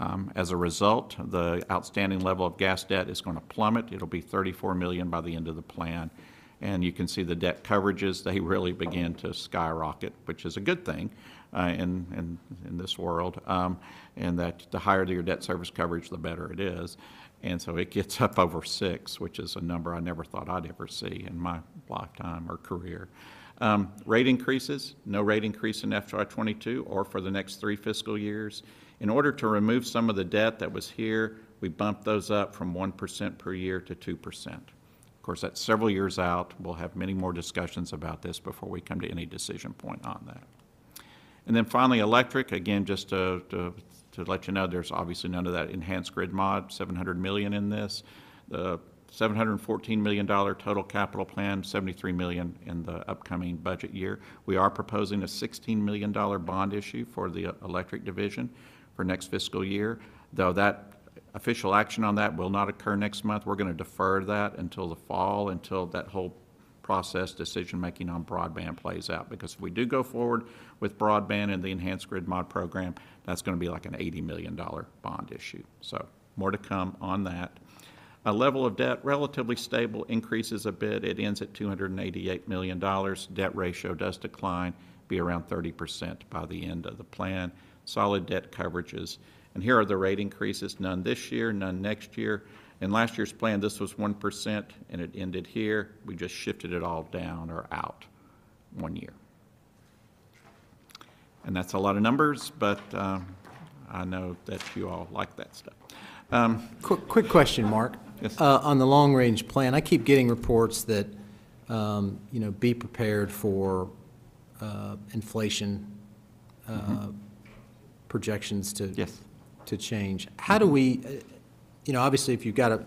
Um, As a result, the outstanding level of gas debt is going to plummet. It'll be 34 million by the end of the plan. And you can see the debt coverages, they really begin to skyrocket, which is a good thing uh, in, in, in this world. Um, And that the higher your debt service coverage, the better it is. And so it gets up over six, which is a number I never thought I'd ever see in my lifetime or career. Um, Rate increases, no rate increase in FY '22 or for the next three fiscal years. In order to remove some of the debt that was here, we bumped those up from 1% per year to 2%. Of course, that's several years out. We'll have many more discussions about this before we come to any decision point on that. And then finally, electric, again, just to, to, to let you know, there's obviously none of that enhanced grid mod, 700 million in this. The $714 million total capital plan, 73 million in the upcoming budget year. We are proposing a $16 million bond issue for the electric division for next fiscal year, though that official action on that will not occur next month. We're going to defer that until the fall, until that whole process, decision-making on broadband plays out. Because if we do go forward with broadband and the enhanced grid mod program, that's going to be like an $80 million bond issue. So more to come on that. A level of debt relatively stable, increases a bit. It ends at $288 million. Debt ratio does decline, be around 30% by the end of the plan. Solid debt coverages. And here are the rate increases, none this year, none next year. In last year's plan, this was 1%, and it ended here. We just shifted it all down or out one year. And that's a lot of numbers, but um, I know that you all like that stuff. Um, Quick, quick question, Mark. Yes. Uh, On the long-range plan, I keep getting reports that, um, you know, be prepared for uh, inflation uh, projections to. Yes. To change. How do we, uh, you know, obviously, if you've got a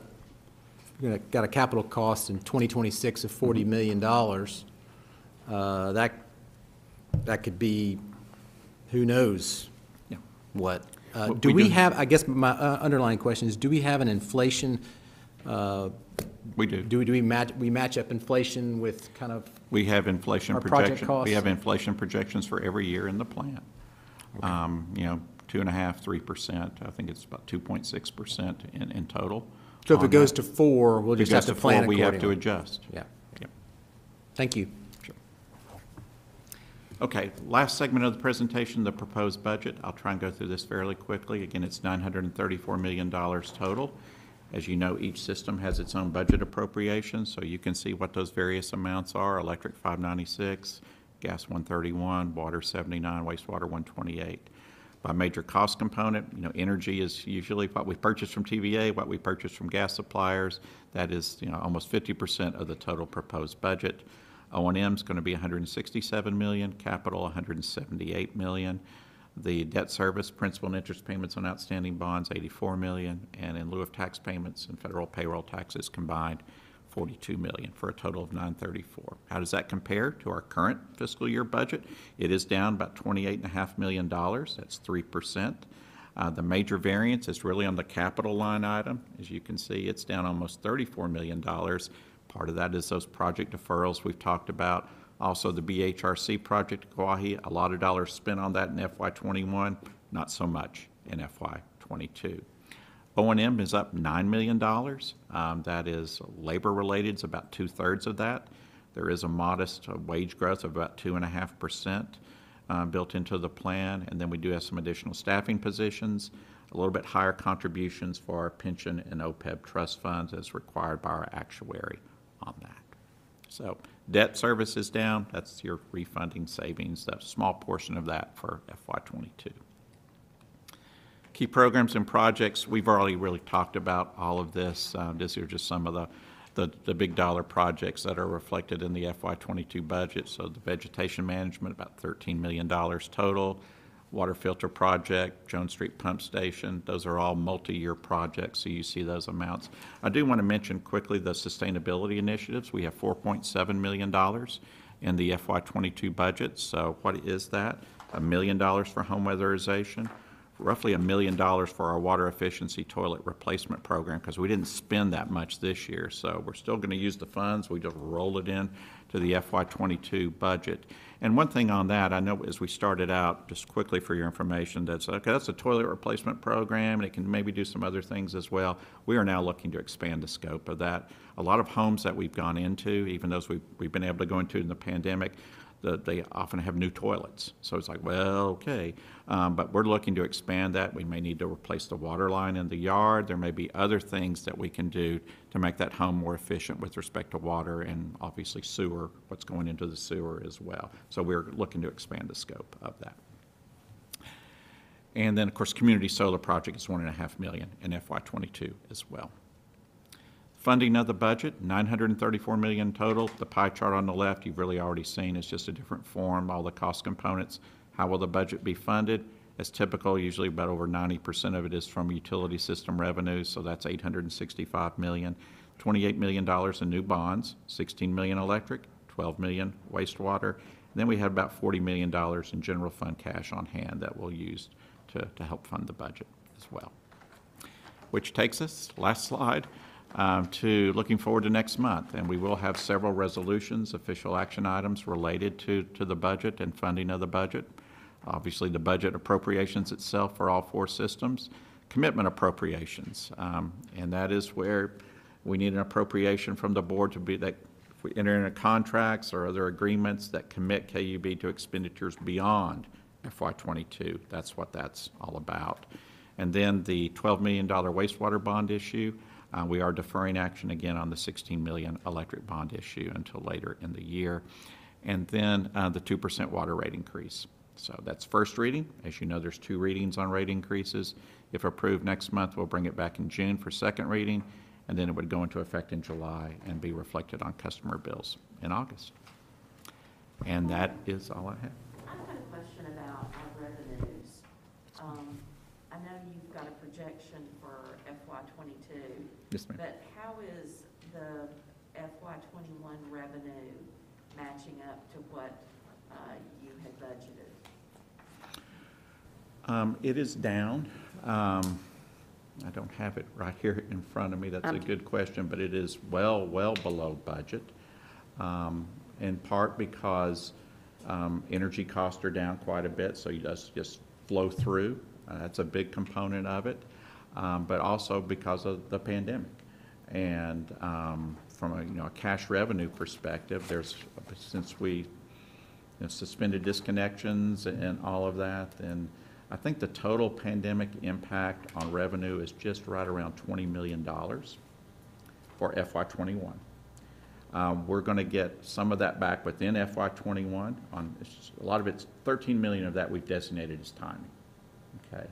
gonna- got a capital cost in 2026 of $40 million. Uh, That, that could be, who knows Yeah. what. Uh, Well, Do we we do- have, I guess my uh, underlying question is, do we have an inflation, uh, We do. do we, do we match, we match up inflation with kind of, We have inflation Our project projection, costs? we have inflation projections for every year in the plan. Um, You know, two and a half, three percent, I think it's about two point six percent in, in total. so if on it goes that. to four, we'll If it just have goes to plan four, we have to accordingly? adjust. Yeah, Yep. thank you. Okay, last segment of the presentation, the proposed budget. I'll try and go through this fairly quickly. Again, it's $934 million total. As you know, each system has its own budget appropriation, so you can see what those various amounts are. Electric 596, gas 131, water 79, wastewater 128. By major cost component, you know, energy is usually what we purchase from TVA, what we purchase from gas suppliers. That is, you know, almost 50% of the total proposed budget. O and M is going to be 167 million, capital 178 million. The debt service, principal and interest payments on outstanding bonds, 84 million, and in lieu of tax payments and federal payroll taxes combined, 42 million, for a total of 934. How does that compare to our current fiscal year budget? It is down about 28.5 million dollars, that's 3%. Uh, The major variance is really on the capital line item. As you can see, it's down almost $34 million. Part of that is those project deferrals we've talked about. Also, the BHRC project at Kuwahee, a lot of dollars spent on that in FY '21, not so much in FY '22. O and M is up $9 million. Um, That is labor-related, it's about two-thirds of that. There is a modest uh, wage growth of about 2.5% uh, built into the plan, and then we do have some additional staffing positions, a little bit higher contributions for our pension and OPEB trust funds as required by our actuary on that. So debt service is down, that's your refunding savings, that's a small portion of that for FY '22. Key programs and projects, we've already really talked about all of this. Uh, These are just some of the, the, the big dollar projects that are reflected in the FY '22 budget. So the vegetation management, about $13 million total. Water filter project, Jones Street Pump Station, those are all multi-year projects, so you see those amounts. I do want to mention quickly the sustainability initiatives. We have $4.7 million in the FY '22 budget. So what is that? A million dollars for home weatherization, roughly a million dollars for our water efficiency toilet replacement program, because we didn't spend that much this year. So we're still going to use the funds, we just roll it in to the FY '22 budget. And one thing on that, I know as we started out, just quickly for your information, that's, okay, that's a toilet replacement program, and it can maybe do some other things as well. We are now looking to expand the scope of that. A lot of homes that we've gone into, even those we've, we've been able to go into in the pandemic, the, they often have new toilets. So it's like, well, okay. Um, but we're looking to expand that. We may need to replace the water line in the yard. There may be other things that we can do to make that home more efficient with respect to water and obviously sewer, what's going into the sewer as well. So we're looking to expand the scope of that. And then, of course, community solar project is one and a half million in FY twenty-two as well. Funding of the budget, nine hundred and thirty-four million total. The pie chart on the left, you've really already seen, it's just a different form, all the cost components. How will the budget be funded? As typical, usually about over ninety percent of it is from utility system revenues, so that's eight hundred and sixty-five million. Twenty-eight million dollars in new bonds, sixteen million electric, twelve million wastewater. And then we have about forty million dollars in general fund cash on hand that we'll use to, to help fund the budget as well which takes us, last slide, um, to looking forward to next month. And we will have several resolutions, official action items related to, to the budget and funding of the budget. Obviously, the budget appropriations itself for all four systems. Commitment appropriations, um, and that is where we need an appropriation from the board to be that if we enter into contracts or other agreements that commit KUB to expenditures beyond FY '22. That's what that's all about. And then the $12 million wastewater bond issue, uh, we are deferring action again on the 16 million electric bond issue until later in the year. And then uh, the 2% water rate increase. So that's first reading. As you know, there's two readings on rate increases. If approved next month, we'll bring it back in June for second reading, and then it would go into effect in July and be reflected on customer bills in August. And that is all I have. I've got a question about our revenues. Um, I know you've got a projection for FY twenty-two. Yes, ma'am. But how is the FY twenty-one revenue matching up to what, uh, you had budgeted? Um, It is down. Um, I don't have it right here in front of me. That's a good question, but it is well, well below budget. Um, In part because um, energy costs are down quite a bit, so it does just flow through. Uh, That's a big component of it. Um, But also because of the pandemic. And um, from a, you know, a cash revenue perspective, there's, since we you know, suspended disconnections and all of that, and I think the total pandemic impact on revenue is just right around $20 million for FY '21. Um, We're going to get some of that back within FY '21 on, a lot of it's, 13 million of that we've designated as timing, okay?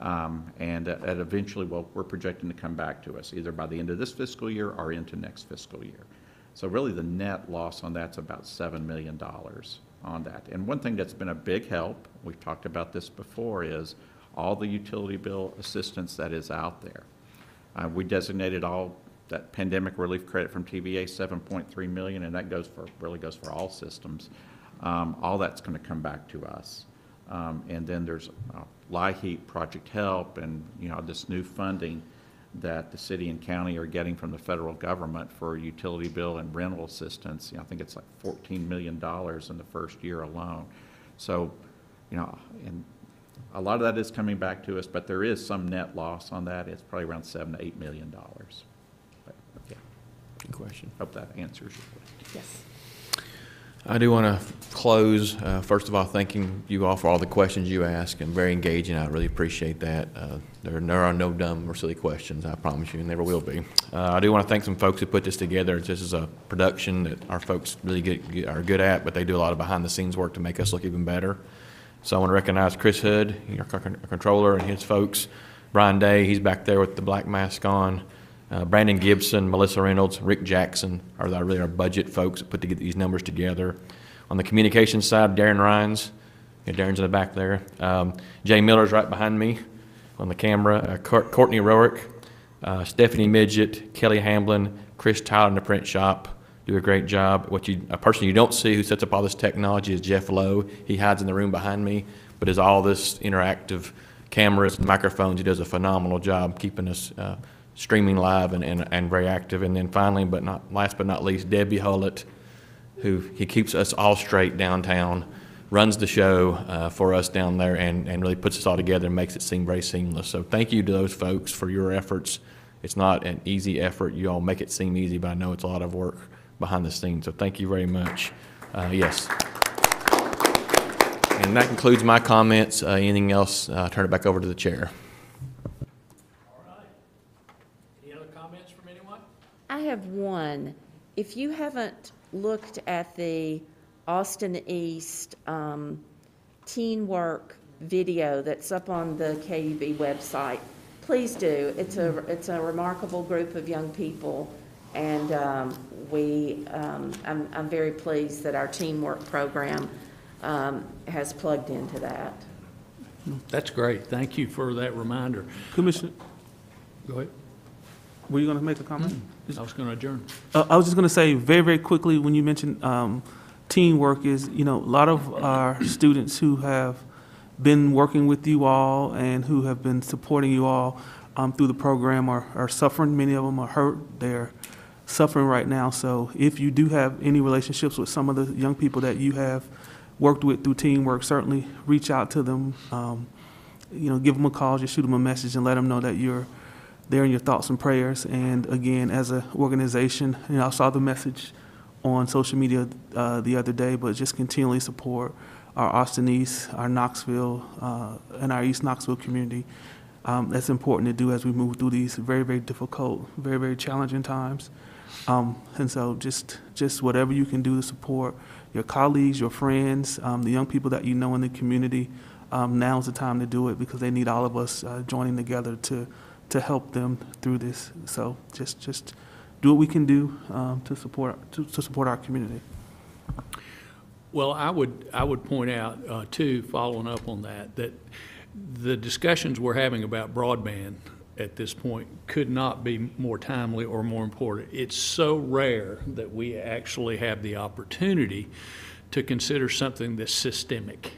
Um, And that eventually will, we're projecting to come back to us, either by the end of this fiscal year or into next fiscal year. So really, the net loss on that's about $7 million on that. And one thing that's been a big help, we've talked about this before, is all the utility bill assistance that is out there. Uh, We designated all that pandemic relief credit from TVA, 7.3 million, and that goes for, really goes for all systems. Um, All that's going to come back to us. Um, And then there's uh, LIHEAP, Project Help, and, you know, this new funding that the city and county are getting from the federal government for utility bill and rental assistance. You know, I think it's like $14 million in the first year alone. So, you know, and a lot of that is coming back to us, but there is some net loss on that. It's probably around seven to eight million dollars. But, yeah, Good question. hope that answers your question. Yes. I do want to close, uh, first of all, thanking you all for all the questions you ask, and very engaging. I really appreciate that. Uh, There there are no dumb or silly questions, I promise you, and never will be. Uh, I do want to thank some folks who put this together. This is a production that our folks really get, get- are good at, but they do a lot of behind-the-scenes work to make us look even better. So I want to recognize Chris Hood, our controller, and his folks. Brian Day, he's back there with the black mask on. Uh, Brandon Gibson, Melissa Reynolds, Rick Jackson are the- really our budget folks that put together these numbers together. On the communications side, Darren Rhines, yeah, Darren's in the back there. Um, Jay Miller's right behind me on the camera. Uh, Court- Courtney Rourke, uh, Stephanie Midget, Kelly Hamblin, Chris Tyler in the print shop do a great job. What you, a person you don't see who sets up all this technology is Jeff Lowe. He hides in the room behind me, but is all this interactive cameras and microphones. He does a phenomenal job keeping us uh, streaming live and, and, and very active. And then finally, but not last but not least, Debbie Hullett, who he keeps us all straight downtown, runs the show uh, for us down there, and, and really puts us all together and makes it seem very seamless. So thank you to those folks for your efforts. It's not an easy effort. You all make it seem easy, but I know it's a lot of work behind the scenes. So thank you very much. Uh, yes. And that concludes my comments. Uh, anything else? Uh, turn it back over to the chair. All right. Any other comments from anyone? I have one. If you haven't looked at the Austin East um, teen work video that's up on the KUB website, please do. It's a, it's a remarkable group of young people, and um, we, um, I'm, I'm very pleased that our teamwork program um, has plugged into that. That's great. Thank you for that reminder. Commissioner, Go ahead. were you going to make a comment? I was going to adjourn. Uh, I was just going to say, very, very quickly, when you mentioned um, teamwork is, you know, a lot of our students who have been working with you all and who have been supporting you all um, through the program are, are suffering. Many of them are hurt. They're suffering right now. So if you do have any relationships with some of the young people that you have worked with through teamwork, certainly reach out to them. Um, you know, give them a call, just shoot them a message and let them know that you're there in your thoughts and prayers. And again, as an organization, you know, I saw the message on social media uh, the other day, but just continually support our Austin East, our Knoxville, uh, and our East Knoxville community. Um, that's important to do as we move through these very, very difficult, very, very challenging times. Um, and so just, just whatever you can do to support your colleagues, your friends, um, the young people that you know in the community, um, is the time to do it because they need all of us uh, joining together to, to help them through this. So just, just do what we can do um, to support, to, to support our community. Well, I would, I would point out, uh, too, following up on that, that the discussions we're having about broadband at this point could not be more timely or more important. It's so rare that we actually have the opportunity to consider something that's systemic.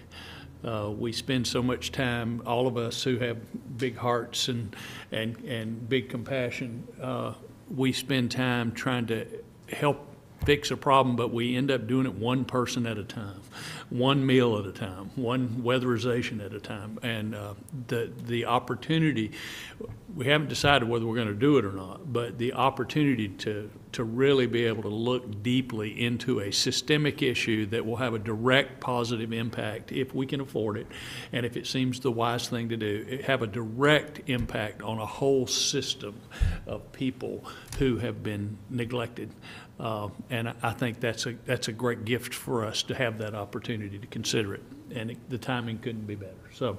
Uh, we spend so much time, all of us who have big hearts and, and, and big compassion, uh, we spend time trying to help fix a problem, but we end up doing it one person at a time, one meal at a time, one weatherization at a time. And uh, the, the opportunity, we haven't decided whether we're going to do it or not, but the opportunity to, to really be able to look deeply into a systemic issue that will have a direct positive impact if we can afford it, and if it seems the wise thing to do, have a direct impact on a whole system of people who have been neglected. Uh, And I- I think that's a, that's a great gift for us to have that opportunity to consider it, and it- the timing couldn't be better. So,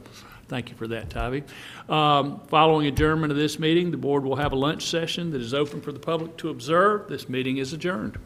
thank you for that, Tyvi. Um, Following adjournment of this meeting, the board will have a lunch session that is open for the public to observe. This meeting is adjourned.